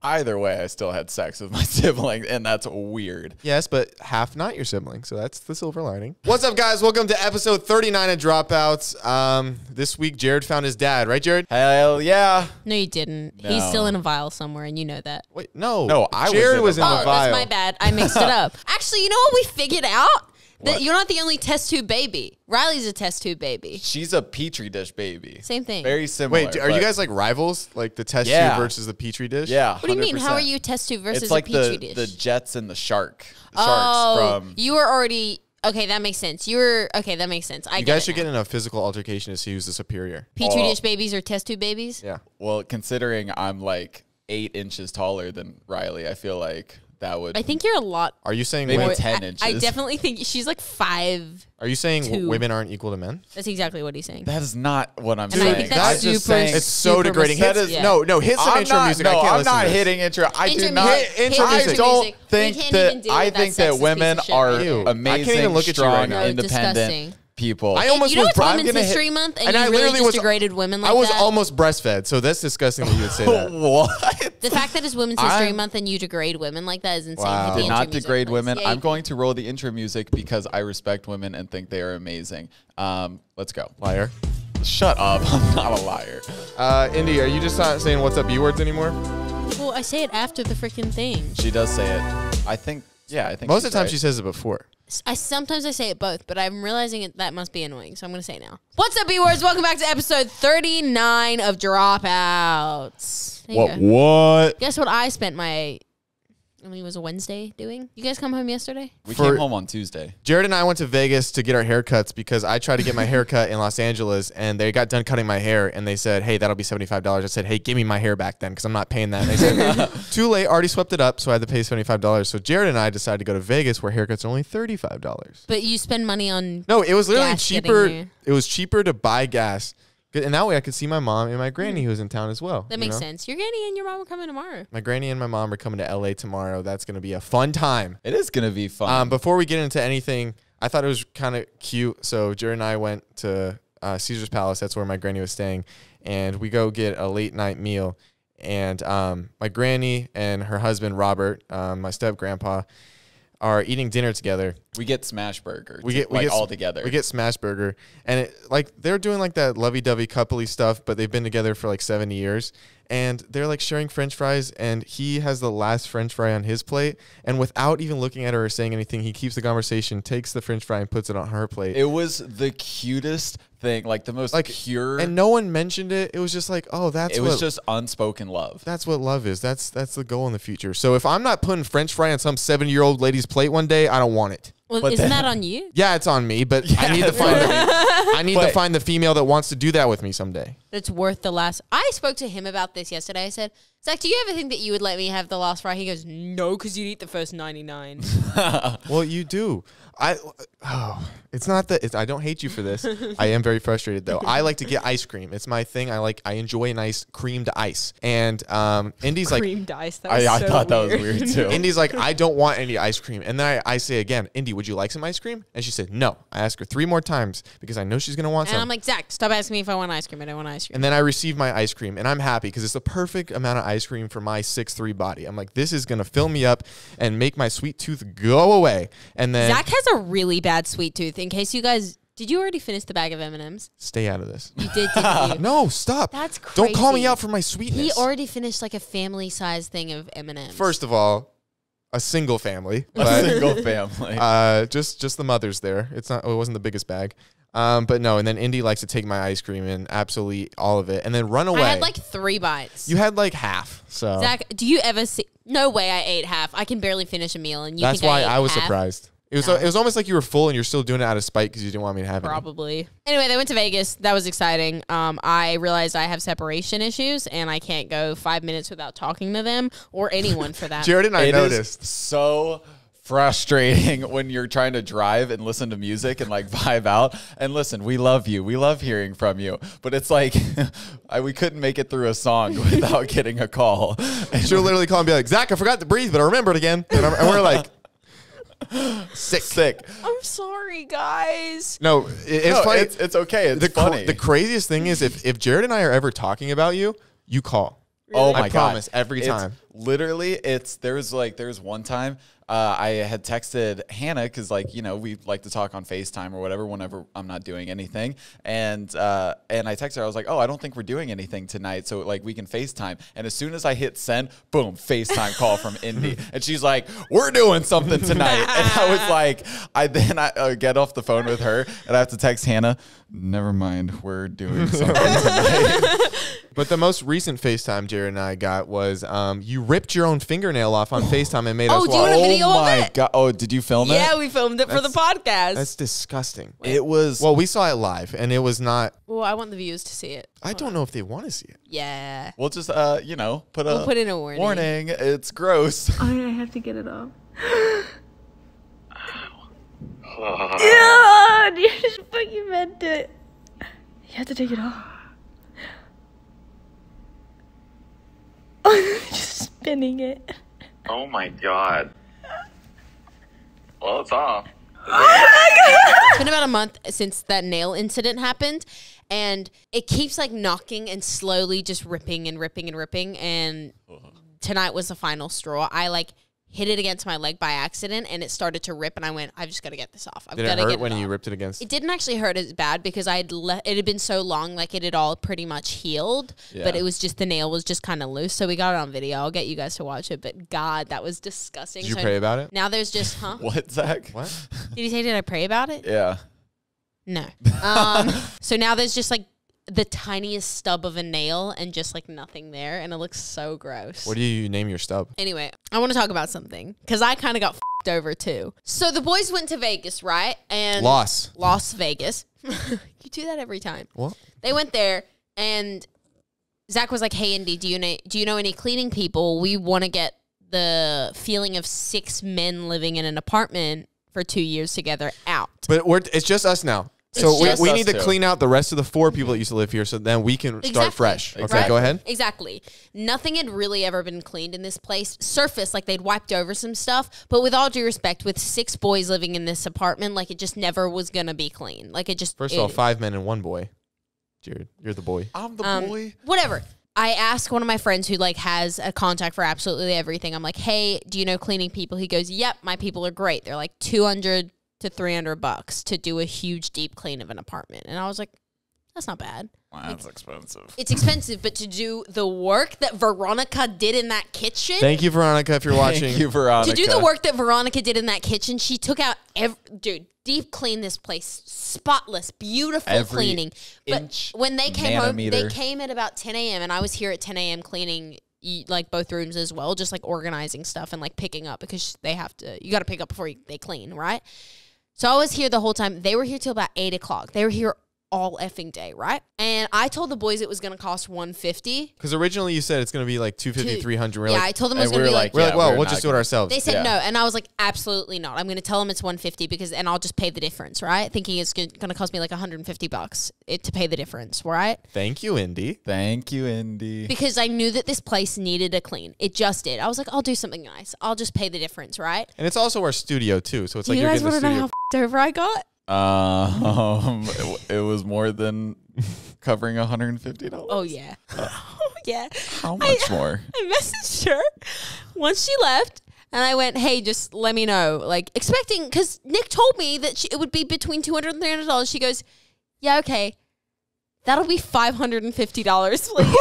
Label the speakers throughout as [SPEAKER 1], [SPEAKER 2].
[SPEAKER 1] Either way, I still had sex with my sibling, and that's weird.
[SPEAKER 2] Yes, but half not your sibling, so that's the silver lining. What's up, guys? Welcome to episode 39 of Dropouts. Um, this week, Jared found his dad, right, Jared?
[SPEAKER 1] Hell yeah.
[SPEAKER 3] No, you didn't. He's still in a vial somewhere, and you know that.
[SPEAKER 2] Wait, no,
[SPEAKER 1] No, I was
[SPEAKER 2] Jared
[SPEAKER 1] in
[SPEAKER 2] was
[SPEAKER 1] the
[SPEAKER 2] in
[SPEAKER 1] vial.
[SPEAKER 3] Oh,
[SPEAKER 2] vial.
[SPEAKER 3] that's my bad. I mixed it up. Actually, you know what we figured out? That
[SPEAKER 1] What?
[SPEAKER 3] you're not the only test tube baby. Riley's a test tube baby.
[SPEAKER 1] She's a petri dish baby.
[SPEAKER 3] Same thing.
[SPEAKER 1] Very similar.
[SPEAKER 2] Wait, are you guys like rivals, like the test
[SPEAKER 1] Yeah.
[SPEAKER 2] tube versus the petri dish?
[SPEAKER 1] Yeah.
[SPEAKER 3] What do you mean? How are you test tube versus
[SPEAKER 1] It's like
[SPEAKER 3] a petri
[SPEAKER 1] the
[SPEAKER 3] dish?
[SPEAKER 1] the Jets and the shark. The
[SPEAKER 3] oh,
[SPEAKER 1] sharks from.
[SPEAKER 3] you were already okay. That makes sense. You were okay. That makes sense. I
[SPEAKER 2] You
[SPEAKER 3] get
[SPEAKER 2] guys
[SPEAKER 3] it
[SPEAKER 2] should
[SPEAKER 3] now.
[SPEAKER 2] get in a physical altercation as to see who's the superior.
[SPEAKER 3] petri dish babies or test tube babies.
[SPEAKER 2] Yeah.
[SPEAKER 1] Well, considering I'm like eight inches taller than Riley, I feel like that would.
[SPEAKER 3] I think you're a lot.
[SPEAKER 2] Are you saying
[SPEAKER 1] Maybe
[SPEAKER 2] wo-
[SPEAKER 3] more-
[SPEAKER 1] 10
[SPEAKER 3] I-
[SPEAKER 1] inches.
[SPEAKER 3] I definitely think she's like five.
[SPEAKER 2] are you saying
[SPEAKER 3] two.
[SPEAKER 2] women aren't equal to men?
[SPEAKER 3] That's exactly what he's saying.
[SPEAKER 1] that is not what I'm
[SPEAKER 3] And I
[SPEAKER 1] saying.
[SPEAKER 3] think that's
[SPEAKER 1] I'm just
[SPEAKER 3] super-
[SPEAKER 1] saying.
[SPEAKER 2] It's so degrading.
[SPEAKER 3] mis-
[SPEAKER 2] Hit-
[SPEAKER 3] yeah.
[SPEAKER 2] No, no, hit some
[SPEAKER 1] I'm
[SPEAKER 2] intro
[SPEAKER 1] not,
[SPEAKER 2] music.
[SPEAKER 1] No,
[SPEAKER 2] I can't
[SPEAKER 1] I'm not
[SPEAKER 2] this.
[SPEAKER 1] hitting intro. I
[SPEAKER 3] Intro
[SPEAKER 1] do not.
[SPEAKER 3] music.
[SPEAKER 2] Hit intro
[SPEAKER 1] I
[SPEAKER 2] music.
[SPEAKER 1] don't think that. I think that women
[SPEAKER 3] piece of shit
[SPEAKER 1] are
[SPEAKER 3] right there.
[SPEAKER 2] I can't
[SPEAKER 1] amazing,
[SPEAKER 2] even look
[SPEAKER 1] strong,
[SPEAKER 2] right
[SPEAKER 1] independent
[SPEAKER 3] disgusting.
[SPEAKER 1] People.
[SPEAKER 2] I almost
[SPEAKER 3] you know
[SPEAKER 2] was
[SPEAKER 3] it's
[SPEAKER 2] I'm
[SPEAKER 3] Women's
[SPEAKER 2] gonna hit-
[SPEAKER 3] History Month, and,
[SPEAKER 2] and
[SPEAKER 3] you
[SPEAKER 2] I
[SPEAKER 3] really
[SPEAKER 2] literally
[SPEAKER 3] just
[SPEAKER 2] was-
[SPEAKER 3] degraded women like
[SPEAKER 2] I was
[SPEAKER 3] that.
[SPEAKER 2] almost breastfed, so that's disgusting that you would say that.
[SPEAKER 1] what?
[SPEAKER 3] the fact that it's Women's History
[SPEAKER 1] I'm-
[SPEAKER 3] Month and you degrade women like that is insane.
[SPEAKER 2] Wow. Did
[SPEAKER 1] not degrade
[SPEAKER 3] please.
[SPEAKER 1] women.
[SPEAKER 3] Yeah,
[SPEAKER 1] I'm going to roll the intro music because I respect women and think they are amazing. Um, let's go.
[SPEAKER 2] Liar.
[SPEAKER 1] Shut up. I'm not a liar.
[SPEAKER 2] Uh, Indy, are you just not saying what's up B words anymore?
[SPEAKER 3] Well, I say it after the freaking thing.
[SPEAKER 1] She does say it. I think. Yeah, I think
[SPEAKER 2] Most of the time
[SPEAKER 1] right.
[SPEAKER 2] she says it before.
[SPEAKER 3] S- I sometimes I say it both, but I'm realizing it, that must be annoying, so I'm gonna say it now. What's up, B words? Welcome back to episode 39 of Dropouts. There you
[SPEAKER 2] What?
[SPEAKER 3] go.
[SPEAKER 2] What?
[SPEAKER 3] Guess what I spent my I mean, it was a Wednesday doing. You guys come home yesterday?
[SPEAKER 1] We
[SPEAKER 2] For-
[SPEAKER 1] came home on Tuesday.
[SPEAKER 2] Jared and I went to Vegas to get our haircuts because I tried to get my hair cut in Los Angeles and they got done cutting my hair and they said, hey, that'll be $75. I said, hey, give me my hair back then because I'm not paying that. And they said, too late, already swept it up, so I had to pay $75. So Jared and I decided to go to Vegas where haircuts are only $35.
[SPEAKER 3] But you spend money on
[SPEAKER 2] No, it was literally
[SPEAKER 3] Gas getting
[SPEAKER 2] cheaper.
[SPEAKER 3] here.
[SPEAKER 2] It was cheaper to buy gas. Good- And that way I could see my mom and my granny who's in town as well.
[SPEAKER 3] Hmm. that makes
[SPEAKER 2] know?
[SPEAKER 3] sense. Your granny and your mom are coming tomorrow.
[SPEAKER 2] My granny and my mom are coming to LA tomorrow. That's going to be a fun time.
[SPEAKER 1] It is gonna be fun.
[SPEAKER 2] Um, before we get into anything, I thought it was kind of cute. So Jared and I went to uh, Caesars Palace. That's where my granny was staying, and we go get a late night meal. And um, my granny and her husband Robert, um, my step grandpa, are eating dinner together.
[SPEAKER 1] we get smash burger.
[SPEAKER 2] We get we
[SPEAKER 1] like
[SPEAKER 2] get
[SPEAKER 1] all together.
[SPEAKER 2] We get smash burger, and it, like they're doing like that lovey-dovey coupley stuff, but they've been together for like seventy years, and they're like sharing French fries, and he has the last French fry on his plate, and without even looking at her or saying anything, he keeps the conversation, takes the French fry, and puts it on her plate.
[SPEAKER 1] It was the cutest thing, like the most
[SPEAKER 2] like
[SPEAKER 1] pure.
[SPEAKER 2] and no one mentioned it. It was just like, oh, that's
[SPEAKER 1] it
[SPEAKER 2] what,
[SPEAKER 1] was just unspoken love.
[SPEAKER 2] that's what love is. That's that's the goal in the future. So if I'm not putting French fry on some seven year old lady's plate one day, I don't want it.
[SPEAKER 3] Well,
[SPEAKER 1] But
[SPEAKER 3] isn't
[SPEAKER 1] then-
[SPEAKER 3] that on you?
[SPEAKER 2] Yeah, it's on me, but I need to find the, I need to find the female that wants to do that with me someday.
[SPEAKER 3] It's worth the last. I spoke to him about this yesterday. I said, Zach, do you ever think that you would let me have the last fry? He goes, No, because you'd eat the first 99.
[SPEAKER 2] Well, you do. I oh, it's not that it's, I don't hate you for this. I am very frustrated though. I like to get ice cream. It's my thing. I like I enjoy nice creamed ice. And um, Indy's like
[SPEAKER 3] Cream dice. That
[SPEAKER 1] I,
[SPEAKER 3] was
[SPEAKER 1] I
[SPEAKER 3] so
[SPEAKER 1] thought that was weird too.
[SPEAKER 2] Indy's like I don't want any ice cream. And then I, I say again, Indy, would you like some ice cream? And she said no. I ask her three more times because I know she's gonna want
[SPEAKER 3] And
[SPEAKER 2] some.
[SPEAKER 3] And I'm like, Zach, stop asking me if I want ice cream. I don't want ice cream.
[SPEAKER 2] and then I receive my ice cream, and I'm happy because it's the perfect amount of ice cream for my six three body. I'm like, this is gonna fill me up and make my sweet tooth go away. And then
[SPEAKER 3] Zach has a really bad sweet tooth. In case you guys, did you already finish the bag of M&Ms?
[SPEAKER 2] stay out of this.
[SPEAKER 3] You did, didn't you?
[SPEAKER 2] No, stop.
[SPEAKER 3] That's
[SPEAKER 2] Don't call me out for my sweetness.
[SPEAKER 3] He already finished like a family size thing of M&Ms.
[SPEAKER 2] First of all, a single family,
[SPEAKER 1] a single family.
[SPEAKER 2] uh, just just the mothers there. It's not. It wasn't the biggest bag. Um, but no. And then Indy likes to take my ice cream and absolutely all of it, and then run away.
[SPEAKER 3] I had like three bites.
[SPEAKER 2] you had like half. So
[SPEAKER 3] Zach, do you ever see? No way, I ate half. I can barely finish a meal, and you
[SPEAKER 2] that's
[SPEAKER 3] think
[SPEAKER 2] why
[SPEAKER 3] I, ate
[SPEAKER 2] I was
[SPEAKER 3] half?
[SPEAKER 2] surprised. It was
[SPEAKER 3] No.
[SPEAKER 2] it was almost like you were full and you're still doing it out of spite because you didn't want me to have it.
[SPEAKER 3] Probably. Anyway, they went to Vegas. That was exciting. Um, I realized I have separation issues, and I can't go five minutes without talking to them or anyone for that.
[SPEAKER 2] Jared and I
[SPEAKER 1] It is
[SPEAKER 2] noticed.
[SPEAKER 1] so frustrating when you're trying to drive and listen to music and like vibe out. And listen, we love you. We love hearing from you. But it's like I, we couldn't make it through a song without getting a call. And
[SPEAKER 2] She'll literally call and be like, Zach, I forgot to breathe, but I remembered again. And, I'm- and we're like, sick.
[SPEAKER 1] sick.
[SPEAKER 3] I'm sorry, guys.
[SPEAKER 2] No, it- it's
[SPEAKER 1] No,
[SPEAKER 2] funny.
[SPEAKER 1] It's, it's okay. It's
[SPEAKER 2] the, cr- the craziest thing is if, if Jared and I are ever talking about you, you call.
[SPEAKER 1] Oh
[SPEAKER 2] I
[SPEAKER 1] my god!
[SPEAKER 2] promise, every
[SPEAKER 1] It's
[SPEAKER 2] time.
[SPEAKER 1] literally it's there's like there's one time uh, I had texted Hannah because like you know we like to talk on Facetime or whatever whenever I'm not doing anything. And uh, and I texted her. I was like oh I don't think we're doing anything tonight so like we can Facetime. And as soon as I hit send boom Facetime call from Indy. And she's like we're doing something tonight. And I was like I then I uh, get off the phone with her and I have to text Hannah never mind we're doing something tonight.
[SPEAKER 2] But the most recent FaceTime Jared and I got was um, you ripped your own fingernail off on FaceTime and made
[SPEAKER 3] Oh,
[SPEAKER 2] us
[SPEAKER 3] do you wanna
[SPEAKER 2] watch.
[SPEAKER 3] Video
[SPEAKER 1] oh
[SPEAKER 3] of
[SPEAKER 1] my
[SPEAKER 3] it?
[SPEAKER 1] god oh did you film it
[SPEAKER 3] Yeah, we filmed it for the podcast.
[SPEAKER 2] That's disgusting.
[SPEAKER 1] it was
[SPEAKER 2] Well, we saw it live, and it was not.
[SPEAKER 3] well, I want the viewers to see it.
[SPEAKER 2] I don't know if they want to see it.
[SPEAKER 3] Yeah.
[SPEAKER 1] We'll just, uh, you know, put a
[SPEAKER 3] We'll put in a warning.
[SPEAKER 1] warning. It's gross.
[SPEAKER 4] I have to get it off. God, you're just fucking meant to. You have to take it off. just spinning it.
[SPEAKER 5] Oh my god. Well, it's off.
[SPEAKER 3] It's been about a month since that nail incident happened, and it keeps like knocking and slowly just ripping and ripping and ripping. And uh-huh. tonight was the final straw. I like hit it against my leg by accident, and it started to rip. And I went, I've just got to get this off. I've
[SPEAKER 2] Did
[SPEAKER 3] got
[SPEAKER 2] it
[SPEAKER 3] to
[SPEAKER 2] hurt
[SPEAKER 3] get
[SPEAKER 2] when
[SPEAKER 3] it
[SPEAKER 2] you ripped it against?
[SPEAKER 3] It didn't actually hurt as bad because I had le- it had been so long, like it had all pretty much healed. But
[SPEAKER 1] Yeah.
[SPEAKER 3] it was just the nail was just kind of loose, so we got it on video. I'll get you guys to watch it. But God, that was disgusting.
[SPEAKER 2] Did you
[SPEAKER 3] So
[SPEAKER 2] pray about it?
[SPEAKER 3] Now there's just huh?
[SPEAKER 1] what, Zach?
[SPEAKER 2] What?
[SPEAKER 3] Did you say did I pray about it?
[SPEAKER 1] Yeah.
[SPEAKER 3] No. Um, so now there's just like the tiniest stub of a nail and just like nothing there, and it looks so gross.
[SPEAKER 2] What do you name your stub?
[SPEAKER 3] anyway, I want to talk about something because I kind of got fed over too. So the boys went to Vegas, right? And
[SPEAKER 2] Loss.
[SPEAKER 3] Las Vegas. you do that every time.
[SPEAKER 2] What?
[SPEAKER 3] They went there, and Zach was like, "Hey, Indy, do you know do you know any cleaning people? We want to get the feeling of six men living in an apartment for two years together out."
[SPEAKER 2] But we're, it's just us now. So we, we need to
[SPEAKER 1] two.
[SPEAKER 2] clean out the rest of the four people that used to live here, so then we can start fresh. Okay,
[SPEAKER 1] Exactly.
[SPEAKER 2] go ahead.
[SPEAKER 3] Exactly. Nothing had really ever been cleaned in this place. Surface, like they'd wiped over some stuff, but with all due respect, with six boys living in this apartment, like it just never was gonna be clean. Like it just
[SPEAKER 2] First of all, five men and one boy. Jared, you're the boy.
[SPEAKER 1] I'm the
[SPEAKER 3] um,
[SPEAKER 1] boy.
[SPEAKER 3] Whatever. I asked one of my friends who like has a contact for absolutely everything. I'm like, hey, do you know cleaning people? He goes, yep, my people are great. They're like 200 to 300 bucks to do a huge deep clean of an apartment. And I was like, that's not bad.
[SPEAKER 1] That's expensive.
[SPEAKER 3] It's expensive, but to do the work that Veronica did in that kitchen,
[SPEAKER 2] Thank you, Veronica, if you're watching.
[SPEAKER 1] Thank you, Veronica.
[SPEAKER 3] to do the work that Veronica did in that kitchen, she took out every dude deep clean this place, spotless, beautiful
[SPEAKER 1] Every
[SPEAKER 3] cleaning. But
[SPEAKER 1] inch,
[SPEAKER 3] when they came home, they came at about 10 a.m. and I was here at 10 a.m. cleaning like both rooms as well, just like organizing stuff and like picking up because they have to. You got to pick up before you, they clean, right? So I was here the whole time. They were here till about eight o'clock. They were here all effing day, right? And I told the boys it was gonna cost 150.
[SPEAKER 2] Because originally you said it's going to be like 250, 300. We're
[SPEAKER 3] yeah,
[SPEAKER 2] like,
[SPEAKER 3] I told them it was gonna
[SPEAKER 1] we
[SPEAKER 3] be
[SPEAKER 1] were
[SPEAKER 3] like
[SPEAKER 2] we're like,
[SPEAKER 1] Yeah,
[SPEAKER 2] well,
[SPEAKER 1] we're
[SPEAKER 2] we'll
[SPEAKER 1] not
[SPEAKER 2] just do it ourselves.
[SPEAKER 3] They said
[SPEAKER 1] Yeah.
[SPEAKER 3] no, and I was like, absolutely not. I'm going to tell them it's 150 because, and I'll just pay the difference, right? Thinking it's going to cost me like 150 bucks it, to pay the difference, right?
[SPEAKER 2] Thank you, Indy.
[SPEAKER 1] Thank you, Indy.
[SPEAKER 3] Because I knew that this place needed a clean. It just did. I was like, I'll do something nice. I'll just pay the difference, right?
[SPEAKER 2] And it's also our studio, too. So it's
[SPEAKER 3] Do
[SPEAKER 2] like
[SPEAKER 3] you guys want to know how f- over I got?
[SPEAKER 1] Um, it, it was more than covering $150.
[SPEAKER 3] Oh yeah, oh yeah.
[SPEAKER 1] How much more?
[SPEAKER 3] I messaged her once she left, and I went, "Hey, just let me know." Like expecting, because Nick told me that she, it would be between two hundred and three hundred dollars. She goes, "Yeah, okay, that'll be five hundred and fifty dollars, please."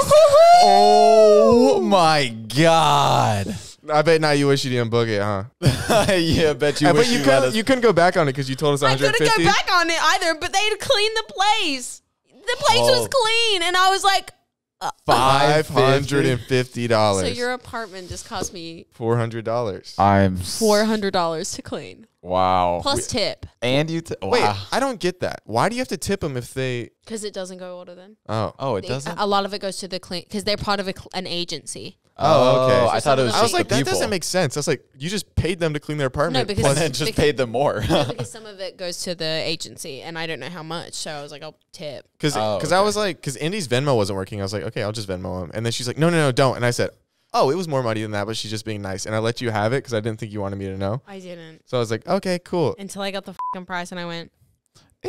[SPEAKER 1] Oh my God.
[SPEAKER 2] I bet now you wish you didn't book it, huh?
[SPEAKER 1] yeah, I bet you
[SPEAKER 2] Uh,
[SPEAKER 1] wish
[SPEAKER 2] but you,
[SPEAKER 1] you, let
[SPEAKER 2] couldn't,
[SPEAKER 1] us.
[SPEAKER 2] you couldn't go back on it because you told us
[SPEAKER 3] I couldn't go back on it either, but they had cleaned the place. The place was clean, and I was like,
[SPEAKER 2] Five hundred and fifty dollars.
[SPEAKER 3] "So your apartment just cost me
[SPEAKER 2] four hundred dollars.
[SPEAKER 1] I'm
[SPEAKER 3] four hundred dollars to clean
[SPEAKER 1] Wow.
[SPEAKER 3] plus tip
[SPEAKER 1] and you. T- wow.
[SPEAKER 2] Wait, I don't get that. Why do you have to tip them if they?
[SPEAKER 3] because it doesn't go order then."
[SPEAKER 2] Oh,
[SPEAKER 1] oh, it
[SPEAKER 3] They-
[SPEAKER 1] doesn't.
[SPEAKER 3] A lot of it goes to the clean because they're part of a, cl- an agency.
[SPEAKER 2] Oh, okay.
[SPEAKER 1] Oh, I thought it was.
[SPEAKER 2] I was like,
[SPEAKER 1] the
[SPEAKER 2] that
[SPEAKER 1] people.
[SPEAKER 2] doesn't make sense. I was like, you just paid them to clean their apartment.
[SPEAKER 3] because-
[SPEAKER 1] And then just
[SPEAKER 3] Because-
[SPEAKER 1] paid them more.
[SPEAKER 3] No, because some of it goes to the agency, and I don't know how much. So I was like, I'll tip.
[SPEAKER 2] Because
[SPEAKER 1] Oh,
[SPEAKER 2] because I was like, because Indy's Venmo wasn't working. I was like, okay, I'll just Venmo him. And then she's like, no, no, no, don't. And I said, oh, it was more money than that, but she's just being nice. And I let you have it because I didn't think you wanted me to know.
[SPEAKER 3] I didn't
[SPEAKER 2] So I was like, okay, cool.
[SPEAKER 3] until I got the fucking price, and I went,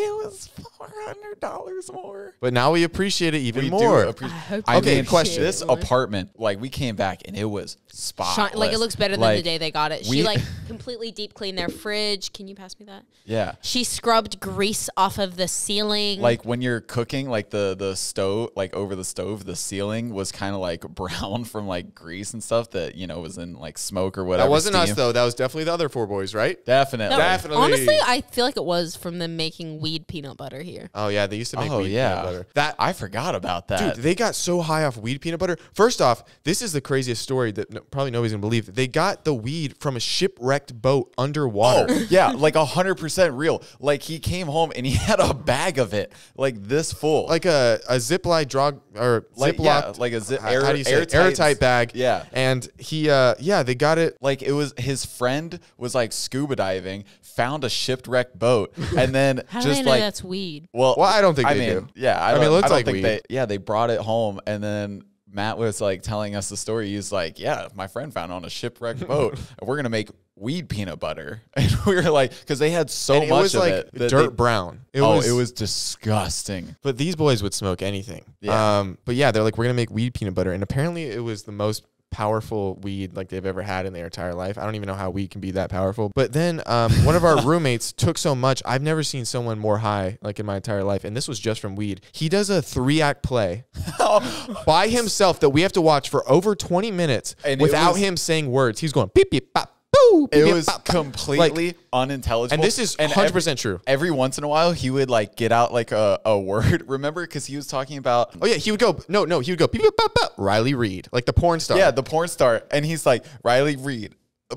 [SPEAKER 1] It was four hundred dollars more.
[SPEAKER 2] But now we appreciate it even
[SPEAKER 1] We
[SPEAKER 2] more.
[SPEAKER 1] do appreciate.
[SPEAKER 3] I hope
[SPEAKER 1] I
[SPEAKER 3] you
[SPEAKER 2] Okay, question.
[SPEAKER 1] This
[SPEAKER 3] more.
[SPEAKER 1] apartment, like we came back and it was spotless.
[SPEAKER 3] Shine, like it looks better than
[SPEAKER 1] Like,
[SPEAKER 3] the day they got it. She
[SPEAKER 1] we-
[SPEAKER 3] like completely deep cleaned their fridge. Can you pass me that?
[SPEAKER 1] Yeah.
[SPEAKER 3] She scrubbed grease off of the ceiling.
[SPEAKER 1] Like when you're cooking, like the the stove, like over the stove, the ceiling was kind of like brown from like grease and stuff that you know was in like smoke or whatever.
[SPEAKER 2] that wasn't us though. That was definitely the other four boys, right?
[SPEAKER 1] Definitely.
[SPEAKER 3] No,
[SPEAKER 2] Definitely.
[SPEAKER 3] Honestly, I feel like it was from them making weed peanut butter here.
[SPEAKER 2] Oh yeah, they used to make
[SPEAKER 1] oh
[SPEAKER 2] weed
[SPEAKER 1] yeah.
[SPEAKER 2] peanut butter. That
[SPEAKER 1] I forgot about that.
[SPEAKER 2] Dude, they got so high off weed peanut butter. First off, this is the craziest story that no, probably nobody's gonna believe. They got the weed from a shipwrecked boat underwater.
[SPEAKER 1] Oh yeah, like a hundred percent real. Like he came home and he had a bag of it, like this full,
[SPEAKER 2] Like a a Ziploc drug or
[SPEAKER 1] Like,
[SPEAKER 2] Ziploc,
[SPEAKER 1] yeah, like a zip- air-
[SPEAKER 2] how do you say
[SPEAKER 1] airtight-
[SPEAKER 2] airtight bag.
[SPEAKER 1] Yeah.
[SPEAKER 2] and he uh yeah they got it.
[SPEAKER 1] like it was his friend was like scuba diving, found a shipwrecked boat, and then
[SPEAKER 3] How do
[SPEAKER 1] just
[SPEAKER 3] they know
[SPEAKER 1] like
[SPEAKER 3] that's weed?
[SPEAKER 1] well,
[SPEAKER 2] Well, I don't think
[SPEAKER 1] I
[SPEAKER 2] they
[SPEAKER 1] mean,
[SPEAKER 2] do.
[SPEAKER 1] Yeah, I,
[SPEAKER 2] I mean, it looks
[SPEAKER 1] I don't
[SPEAKER 2] like
[SPEAKER 1] think
[SPEAKER 2] weed.
[SPEAKER 1] they. Yeah, they brought it home, and then Matt was like telling us the story. He's like, "Yeah, my friend found it on a shipwrecked boat. and We're gonna make weed peanut butter." And we were like, because they had so
[SPEAKER 2] and it
[SPEAKER 1] much
[SPEAKER 2] was
[SPEAKER 1] of
[SPEAKER 2] like
[SPEAKER 1] it,
[SPEAKER 2] dirt
[SPEAKER 1] they-
[SPEAKER 2] brown. It
[SPEAKER 1] oh,
[SPEAKER 2] was
[SPEAKER 1] it was disgusting.
[SPEAKER 2] But these boys would smoke anything.
[SPEAKER 1] Yeah.
[SPEAKER 2] Um, but yeah, they're like, we're gonna make weed peanut butter, and apparently it was the most powerful weed like they've ever had in their entire life. I don't even know how weed can be that powerful. But then um, one of our roommates took so much. I've never seen someone more high like in my entire life, and this was just from weed. He does a three act play by himself that we have to watch for over twenty minutes
[SPEAKER 1] And
[SPEAKER 2] without
[SPEAKER 1] was-
[SPEAKER 2] him saying words. He's going beep beep bop. Boo,
[SPEAKER 1] It was completely unintelligible.
[SPEAKER 2] and this is 100%
[SPEAKER 1] every-
[SPEAKER 2] true.
[SPEAKER 1] Every once in a while, he would like get out like a, a word. Remember, because he was talking about
[SPEAKER 2] Oh yeah, he would go. No, no, he would go. Beep, beep, bop, bop. Riley Reid, like the porn star.
[SPEAKER 1] Yeah, the porn star, and he's like Riley Reid.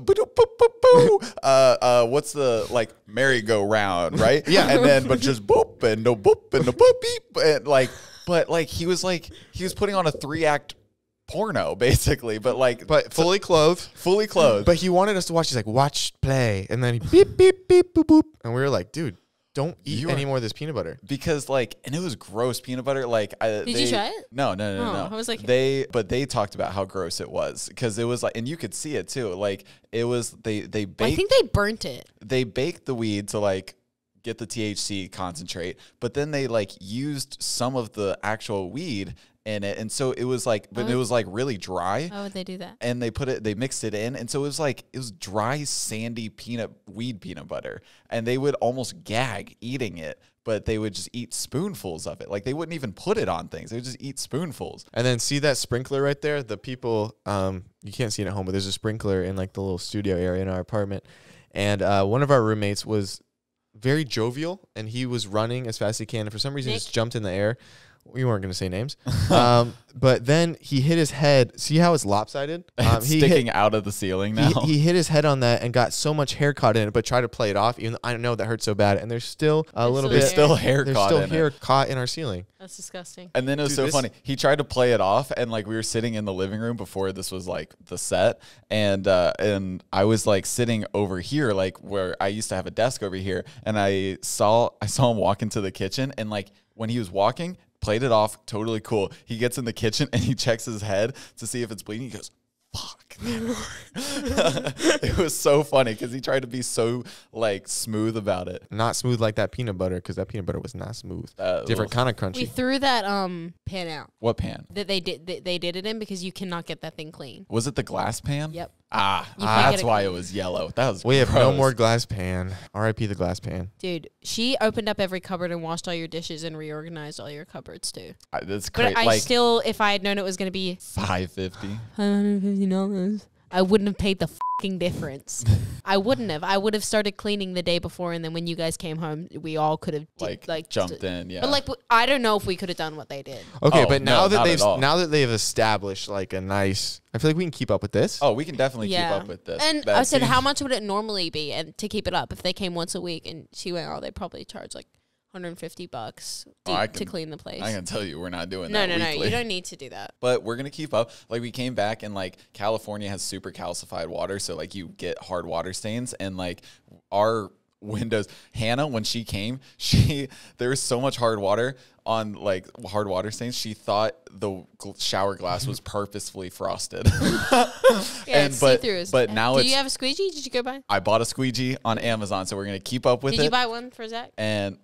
[SPEAKER 1] Uh, uh, what's the like merry-go-round, right?
[SPEAKER 2] Yeah.
[SPEAKER 1] and then but just boop and no boop and no boop beep and like, but like he was like he was putting on a three-act porno basically, but like
[SPEAKER 2] but fully clothed.
[SPEAKER 1] fully clothed.
[SPEAKER 2] But he wanted us to watch. He's like, watch, play, and then he beep, beep, beep, boop, boop, and we were like, dude, don't eat
[SPEAKER 1] You are-
[SPEAKER 2] any more of this peanut butter.
[SPEAKER 1] because like and it was gross peanut butter like I,
[SPEAKER 3] Did you
[SPEAKER 1] they-
[SPEAKER 3] try it?
[SPEAKER 1] no no no
[SPEAKER 3] Oh,
[SPEAKER 1] no
[SPEAKER 3] I was like-
[SPEAKER 1] they but they talked about how gross it was because it was like and you could see it too like it was they they
[SPEAKER 3] I think they burnt it.
[SPEAKER 1] they baked the weed to like get the THC concentrate, but then they like used some of the actual weed in it, and so it was like, but it
[SPEAKER 3] Oh.
[SPEAKER 1] was like really dry.
[SPEAKER 3] Why would they do that?
[SPEAKER 1] And they put it, they mixed it in, and so it was like it was dry, sandy peanut weed peanut butter, and they would almost gag eating it, but they would just eat spoonfuls of it. Like they wouldn't even put it on things; they would just eat spoonfuls.
[SPEAKER 2] And then see that sprinkler right there. The people, um, you can't see it at home, but there's a sprinkler in like the little studio area in our apartment. And uh, one of our roommates was very jovial, and he was running as fast as he can. And for some reason,
[SPEAKER 3] Nick?
[SPEAKER 2] just jumped in the air. We weren't going to say names, um, but then he hit his head. See how it's lopsided? Um,
[SPEAKER 1] It's
[SPEAKER 2] he hit-
[SPEAKER 1] sticking out of the ceiling now.
[SPEAKER 2] He, he hit his head on that and got so much hair caught in it, but tried to play it off. Even though I don't know that hurt so bad, and there's still a
[SPEAKER 3] There's
[SPEAKER 2] little
[SPEAKER 3] still
[SPEAKER 2] bit.
[SPEAKER 1] There's still hair
[SPEAKER 2] there's
[SPEAKER 1] caught
[SPEAKER 2] still
[SPEAKER 1] in
[SPEAKER 2] hair
[SPEAKER 1] it.
[SPEAKER 2] caught in our ceiling.
[SPEAKER 3] That's disgusting.
[SPEAKER 1] And then it was
[SPEAKER 2] Dude,
[SPEAKER 1] so funny. He tried to play it off, and like we were sitting in the living room before this was like the set, and uh, and I was like sitting over here, like where I used to have a desk over here, and I saw I saw him walk into the kitchen, and like when he was walking, played it off, totally cool. He gets in the kitchen and he checks his head to see if it's bleeding. He goes. Fuck. it was so funny because he tried to be so like smooth about it.
[SPEAKER 2] Not smooth like that peanut butter because that peanut butter was not smooth.
[SPEAKER 1] Uh,
[SPEAKER 2] Different kind of crunchy.
[SPEAKER 3] We threw that um pan out
[SPEAKER 1] What pan?
[SPEAKER 3] that they did that they did it in because you cannot get that thing clean.
[SPEAKER 1] Was it the glass pan?
[SPEAKER 3] Yep.
[SPEAKER 1] Ah,
[SPEAKER 3] You can't get
[SPEAKER 1] that's
[SPEAKER 3] it
[SPEAKER 1] why it was yellow. That was
[SPEAKER 2] we have no
[SPEAKER 1] gross.
[SPEAKER 2] more glass pan. R.I.P. the glass pan.
[SPEAKER 3] Dude, she opened up every cupboard and washed all your dishes and reorganized all your cupboards too.
[SPEAKER 1] I- That's
[SPEAKER 3] But
[SPEAKER 1] crazy.
[SPEAKER 3] I
[SPEAKER 1] Like
[SPEAKER 3] still, if I had known it was going to be
[SPEAKER 1] five fifty.
[SPEAKER 3] $150, I wouldn't have paid the fucking difference. I wouldn't have. I would have started cleaning the day before, and then when you guys came home, we all could have di-
[SPEAKER 1] Like,
[SPEAKER 3] like
[SPEAKER 1] jumped
[SPEAKER 3] st-
[SPEAKER 1] in. Yeah.
[SPEAKER 3] But like, I don't know if we could have done what they did.
[SPEAKER 2] Okay,
[SPEAKER 1] Oh,
[SPEAKER 2] but now
[SPEAKER 1] no,
[SPEAKER 2] that they've now that they've established like a nice, I feel like we can keep up with this.
[SPEAKER 1] oh, we can definitely
[SPEAKER 3] yeah.
[SPEAKER 1] keep up with this.
[SPEAKER 3] And
[SPEAKER 1] That uh,
[SPEAKER 3] I said,
[SPEAKER 1] seems-
[SPEAKER 3] how much would it normally be, and to keep it up if they came once a week? And she went, oh, they probably charge like 150 bucks
[SPEAKER 1] Oh,
[SPEAKER 3] to, to clean the place.
[SPEAKER 1] I can tell you, we're not doing
[SPEAKER 3] no,
[SPEAKER 1] that.
[SPEAKER 3] no, no.
[SPEAKER 1] weekly.
[SPEAKER 3] You don't need to do that.
[SPEAKER 1] But we're gonna keep up. Like we came back and like California has super calcified water, so like you get hard water stains and like our windows. Hannah, when she came, she there was so much hard water on like hard water stains. She thought the gl- shower glass was purposefully frosted.
[SPEAKER 3] Yeah,
[SPEAKER 1] And
[SPEAKER 3] it's
[SPEAKER 1] but- but now
[SPEAKER 3] do you have a squeegee? Did you go buy?
[SPEAKER 1] I bought a squeegee on Amazon, so we're gonna keep up with
[SPEAKER 3] Did
[SPEAKER 1] it.
[SPEAKER 3] Did you buy one for Zach?
[SPEAKER 1] and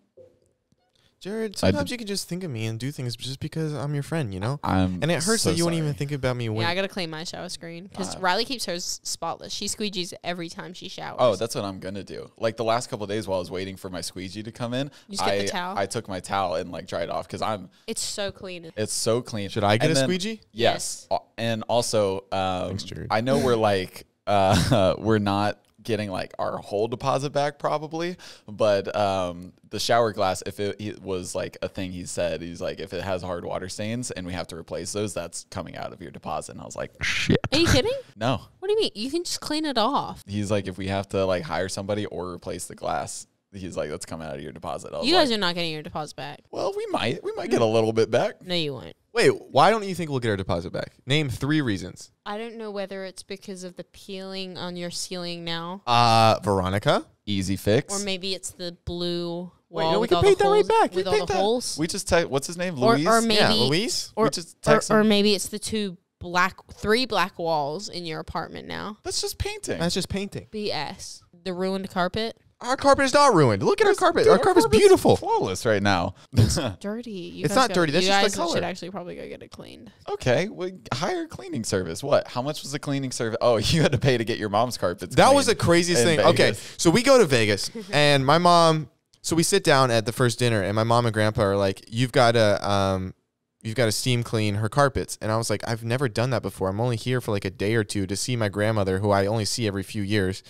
[SPEAKER 2] Jared, sometimes
[SPEAKER 1] did-
[SPEAKER 2] you can just think of me and do things just because I'm your friend, you know?
[SPEAKER 1] I'm
[SPEAKER 2] And it hurts
[SPEAKER 1] so
[SPEAKER 2] that you won't even think about me when
[SPEAKER 3] yeah, I gotta clean my shower screen because
[SPEAKER 1] Uh,
[SPEAKER 3] Riley keeps hers spotless. She squeegees every time she showers.
[SPEAKER 1] Oh, that's what I'm gonna do. Like the last couple of days while I was waiting for my squeegee to come in,
[SPEAKER 3] You just get
[SPEAKER 1] I? I took my towel and like dried off because I'm
[SPEAKER 3] it's so clean.
[SPEAKER 1] it's so clean.
[SPEAKER 2] Should I get
[SPEAKER 1] And
[SPEAKER 2] a
[SPEAKER 1] then-
[SPEAKER 2] squeegee?
[SPEAKER 1] Yes. Al- And also, um,
[SPEAKER 2] Thanks, Jared.
[SPEAKER 1] I know we're like uh, we're not getting like our whole deposit back probably, but um, the shower glass, if it, it was like a thing he said, he's like, if it has hard water stains and we have to replace those, that's coming out of your deposit. And I was like, shit.
[SPEAKER 3] Are you kidding?
[SPEAKER 1] No.
[SPEAKER 3] What do you mean? You can just clean it off.
[SPEAKER 1] He's like, if we have to like hire somebody or replace the glass, he's like, that's coming out of your deposit. I was
[SPEAKER 3] You
[SPEAKER 1] like,
[SPEAKER 3] guys are not getting your deposit back.
[SPEAKER 1] well, we might, we might get a little bit back.
[SPEAKER 3] No, you won't.
[SPEAKER 2] Wait, why don't you think we'll get our deposit back? Name three reasons.
[SPEAKER 3] I don't know whether it's because of the peeling on your ceiling now,
[SPEAKER 2] Uh, Veronica.
[SPEAKER 1] Easy fix.
[SPEAKER 3] or maybe it's the blue
[SPEAKER 2] Wait,
[SPEAKER 3] wall
[SPEAKER 2] no, we
[SPEAKER 3] with
[SPEAKER 2] can
[SPEAKER 3] all
[SPEAKER 2] pay
[SPEAKER 3] the
[SPEAKER 2] that right
[SPEAKER 3] holes.
[SPEAKER 2] back. We
[SPEAKER 3] With all
[SPEAKER 2] paid
[SPEAKER 3] the
[SPEAKER 2] that.
[SPEAKER 3] holes.
[SPEAKER 1] we just te- what's his name?
[SPEAKER 3] Or-
[SPEAKER 1] Luis?
[SPEAKER 3] or maybe-
[SPEAKER 2] yeah, Louise.
[SPEAKER 3] or,
[SPEAKER 1] we just
[SPEAKER 3] or,
[SPEAKER 1] text
[SPEAKER 3] or
[SPEAKER 1] him.
[SPEAKER 3] maybe it's the two black, three black walls in your apartment now.
[SPEAKER 1] That's just painting.
[SPEAKER 2] That's just painting.
[SPEAKER 3] BS. The ruined carpet.
[SPEAKER 2] Our carpet is not ruined. Look at our carpet.
[SPEAKER 1] Dude,
[SPEAKER 2] our carpet's
[SPEAKER 1] carpet's
[SPEAKER 2] beautiful.
[SPEAKER 1] flawless right now.
[SPEAKER 3] It's Dirty. You
[SPEAKER 2] It's not
[SPEAKER 3] gotta-
[SPEAKER 2] dirty, that's
[SPEAKER 3] you
[SPEAKER 2] just the
[SPEAKER 3] guys
[SPEAKER 2] color.
[SPEAKER 3] should actually probably go get it cleaned.
[SPEAKER 1] okay, well, hire a cleaning service. What? How much was the cleaning service? Oh, you had to pay to get your mom's carpets.
[SPEAKER 2] That was the craziest
[SPEAKER 1] in
[SPEAKER 2] thing. Okay, so we go to Vegas, and my mom. So we sit down at the first dinner, and my mom and grandpa are like, "You've got to, um, you've got to steam clean her carpets." And I was like, "I've never done that before. I'm only here for like a day or two to see my grandmother, who I only see every few years.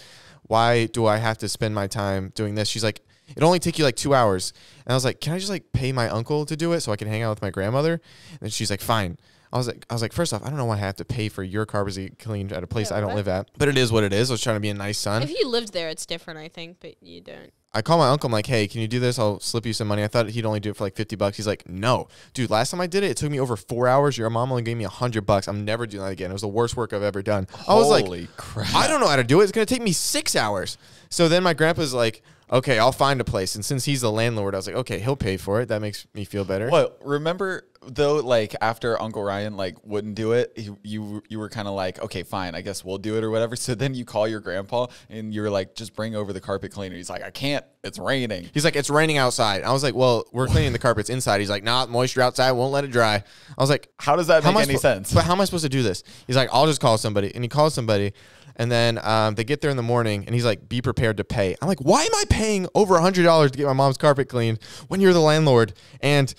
[SPEAKER 2] Why do I have to spend my time doing this?" She's like, "It only take you like two hours." And I was like, "Can I just like pay my uncle to do it so I can hang out with my grandmother?" And she's like, "Fine." I was like, I was like, first off, I don't know why I have to pay for your carpets to get cleaned at a place
[SPEAKER 3] Yeah,
[SPEAKER 2] I don't
[SPEAKER 3] what?
[SPEAKER 2] live at, but it is what it is. I was trying to be a nice son.
[SPEAKER 3] If you lived there, it's different, I think, but you don't.
[SPEAKER 2] I call my uncle. I'm like, hey, can you do this? I'll slip you some money. I thought he'd only do it for like 50 bucks. He's like, no, dude. Last time I did it, it took me over four hours. Your mom only gave me a hundred bucks. I'm never doing that again. It was the worst work I've ever done. I was like,
[SPEAKER 1] Holy crap!
[SPEAKER 2] I don't know how to do it. It's gonna take me six hours. So then my grandpa's like, okay, I'll find a place. And since he's the landlord, I was like, okay, he'll pay for it. That makes me feel better.
[SPEAKER 1] What? Remember though? Like after Uncle Ryan like wouldn't do it, he, you you were kind of like, okay, fine, I guess we'll do it or whatever. So then you call your grandpa and you were like, just bring over the carpet cleaner. He's like, I can't. It's raining.
[SPEAKER 2] He's like, it's raining outside. I was like, well, we're cleaning the carpets inside. He's like, nah, moisture outside won't let it dry. I was like,
[SPEAKER 1] How does that
[SPEAKER 2] How
[SPEAKER 1] make any sense?
[SPEAKER 2] But how am I supposed to do this? He's like, I'll just call somebody. And he calls somebody. And then um, they get there in the morning and he's like, be prepared to pay. I'm like, why am I paying over a $100 to get my mom's carpet cleaned when you're the landlord? And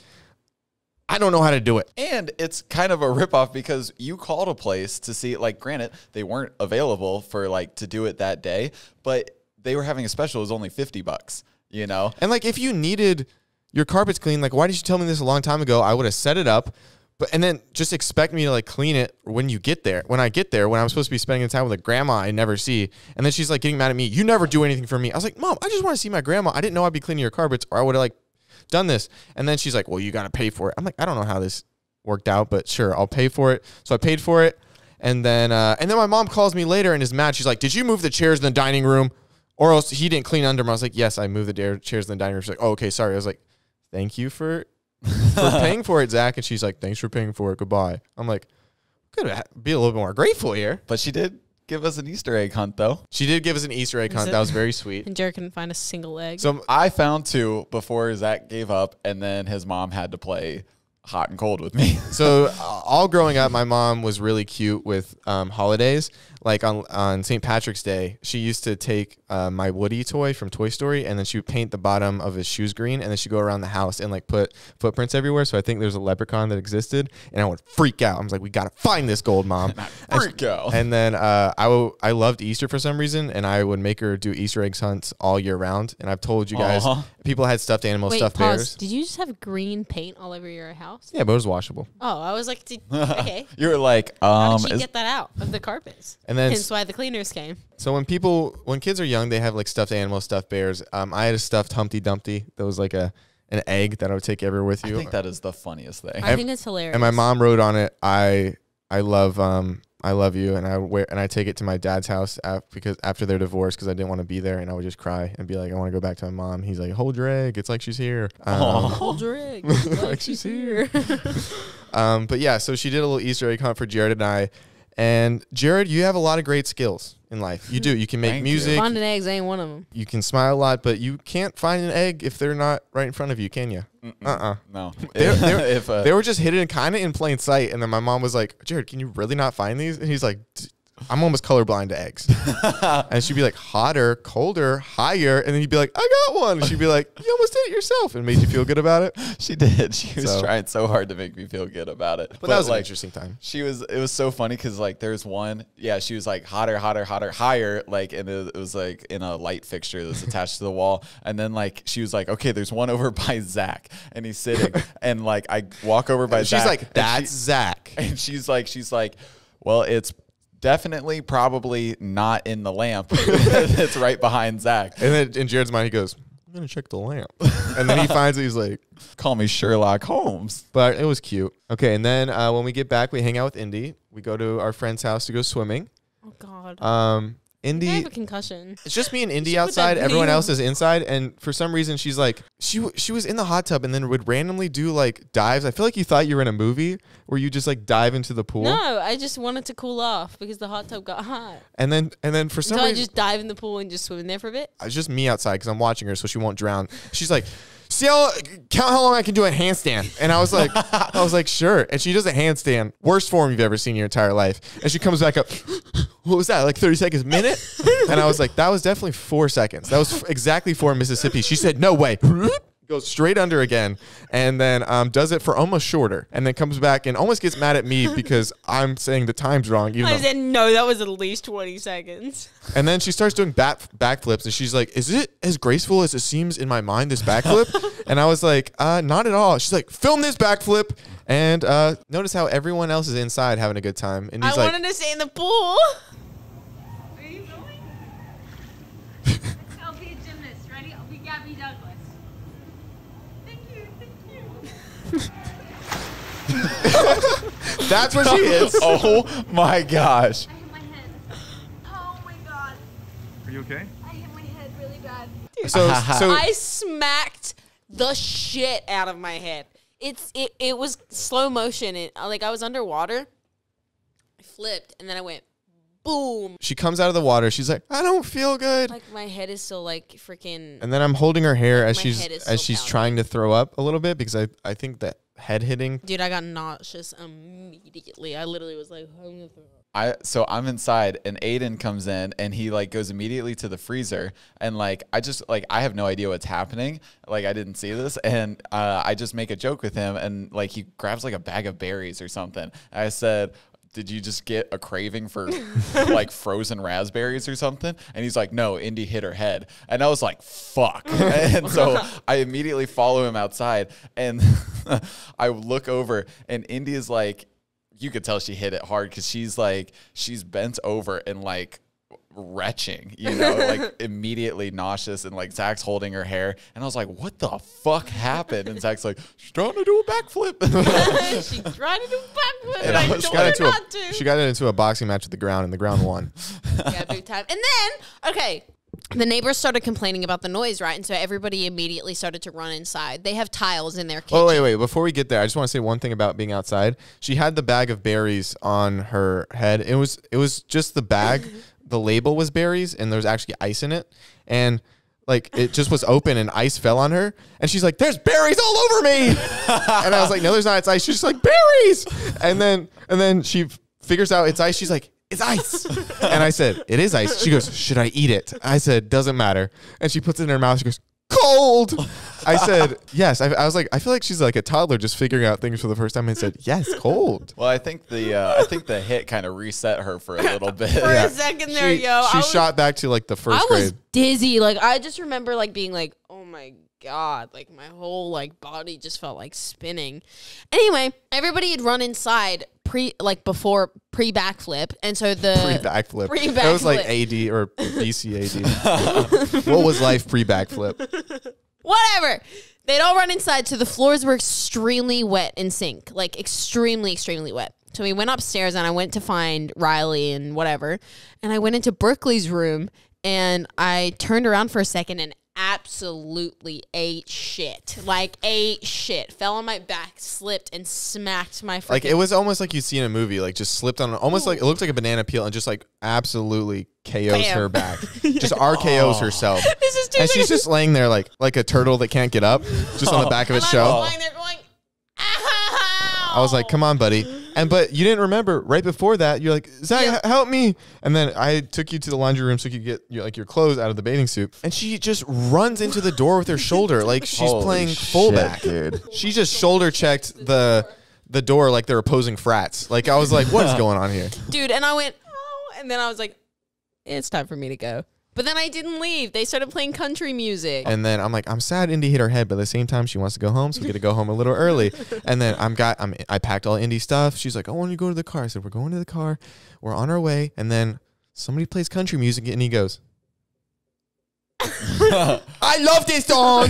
[SPEAKER 2] I don't know how to do it.
[SPEAKER 1] And it's kind of a ripoff because you called a place to see, like, granted, they weren't available for like to do it that day, but they were having a special. It was only 50 bucks, you know?
[SPEAKER 2] And like, if you needed your carpets cleaned, like, why did you tell me this a long time ago? I would have set it up. But and then just expect me to like clean it when you get there. When I get there, when I'm supposed to be spending time with a grandma I never see, and then she's like getting mad at me. You never do anything for me. I was like, Mom, I just want to see my grandma. I didn't know I'd be cleaning your carpets, or I would have like done this. And then she's like, Well, you got to pay for it. I'm like, I don't know how this worked out, but sure, I'll pay for it. So I paid for it, and then uh, and then my mom calls me later and is mad. She's like, Did you move the chairs in the dining room, or else he didn't clean under them? I was like, Yes, I moved the chairs in the dining room. She's like, Oh, okay, sorry. I was like, Thank you for for paying for it, Zach. And she's like, Thanks for paying for it. Goodbye. I'm like, Could be a little bit more grateful here.
[SPEAKER 1] But she did give us an Easter egg hunt, though.
[SPEAKER 2] She did give us an Easter egg
[SPEAKER 3] Is
[SPEAKER 2] hunt.
[SPEAKER 3] it-
[SPEAKER 2] That was very sweet.
[SPEAKER 3] And Jared couldn't find a single egg.
[SPEAKER 2] So
[SPEAKER 1] I found two before Zach gave up, and then his mom had to play hot and cold with me.
[SPEAKER 2] so uh, all growing up, my mom was really cute with um, holidays. Like on on St. Patrick's Day, she used to take uh, my Woody toy from Toy Story, and then she would paint the bottom of his shoes green, and then she'd go around the house and like put footprints everywhere. So I think there's a leprechaun that existed, and I would freak out. I was like, "We gotta find this gold, mom!" And
[SPEAKER 1] Freak out.
[SPEAKER 2] And then uh, I w- I loved Easter for some reason, and I would make her do Easter eggs hunts all year round. And I've told you guys,
[SPEAKER 1] Aw.
[SPEAKER 2] people had stuffed animals,
[SPEAKER 3] Wait,
[SPEAKER 2] stuffed
[SPEAKER 3] pause.
[SPEAKER 2] bears.
[SPEAKER 3] Did you just have green paint all over your house?
[SPEAKER 2] Yeah, but it was washable.
[SPEAKER 3] Oh, I was like, did, okay.
[SPEAKER 1] you were like,
[SPEAKER 3] How
[SPEAKER 1] um,
[SPEAKER 3] did she
[SPEAKER 1] is,
[SPEAKER 3] get that out of the carpets?
[SPEAKER 2] And then
[SPEAKER 3] Hence why the cleaners came.
[SPEAKER 2] So when people, when kids are young, they have like stuffed animals, stuffed bears. Um, I had a stuffed Humpty Dumpty that was like a an egg that I would take everywhere with you.
[SPEAKER 1] I think that is the funniest thing.
[SPEAKER 3] I think it's hilarious.
[SPEAKER 2] and my mom wrote on it, "I I love um I love you," and I wear and I take it to my dad's house af- because after their divorce because I didn't want to be there, and I would just cry and be like, "I want to go back to my mom." He's like, "Hold your egg. It's like she's here." Um,
[SPEAKER 3] Hold your egg.
[SPEAKER 2] like she's here. um, but yeah, so she did a little Easter egg hunt for Jared and I. And Jared, you have a lot of great skills. in life. You do. You can make
[SPEAKER 1] Thank you.
[SPEAKER 2] music.
[SPEAKER 3] Fondant eggs ain't one of them.
[SPEAKER 2] You can smile a lot, but you can't find an egg if they're not right in front of you, can you? Uh uh
[SPEAKER 1] No.
[SPEAKER 2] They, they,
[SPEAKER 1] if uh,
[SPEAKER 2] they were just hidden kind of in plain sight. And then my mom was like, Jared, can you really not find these? And he's like, "D- I'm almost colorblind to eggs. and she'd be like, hotter, colder, higher. And then you'd be like, I got one. And she'd be like, You almost did it yourself and made you feel good about it.
[SPEAKER 1] she did. She was
[SPEAKER 2] So-
[SPEAKER 1] trying so hard to make me feel good about it.
[SPEAKER 2] But, that was
[SPEAKER 1] like,
[SPEAKER 2] an interesting time.
[SPEAKER 1] She was. It was so funny because like there's one. Yeah, she was like hotter, hotter, hotter, higher. Like and it, it was like in a light fixture that's attached to the wall. And then like she was like, okay, there's one over by Zach, and he's sitting. and like I walk over by
[SPEAKER 2] And
[SPEAKER 1] Zach.
[SPEAKER 2] she's like,
[SPEAKER 1] and
[SPEAKER 2] That's
[SPEAKER 1] she-
[SPEAKER 2] Zach.
[SPEAKER 1] and she's like, she's like, well, it's definitely probably not in the lamp. it's right behind Zach.
[SPEAKER 2] And then in Jared's mind, he goes, I'm going to check the lamp. and then he finds it. He's like,
[SPEAKER 1] Call me Sherlock Holmes.
[SPEAKER 2] But it was cute. Okay. And then uh, when we get back, we hang out with Indy. We go to our friend's house to go swimming.
[SPEAKER 3] Oh God.
[SPEAKER 2] Um,
[SPEAKER 3] I have a concussion.
[SPEAKER 2] It's just me and Indy
[SPEAKER 3] She put that
[SPEAKER 2] outside. Everyone else is inside, and for some reason, she's like, she she was in the hot tub and then would randomly do like dives. I feel like you thought you were in a movie where you just like dive into the pool,
[SPEAKER 3] No, I just wanted to cool off because the hot tub got hot.
[SPEAKER 2] and then and then for some
[SPEAKER 3] So I
[SPEAKER 2] reason,
[SPEAKER 3] just dive in the pool and just swim in there for a bit.
[SPEAKER 2] it's just me outside because I'm watching her, so she won't drown. She's like, "See how count how long I can do a handstand," and I was like, "I was like, sure." And she does a handstand, worst form you've ever seen in your entire life, and she comes back up. What was that? Like 30 seconds, minute? And I was like, that was definitely four seconds. That was f- exactly four Mississippi. She said, no way. Goes straight under again, and then um, does it for almost shorter, and then comes back and almost gets mad at me because I'm saying the time's wrong. Even
[SPEAKER 3] I
[SPEAKER 2] though,
[SPEAKER 3] said no, that was at least twenty seconds.
[SPEAKER 2] and then she starts doing back backflips, and she's like, "Is it as graceful as it seems in my mind? This backflip?" and I was like, "Uh, not at all." She's like, "Film this backflip," and uh, notice how everyone else is inside having a good time, and
[SPEAKER 3] I
[SPEAKER 2] like,
[SPEAKER 3] wanted to stay in the pool.
[SPEAKER 4] Are you going? I'll be a gymnast. Ready? I'll be Gabby Douglas. Thank you. Thank you.
[SPEAKER 2] "That's what she is."
[SPEAKER 1] oh my gosh.
[SPEAKER 4] I hit my head. Oh my god.
[SPEAKER 5] Are you okay?
[SPEAKER 4] I hit my head really bad.
[SPEAKER 2] So, so
[SPEAKER 3] I smacked the shit out of my head. It's it, it was slow motion. It like I was underwater. I flipped and then I went boom.
[SPEAKER 2] she comes out of the water. She's like, "I don't feel good."
[SPEAKER 3] Like my head is still like freaking.
[SPEAKER 2] And then I'm holding her hair as she's as she's
[SPEAKER 3] pounding.
[SPEAKER 2] trying to throw up a little bit because I I think that head hitting.
[SPEAKER 3] Dude, I got nauseous immediately. I literally was like, I'm gonna throw up.
[SPEAKER 1] I so I'm inside and Aiden comes in and he like goes immediately to the freezer and like I just like I have no idea what's happening like I didn't see this and uh, I just make a joke with him and like he grabs like a bag of berries or something. I said. Did you just get a craving for like frozen raspberries or something? And he's like, No, Indy hit her head. And I was like, Fuck. and so I immediately follow him outside and I look over and Indy is like, you could tell she hit it hard because she's like she's bent over and like retching, you know, like immediately nauseous and like Zach's holding her hair. And I was like, what the fuck happened? And Zach's like, she's trying to do a backflip.
[SPEAKER 3] she tried to do backflip,
[SPEAKER 1] And
[SPEAKER 3] and
[SPEAKER 1] I
[SPEAKER 3] I told
[SPEAKER 2] got
[SPEAKER 3] her
[SPEAKER 2] into a
[SPEAKER 3] to.
[SPEAKER 2] she got into a boxing match with the ground and the ground won.
[SPEAKER 3] yeah, big time. And then, okay, the neighbors started complaining about the noise, right? And so everybody immediately started to run inside. They have tiles in their kitchen.
[SPEAKER 2] Oh wait, wait! Before we get there, I just want to say one thing about being outside. She had the bag of berries on her head. It was it was just the bag. The label was berries, and there was actually ice in it, and like it just was open, and ice fell on her, and she's like, "There's berries all over me," and I was like, "No, there's not. It's ice." She's just like berries, and then and then she figures out it's ice. She's like. It's ice. And I said, It is ice. She goes, Should I eat it? I said, Doesn't matter. And she puts it in her mouth. She goes, Cold. I said, Yes. I, I was like, I feel like she's like a toddler just figuring out things for the first time and said, Yes, cold.
[SPEAKER 1] well, I think the uh, I think the hit kind of reset her for a little bit.
[SPEAKER 3] For
[SPEAKER 2] Yeah.
[SPEAKER 3] a second there,
[SPEAKER 2] she
[SPEAKER 3] yo.
[SPEAKER 2] she
[SPEAKER 3] I was,
[SPEAKER 2] shot back to like the first
[SPEAKER 3] I was dizzy. Like, I just remember, like, being like, oh my God. Like, my whole, like, body just felt like spinning. Anyway, everybody had run inside pre, like, before pre backflip. And so the.
[SPEAKER 2] Pre backflip.
[SPEAKER 3] pre
[SPEAKER 2] That was like. AD or BCAD. what was life pre backflip?
[SPEAKER 3] whatever. They'd all run inside, so the floors were extremely wet in sink, like extremely, extremely wet. So we went upstairs and I went to find Riley and whatever. And I went into Berkeley's room and I turned around for a second and absolutely ate shit. Like ate shit. Fell on my back, slipped and smacked my freaking
[SPEAKER 2] Like it was almost like you see in a movie, like just slipped on almost like it looked like a banana peel and just like absolutely KOs
[SPEAKER 3] Bam.
[SPEAKER 2] her back. Just RKOs herself.
[SPEAKER 3] This is two
[SPEAKER 2] And she's just laying there like like a turtle that can't get up, just on the back of its
[SPEAKER 3] And
[SPEAKER 2] shell.
[SPEAKER 3] lying there going, Ow!
[SPEAKER 2] I was like, "Come on, buddy." And but you didn't remember right before that. You're like, "Zach,
[SPEAKER 3] Yeah.
[SPEAKER 2] h- help me!" And then I took you to the laundry room so you could get your, like your clothes out of the bathing suit. And she just runs into the door with her shoulder like she's
[SPEAKER 1] Holy
[SPEAKER 2] playing
[SPEAKER 1] shit,
[SPEAKER 2] fullback.
[SPEAKER 1] dude.
[SPEAKER 2] She just shoulder checked the the door like they're opposing frats. Like I was like, "What is going on here?"
[SPEAKER 3] dude. And I went, oh, and then I was like, it's time for me to go. But then I didn't leave. They started playing country music.
[SPEAKER 2] And then I'm like, I'm sad Indy hit her head, but at the same time, she wants to go home, so we get to go home a little early. And then I'm got I'm I packed all Indy stuff. She's like, I want to go to the car. I said, We're going to the car. We're on our way. And then somebody plays country music, and he goes, I love this song.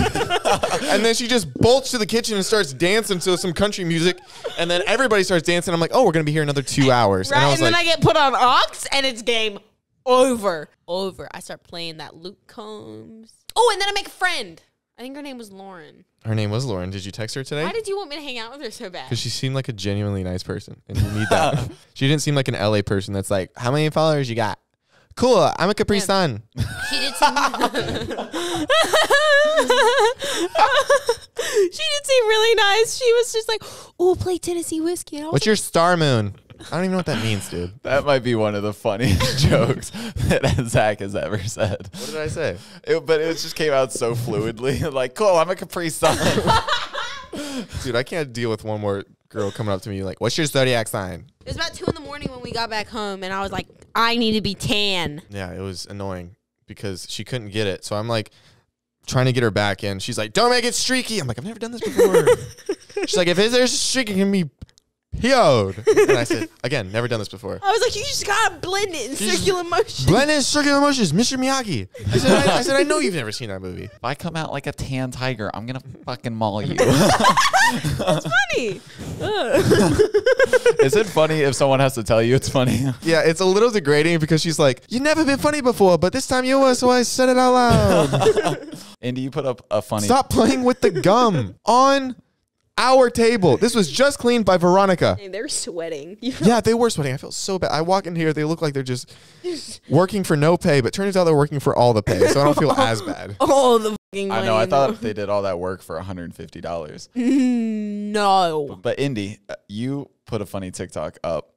[SPEAKER 2] and then she just bolts to the kitchen and starts dancing to some country music. And then everybody starts dancing. I'm like, Oh, we're gonna be here another two hours.
[SPEAKER 3] right,
[SPEAKER 2] and I
[SPEAKER 3] and,
[SPEAKER 2] was
[SPEAKER 3] then I get put on aux, and it's game over. Over. I start playing that Luke Combs. Oh, and then I make a friend. I think her name was Lauren.
[SPEAKER 2] Her name was Lauren. Did you text her today?
[SPEAKER 3] Why did you want me to hang out with her so bad?
[SPEAKER 2] Because she seemed like a genuinely nice person, and you need that. she didn't seem like an LA person that's like, "How many followers you got?" Cool. I'm a Capri
[SPEAKER 3] Yeah.
[SPEAKER 2] Sun.
[SPEAKER 3] She did seem. she did seem really nice. She was just like, "Oh, play Tennessee whiskey." And I was
[SPEAKER 2] What's your star moon? I don't even know what that means, dude.
[SPEAKER 1] That might be one of the funniest jokes that Zach has ever said.
[SPEAKER 2] What did I say?
[SPEAKER 1] It, but it just came out so fluidly. Like, cool, I'm a Capri Sun.
[SPEAKER 2] Dude, I can't deal with one more girl coming up to me like, "What's your zodiac sign?"
[SPEAKER 3] It was about two in the morning when we got back home, and I was like, "I need to be tan."
[SPEAKER 2] Yeah, it was annoying because she couldn't get it. So I'm like trying to get her back in. She's like, "Don't make it streaky." I'm like, "I've never done this before." She's like, "If there's a streak, it can be PO'd." And I said, "Again, never done this before."
[SPEAKER 3] I was like, "You just gotta blend it in
[SPEAKER 2] just-
[SPEAKER 3] circular motion."
[SPEAKER 2] Blend it in circular motions, Mr. Miyagi. I said, I, I said, I know you've never seen that movie.
[SPEAKER 1] if I come out like a tan tiger, I'm gonna fucking maul you.
[SPEAKER 3] It's funny.
[SPEAKER 1] Is it funny if someone has to tell you it's funny?
[SPEAKER 2] Yeah, it's a little degrading because she's like, "You've never been funny before, but this time you were, so I said it out loud."
[SPEAKER 1] Andy, you put up a funny.
[SPEAKER 2] Stop playing with the gum on our table. This was just cleaned by Veronica.
[SPEAKER 3] They're sweating.
[SPEAKER 2] Yeah, they were sweating. I feel so bad. I walk in here, they look like they're just working for no pay, but turns out they're working for all the pay, so I don't feel as bad.
[SPEAKER 3] Oh, the fucking.
[SPEAKER 1] I know. I thought they did all that work for $150.
[SPEAKER 3] No.
[SPEAKER 1] But Indy, uh, you put a funny TikTok up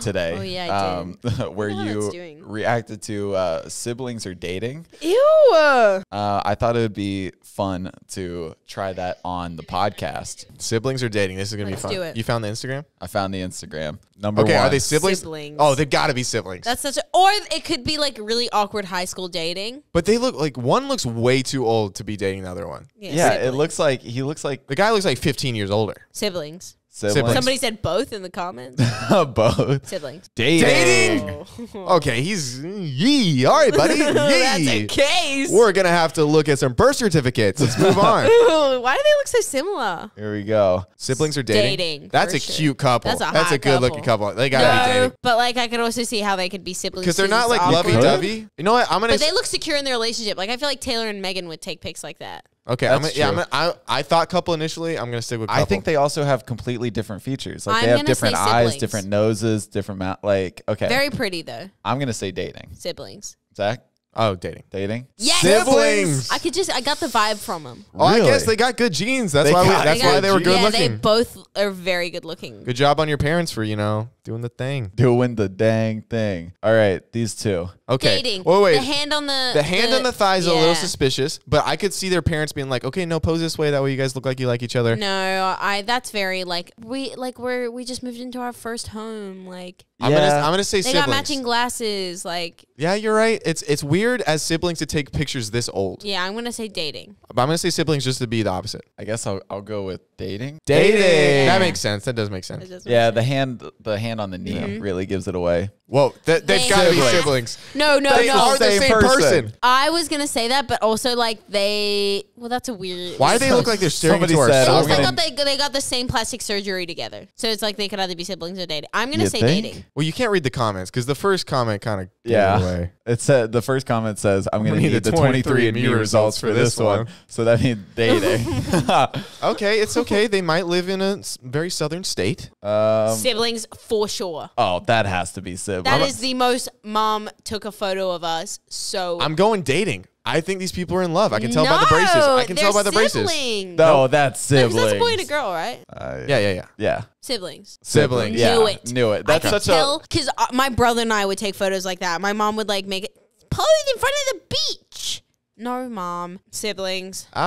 [SPEAKER 1] today.
[SPEAKER 3] Oh, yeah, I
[SPEAKER 1] um, where
[SPEAKER 3] know
[SPEAKER 1] you reacted to uh, siblings are dating.
[SPEAKER 3] Ew.
[SPEAKER 1] Uh, I thought it would be fun to try that on the podcast.
[SPEAKER 2] Siblings are dating. This is gonna
[SPEAKER 3] Let's
[SPEAKER 2] be fun.
[SPEAKER 3] do it.
[SPEAKER 2] You found the Instagram?
[SPEAKER 1] I found the Instagram number
[SPEAKER 2] Okay,
[SPEAKER 1] one.
[SPEAKER 2] are they siblings?
[SPEAKER 3] Siblings.
[SPEAKER 2] Oh, they've got to be siblings.
[SPEAKER 3] That's such a. Or it could be like really awkward high school dating.
[SPEAKER 2] but they look like one looks way too old to be dating the other one.
[SPEAKER 1] yeah, it looks like he looks like
[SPEAKER 2] The guy looks like 15 years older.
[SPEAKER 3] siblings.
[SPEAKER 1] Siblings.
[SPEAKER 3] Somebody said both in the comments.
[SPEAKER 1] both
[SPEAKER 3] siblings.
[SPEAKER 1] dating.
[SPEAKER 2] Okay, he's yee. All right, buddy.
[SPEAKER 3] That's a case.
[SPEAKER 2] We're gonna have to look at some birth certificates. Let's move on.
[SPEAKER 3] Ooh, why do they look so similar?
[SPEAKER 1] Here we go.
[SPEAKER 2] Siblings are dating.
[SPEAKER 3] Dating,
[SPEAKER 2] That's a
[SPEAKER 3] sure.
[SPEAKER 2] cute couple.
[SPEAKER 3] That's a
[SPEAKER 2] That's a
[SPEAKER 3] hot
[SPEAKER 2] good looking
[SPEAKER 3] couple.
[SPEAKER 2] couple. They gotta be
[SPEAKER 3] No,
[SPEAKER 2] dating
[SPEAKER 3] but like I could also see how they could be siblings
[SPEAKER 2] because they're not like lovey dovey. You know what? I'm gonna.
[SPEAKER 3] But they look secure in their relationship. Like I feel like Taylor and Megan would take pics like that.
[SPEAKER 2] Okay, I'm gonna,
[SPEAKER 1] That's
[SPEAKER 2] yeah, I'm
[SPEAKER 1] true.
[SPEAKER 2] gonna, I I thought couple initially. I'm gonna stick with. Couple.
[SPEAKER 1] I think they also have completely different features. Like
[SPEAKER 3] I'm
[SPEAKER 1] they have different eyes, different noses, different mouth. Like okay,
[SPEAKER 3] Very pretty though.
[SPEAKER 1] I'm gonna say dating.
[SPEAKER 3] Siblings.
[SPEAKER 1] Zach,
[SPEAKER 2] Oh, dating.
[SPEAKER 1] dating.
[SPEAKER 3] Yes.
[SPEAKER 2] Siblings.
[SPEAKER 3] I could just I got the vibe from them.
[SPEAKER 2] Oh, I guess they got good genes. That's
[SPEAKER 1] They
[SPEAKER 2] why. We, that's
[SPEAKER 3] They
[SPEAKER 2] why they were good
[SPEAKER 3] yeah,
[SPEAKER 2] looking.
[SPEAKER 3] they both are very good looking.
[SPEAKER 2] good job on your parents for you know doing the thing.
[SPEAKER 1] Doing the dang thing. All right, these two.
[SPEAKER 2] Okay.
[SPEAKER 3] Dating.
[SPEAKER 2] Wait, wait.
[SPEAKER 3] The hand on the
[SPEAKER 2] The hand on the thigh is a little suspicious, but I could see their parents being like, "Okay, no, pose this way. That way, you guys look like you like each other."
[SPEAKER 3] No, I that's very like we like we're we just moved into our first home. Like
[SPEAKER 2] I'm gonna
[SPEAKER 1] Yeah.
[SPEAKER 2] I'm gonna say
[SPEAKER 3] they
[SPEAKER 2] siblings.
[SPEAKER 3] got matching glasses. Like
[SPEAKER 2] Yeah, you're right. It's it's weird as siblings to take pictures this old.
[SPEAKER 3] yeah, I'm gonna say dating.
[SPEAKER 2] But I'm gonna say siblings just to be the opposite.
[SPEAKER 1] I guess I'll I'll go with dating. Dating.
[SPEAKER 2] That makes sense. That does make sense.
[SPEAKER 3] doesn't
[SPEAKER 1] Yeah,
[SPEAKER 3] make
[SPEAKER 1] the hand the hand on the knee
[SPEAKER 3] Mm-hmm.
[SPEAKER 1] really gives it away.
[SPEAKER 2] Whoa, that, they've
[SPEAKER 3] They-
[SPEAKER 2] got to be
[SPEAKER 1] Siblings.
[SPEAKER 2] siblings.
[SPEAKER 3] no no
[SPEAKER 2] They
[SPEAKER 3] no.
[SPEAKER 2] are the
[SPEAKER 1] Same
[SPEAKER 2] same
[SPEAKER 1] person.
[SPEAKER 2] person.
[SPEAKER 3] I was gonna say that, but also like they. Well, that's a weird.
[SPEAKER 2] Why do they look like they're staring
[SPEAKER 1] Somebody
[SPEAKER 2] into our
[SPEAKER 1] said,
[SPEAKER 3] It
[SPEAKER 1] I'm
[SPEAKER 3] like
[SPEAKER 1] gonna-
[SPEAKER 3] got they, they got the same plastic surgery together, so it's like they could either be siblings or dating. I'm gonna
[SPEAKER 1] You
[SPEAKER 3] say
[SPEAKER 1] think?
[SPEAKER 3] dating.
[SPEAKER 2] Well, you can't read the comments because the first comment kind of
[SPEAKER 1] Yeah.
[SPEAKER 2] away.
[SPEAKER 1] It said the first comment says, "I'm going to need, the 23 and me results for this one." So that means dating.
[SPEAKER 2] Okay, it's okay. they might live in a s- very southern state.
[SPEAKER 1] um,
[SPEAKER 3] siblings for sure.
[SPEAKER 1] oh, that has to be siblings. siblings.
[SPEAKER 3] That is the most mom took a photo of us. So
[SPEAKER 2] I'm going dating. I think these people are in love. I can tell by the braces. I can tell by the braces.
[SPEAKER 3] Siblings.
[SPEAKER 1] no, that's
[SPEAKER 3] Because
[SPEAKER 1] siblings.
[SPEAKER 3] that's a boy and a girl, right?
[SPEAKER 1] Uh,
[SPEAKER 2] Yeah, yeah, yeah.
[SPEAKER 1] yeah.
[SPEAKER 3] Siblings.
[SPEAKER 2] Siblings.
[SPEAKER 1] Yeah,
[SPEAKER 3] Knew it.
[SPEAKER 1] Knew it. That's
[SPEAKER 3] I could
[SPEAKER 1] such
[SPEAKER 3] tell because my brother and I would take photos like that. My mom would like make it pose in front of the beach. No, mom. Siblings.
[SPEAKER 2] Uh,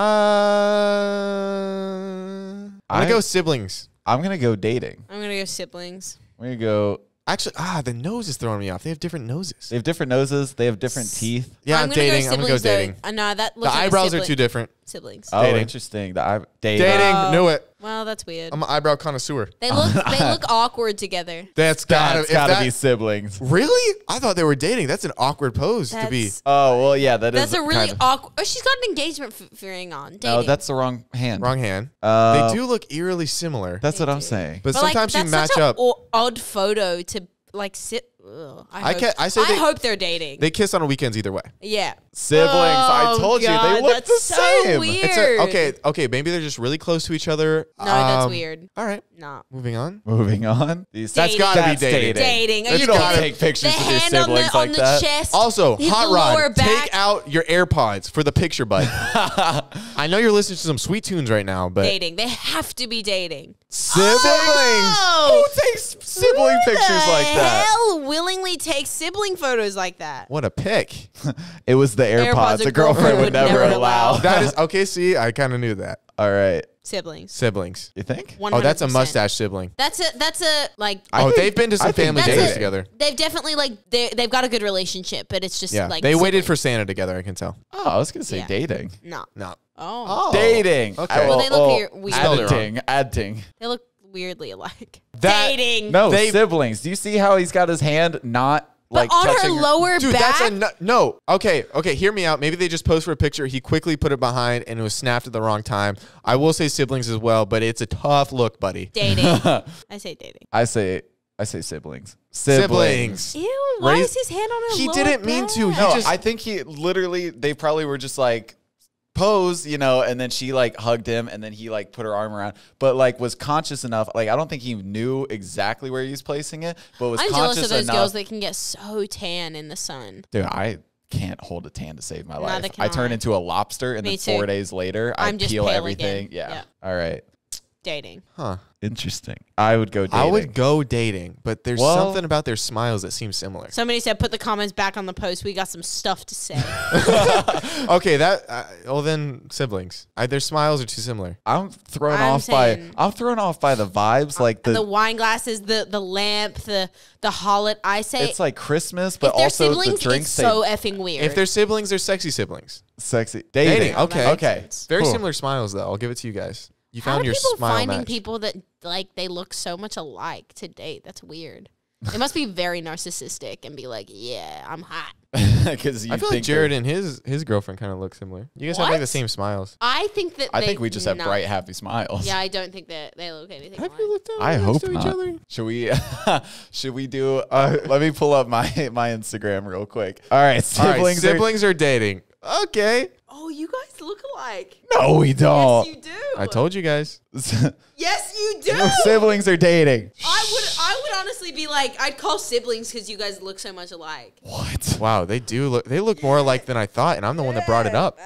[SPEAKER 2] I'm gonna go siblings.
[SPEAKER 1] I'm gonna go dating.
[SPEAKER 3] I'm gonna go siblings.
[SPEAKER 1] I'm gonna go.
[SPEAKER 2] Actually, ah, the nose is throwing me off. They have different noses.
[SPEAKER 1] They have different noses. They have different teeth.
[SPEAKER 2] Yeah,
[SPEAKER 3] I'm
[SPEAKER 2] I'm dating.
[SPEAKER 3] Go
[SPEAKER 2] I'm gonna go
[SPEAKER 3] siblings, though.
[SPEAKER 2] dating.
[SPEAKER 3] Uh, no, that
[SPEAKER 2] The
[SPEAKER 3] looks like a
[SPEAKER 2] eyebrows are
[SPEAKER 3] sibling-
[SPEAKER 2] too different.
[SPEAKER 3] Siblings.
[SPEAKER 1] Oh,
[SPEAKER 2] Dating.
[SPEAKER 1] interesting. The eye, dating.
[SPEAKER 2] Dating,
[SPEAKER 3] Oh.
[SPEAKER 2] knew it.
[SPEAKER 3] Well, that's weird.
[SPEAKER 2] I'm an eyebrow connoisseur.
[SPEAKER 3] they look they look awkward together.
[SPEAKER 2] That's gotta,
[SPEAKER 1] That's
[SPEAKER 2] if
[SPEAKER 1] gotta
[SPEAKER 2] that-
[SPEAKER 1] be siblings.
[SPEAKER 2] Really? I thought they were dating. That's an awkward pose to be.
[SPEAKER 3] That's
[SPEAKER 1] Oh well, yeah. That is.
[SPEAKER 3] that's a really
[SPEAKER 1] kind of-
[SPEAKER 3] awkward. Oh, she's got an engagement f- ring on. Dating.
[SPEAKER 1] no, that's the wrong hand.
[SPEAKER 2] Wrong hand.
[SPEAKER 1] Uh,
[SPEAKER 2] they do look eerily similar,
[SPEAKER 1] That's what
[SPEAKER 3] They
[SPEAKER 1] I'm saying.
[SPEAKER 2] but
[SPEAKER 3] But, like,
[SPEAKER 2] sometimes you
[SPEAKER 3] that's
[SPEAKER 2] match
[SPEAKER 3] such a
[SPEAKER 2] up.
[SPEAKER 3] o- odd photo to like sit. Ugh, I,
[SPEAKER 2] I
[SPEAKER 3] hope,
[SPEAKER 2] ca- I say they-
[SPEAKER 3] hope they're dating.
[SPEAKER 2] They kiss on weekends either way.
[SPEAKER 3] yeah.
[SPEAKER 1] Siblings. I
[SPEAKER 3] Oh,
[SPEAKER 1] told you they look
[SPEAKER 3] that's
[SPEAKER 1] the
[SPEAKER 3] so
[SPEAKER 1] same.
[SPEAKER 3] weird.
[SPEAKER 2] It's a, okay, okay. Maybe they're just really close to each other.
[SPEAKER 3] No, that's
[SPEAKER 2] Um,
[SPEAKER 3] weird.
[SPEAKER 2] All right,
[SPEAKER 3] No.
[SPEAKER 2] moving on.
[SPEAKER 1] Moving on. These
[SPEAKER 3] That's
[SPEAKER 2] gotta be
[SPEAKER 1] That's
[SPEAKER 2] dating.
[SPEAKER 3] Dating.
[SPEAKER 1] You
[SPEAKER 3] you
[SPEAKER 1] don't
[SPEAKER 3] kidding?
[SPEAKER 1] take pictures
[SPEAKER 3] the
[SPEAKER 1] with your
[SPEAKER 3] hand on the,
[SPEAKER 1] like
[SPEAKER 3] on
[SPEAKER 1] that.
[SPEAKER 3] the chest.
[SPEAKER 2] Also,
[SPEAKER 3] the
[SPEAKER 2] hot
[SPEAKER 3] lower
[SPEAKER 2] rod,
[SPEAKER 3] back.
[SPEAKER 2] take out your AirPods for the picture, bud. I know you're listening to some sweet tunes right now, but
[SPEAKER 3] dating. They have to be dating.
[SPEAKER 1] siblings.
[SPEAKER 3] Oh,
[SPEAKER 1] Who takes sibling
[SPEAKER 3] Who
[SPEAKER 1] pictures
[SPEAKER 3] the
[SPEAKER 1] like that?
[SPEAKER 3] Hell, willingly take sibling photos like that.
[SPEAKER 2] what a pick.
[SPEAKER 1] It was the AirPods.
[SPEAKER 3] AirPods
[SPEAKER 1] a
[SPEAKER 3] a
[SPEAKER 1] girlfriend would never allow.
[SPEAKER 2] That is okay. See, I kind of knew that.
[SPEAKER 1] All right.
[SPEAKER 3] Siblings.
[SPEAKER 2] Siblings.
[SPEAKER 1] You think?
[SPEAKER 3] 100%.
[SPEAKER 2] Oh, that's a mustache sibling.
[SPEAKER 3] That's a that's a like.
[SPEAKER 1] I
[SPEAKER 2] oh,
[SPEAKER 1] think-
[SPEAKER 2] they've been to some
[SPEAKER 1] think
[SPEAKER 2] family
[SPEAKER 3] that's
[SPEAKER 2] days
[SPEAKER 3] a-
[SPEAKER 2] together.
[SPEAKER 3] They've definitely like they they've got a good relationship, but it's just
[SPEAKER 2] Yeah,
[SPEAKER 3] like
[SPEAKER 2] they waited for Santa together. I can tell.
[SPEAKER 1] Oh, I was gonna say
[SPEAKER 3] Yeah.
[SPEAKER 1] dating.
[SPEAKER 3] no.
[SPEAKER 2] No.
[SPEAKER 3] Oh, oh.
[SPEAKER 1] Dating.
[SPEAKER 2] Okay.
[SPEAKER 1] I-
[SPEAKER 2] Well,
[SPEAKER 3] they look weird- weird.
[SPEAKER 2] Spelled it.
[SPEAKER 1] Adding. Adding.
[SPEAKER 3] they look weirdly alike.
[SPEAKER 2] That-
[SPEAKER 3] Dating.
[SPEAKER 1] No,
[SPEAKER 2] They-
[SPEAKER 1] siblings. Do you see how he's got his hand not like
[SPEAKER 3] but on her
[SPEAKER 1] touching
[SPEAKER 3] lower
[SPEAKER 2] Dude,
[SPEAKER 3] back.
[SPEAKER 2] that's a no, no. Okay, okay. Hear me out. Maybe they just posed for a picture. He quickly put it behind, and it was snapped at the wrong time. I will say siblings as well, but it's a tough look, buddy.
[SPEAKER 3] dating. I say dating.
[SPEAKER 1] I say I say siblings.
[SPEAKER 2] Siblings.
[SPEAKER 3] Ew. Why
[SPEAKER 2] Raise-
[SPEAKER 3] is his hand on her?
[SPEAKER 2] He
[SPEAKER 3] lower
[SPEAKER 2] didn't mean to. He
[SPEAKER 1] No,
[SPEAKER 2] just-
[SPEAKER 1] I think he literally they probably were just like pose, you know, and then she like hugged him and then he like put her arm around, but like was conscious enough. Like I don't think he knew exactly where he was placing it, but was
[SPEAKER 3] I'm
[SPEAKER 1] conscious
[SPEAKER 3] jealous of those
[SPEAKER 1] enough.
[SPEAKER 3] girls that can get so tan in the sun.
[SPEAKER 1] Dude, I can't hold a tan to save my
[SPEAKER 3] Neither
[SPEAKER 1] life.
[SPEAKER 3] can
[SPEAKER 1] I turn
[SPEAKER 3] I.
[SPEAKER 1] into a lobster and
[SPEAKER 3] Me
[SPEAKER 1] then four
[SPEAKER 3] too.
[SPEAKER 1] days later I
[SPEAKER 3] I'm just
[SPEAKER 1] peel
[SPEAKER 3] pale
[SPEAKER 1] everything.
[SPEAKER 3] again.
[SPEAKER 1] Yeah.
[SPEAKER 3] Yeah.
[SPEAKER 1] All right.
[SPEAKER 3] Dating.
[SPEAKER 2] huh.
[SPEAKER 1] Interesting. I would go dating.
[SPEAKER 2] I would go dating, but there's
[SPEAKER 1] Well-
[SPEAKER 2] something about their smiles that seems similar.
[SPEAKER 3] Somebody said, "Put the comments back on the post. We got some stuff to say."
[SPEAKER 2] Okay, that. Uh, well, then siblings. I, their smiles are too similar.
[SPEAKER 1] I'm thrown
[SPEAKER 3] I'm
[SPEAKER 1] off by I'm thrown off by the vibes like
[SPEAKER 3] the,
[SPEAKER 1] the,
[SPEAKER 3] wine glasses, the the lamp, the the hollet. I say,
[SPEAKER 1] it's like Christmas
[SPEAKER 3] if
[SPEAKER 1] but
[SPEAKER 3] they're
[SPEAKER 1] also
[SPEAKER 3] siblings,
[SPEAKER 1] the drinks
[SPEAKER 3] it's so effing weird.
[SPEAKER 2] If they're siblings, they're sexy siblings.
[SPEAKER 1] sexy dating.
[SPEAKER 2] Dating, okay.
[SPEAKER 1] Okay.
[SPEAKER 2] Very
[SPEAKER 1] Cool.
[SPEAKER 2] similar smiles, though. I'll give it to you guys. You
[SPEAKER 3] How
[SPEAKER 2] found
[SPEAKER 3] are
[SPEAKER 2] your
[SPEAKER 3] people
[SPEAKER 2] smile
[SPEAKER 3] finding
[SPEAKER 2] match.
[SPEAKER 3] people that like they look so much alike to date? That's weird. They must be very narcissistic and be like, "Yeah, I'm hot."
[SPEAKER 1] Because
[SPEAKER 2] I feel
[SPEAKER 1] think
[SPEAKER 2] like Jared
[SPEAKER 1] they're-
[SPEAKER 2] and his his girlfriend kind of look similar. You guys have like the same smiles.
[SPEAKER 3] I think that
[SPEAKER 1] I
[SPEAKER 3] they
[SPEAKER 1] think we just have
[SPEAKER 3] not-
[SPEAKER 1] bright, happy smiles.
[SPEAKER 3] Yeah, I don't think that they look anything.
[SPEAKER 2] Have
[SPEAKER 3] alike.
[SPEAKER 2] you looked at
[SPEAKER 1] I hope
[SPEAKER 2] to
[SPEAKER 1] not.
[SPEAKER 2] each other?
[SPEAKER 1] Should we? should we do? Uh, let me pull up my my Instagram real quick. All right,
[SPEAKER 2] All right,
[SPEAKER 1] siblings. are-
[SPEAKER 2] siblings are dating. Okay,
[SPEAKER 3] Oh, you guys look alike.
[SPEAKER 1] no, we don't.
[SPEAKER 3] Yes, you do.
[SPEAKER 2] I told you guys.
[SPEAKER 3] Yes, you do.
[SPEAKER 1] siblings are dating.
[SPEAKER 3] I would. I would honestly be like, I'd call siblings because you guys look so much alike.
[SPEAKER 1] What?
[SPEAKER 2] Wow, they do look. They look more alike than I thought, and I'm the one that brought it up.
[SPEAKER 3] Uh,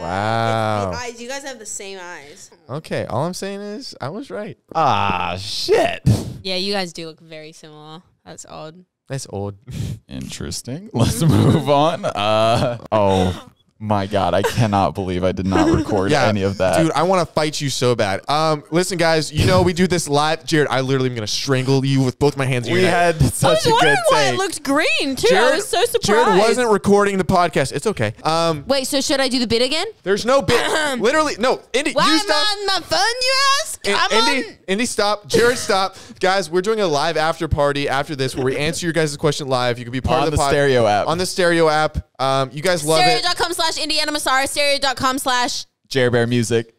[SPEAKER 2] Wow.
[SPEAKER 3] it's the eyes. You guys have the same eyes.
[SPEAKER 2] Okay, all I'm saying is I was right.
[SPEAKER 1] Ah, shit.
[SPEAKER 3] Yeah, you guys do look very similar. That's odd.
[SPEAKER 2] That's odd.
[SPEAKER 1] Interesting. Let's move on. Uh oh. My God, I cannot believe I did not record any of that.
[SPEAKER 2] Dude, I want to fight you so bad. Um, listen, guys, you know we do this live. Jared, I literally am gonna strangle you with both my hands. in
[SPEAKER 1] we
[SPEAKER 2] your
[SPEAKER 1] had such a good time.
[SPEAKER 3] I wonder why it looked green too. I was so surprised.
[SPEAKER 2] Jared wasn't recording the podcast. It's okay. Um,
[SPEAKER 3] Wait, so should I do the bit again?
[SPEAKER 2] there's no bit. literally, no. Indy,
[SPEAKER 3] Why
[SPEAKER 2] you
[SPEAKER 3] am
[SPEAKER 2] stop.
[SPEAKER 3] I on my phone? You ask.
[SPEAKER 2] In-
[SPEAKER 3] I'm
[SPEAKER 2] Indy,
[SPEAKER 3] on.
[SPEAKER 2] Indy, stop. Jared, stop. Guys, we're doing a live after party after this where we answer your guys' question live. You can be part
[SPEAKER 1] On
[SPEAKER 2] of the,
[SPEAKER 1] the
[SPEAKER 2] pod-
[SPEAKER 1] stereo app.
[SPEAKER 2] On the stereo app. Um, you guys love it.
[SPEAKER 3] Stereo.com slash Indiana Massara. Stereo.com slash.
[SPEAKER 1] Jare Bear Music.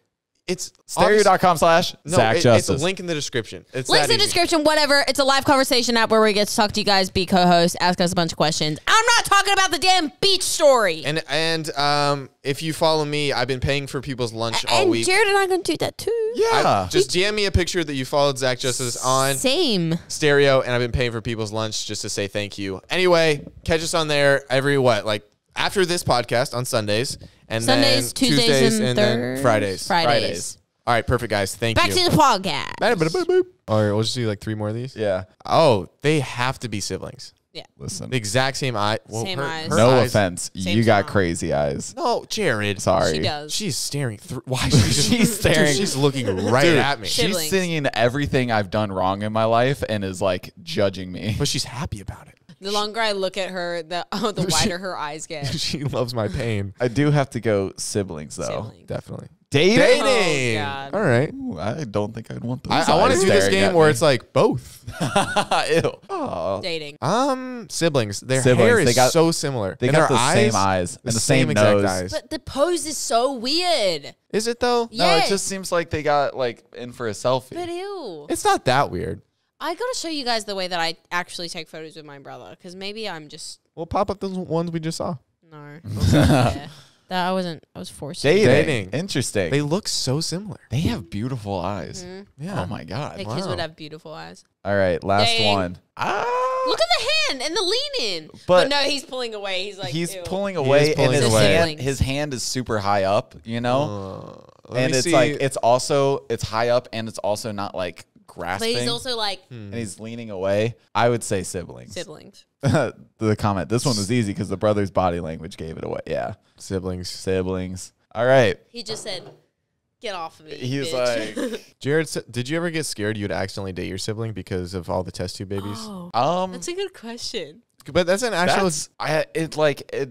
[SPEAKER 2] It's
[SPEAKER 1] Stereo.com slash
[SPEAKER 2] No,
[SPEAKER 1] Zach
[SPEAKER 2] it-
[SPEAKER 1] Justice.
[SPEAKER 2] it's a link in the description. It's
[SPEAKER 3] Links in the
[SPEAKER 2] easy.
[SPEAKER 3] description, whatever. It's a live conversation app where we get to talk to you guys, be co-hosts, ask us a bunch of questions. I'm not talking about the damn beach story.
[SPEAKER 2] And and um, if you follow me, I've been paying for people's lunch all
[SPEAKER 3] And
[SPEAKER 2] week.
[SPEAKER 3] Jared and I gonna do that too.
[SPEAKER 2] I-
[SPEAKER 1] yeah.
[SPEAKER 2] just DM me a picture that you followed Zach Justice on
[SPEAKER 3] Same.
[SPEAKER 2] stereo, and I've been paying for people's lunch just to say thank you. Anyway, catch us on there every what like after this podcast on Sundays and
[SPEAKER 3] Sundays,
[SPEAKER 2] then
[SPEAKER 3] Tuesdays,
[SPEAKER 2] Tuesdays,
[SPEAKER 3] and,
[SPEAKER 2] and
[SPEAKER 3] Thursdays.
[SPEAKER 2] then Fridays.
[SPEAKER 3] Fridays.
[SPEAKER 2] All right, perfect guys. Thank
[SPEAKER 3] Back
[SPEAKER 2] you.
[SPEAKER 3] Back to the podcast.
[SPEAKER 2] All right, we'll just do like three more of these.
[SPEAKER 1] yeah.
[SPEAKER 2] Oh, they have to be siblings. Yeah.
[SPEAKER 1] Listen.
[SPEAKER 2] The exact same eye. Well,
[SPEAKER 3] Same
[SPEAKER 2] her-
[SPEAKER 3] eyes.
[SPEAKER 2] her
[SPEAKER 1] No
[SPEAKER 2] eyes-
[SPEAKER 1] offense.
[SPEAKER 3] Same
[SPEAKER 1] you got
[SPEAKER 3] smile.
[SPEAKER 1] crazy eyes.
[SPEAKER 2] No, Jared.
[SPEAKER 1] Sorry.
[SPEAKER 3] She does.
[SPEAKER 2] She's staring through. Why? She's, just,
[SPEAKER 1] She's
[SPEAKER 2] Dude,
[SPEAKER 1] staring.
[SPEAKER 2] she's looking right
[SPEAKER 1] Dude,
[SPEAKER 2] at me.
[SPEAKER 3] Shit.
[SPEAKER 1] She's
[SPEAKER 3] Siblings.
[SPEAKER 1] seeing everything I've done wrong in my life and is like judging me.
[SPEAKER 2] But she's happy about it.
[SPEAKER 3] The longer I look at her, the oh, the wider her eyes get.
[SPEAKER 2] she loves my pain.
[SPEAKER 1] I do have to go siblings though.
[SPEAKER 3] Siblings.
[SPEAKER 2] Definitely.
[SPEAKER 1] Dating?
[SPEAKER 2] Dating.
[SPEAKER 3] Oh, God.
[SPEAKER 2] All right.
[SPEAKER 1] Ooh, I don't think I'd want those.
[SPEAKER 2] I, I want to do this game where
[SPEAKER 1] me.
[SPEAKER 2] it's like both.
[SPEAKER 1] Ew. Oh.
[SPEAKER 3] Dating.
[SPEAKER 2] Um, siblings. Their
[SPEAKER 1] Siblings,
[SPEAKER 2] hair is
[SPEAKER 1] they got-
[SPEAKER 2] so similar.
[SPEAKER 1] They
[SPEAKER 2] And
[SPEAKER 1] got
[SPEAKER 2] their
[SPEAKER 1] the same eyes and the same
[SPEAKER 2] exact
[SPEAKER 1] nose.
[SPEAKER 2] eyes.
[SPEAKER 3] But the pose is so weird.
[SPEAKER 2] Is it though?
[SPEAKER 3] Yeah.
[SPEAKER 1] No, it just seems like they got like in for a selfie.
[SPEAKER 3] But ew.
[SPEAKER 2] It's not that weird.
[SPEAKER 3] I gotta show you guys the way that I actually take photos with my brother, because maybe I'm just
[SPEAKER 2] We'll pop up those ones we just saw.
[SPEAKER 3] no. yeah. That I wasn't. I was forced. to.
[SPEAKER 1] Dating.
[SPEAKER 2] Dating.
[SPEAKER 1] Interesting.
[SPEAKER 2] They
[SPEAKER 1] They,
[SPEAKER 2] look so similar.
[SPEAKER 1] They have beautiful eyes.
[SPEAKER 2] Yeah.
[SPEAKER 1] Oh my god.
[SPEAKER 3] Like kids would have beautiful eyes.
[SPEAKER 1] All right, last
[SPEAKER 3] Dang.
[SPEAKER 1] one. Ah.
[SPEAKER 3] Look at the hand and the lean in. But,
[SPEAKER 1] But-
[SPEAKER 3] no, he's pulling away. He's like
[SPEAKER 1] he's
[SPEAKER 3] ew.
[SPEAKER 1] pulling away
[SPEAKER 2] pulling
[SPEAKER 1] and his
[SPEAKER 2] away.
[SPEAKER 1] hand his hand is super high up, you know?
[SPEAKER 2] Uh, let
[SPEAKER 1] and
[SPEAKER 2] me
[SPEAKER 1] it's
[SPEAKER 2] see.
[SPEAKER 1] like it's also it's high up and it's also not like
[SPEAKER 3] But he's also like
[SPEAKER 1] and he's leaning away. I would say siblings.
[SPEAKER 3] siblings.
[SPEAKER 1] the comment. This one was easy because the brother's body language gave it away. Yeah.
[SPEAKER 2] siblings.
[SPEAKER 1] Siblings. All right.
[SPEAKER 3] He just said, "Get off of me."
[SPEAKER 1] He's
[SPEAKER 3] bitch."
[SPEAKER 1] like
[SPEAKER 2] Jared, s- did you ever get scared you'd accidentally date your sibling because of all the test tube babies?
[SPEAKER 3] oh,
[SPEAKER 1] um
[SPEAKER 3] that's a good question.
[SPEAKER 2] But that's an actual.
[SPEAKER 1] that's I it like it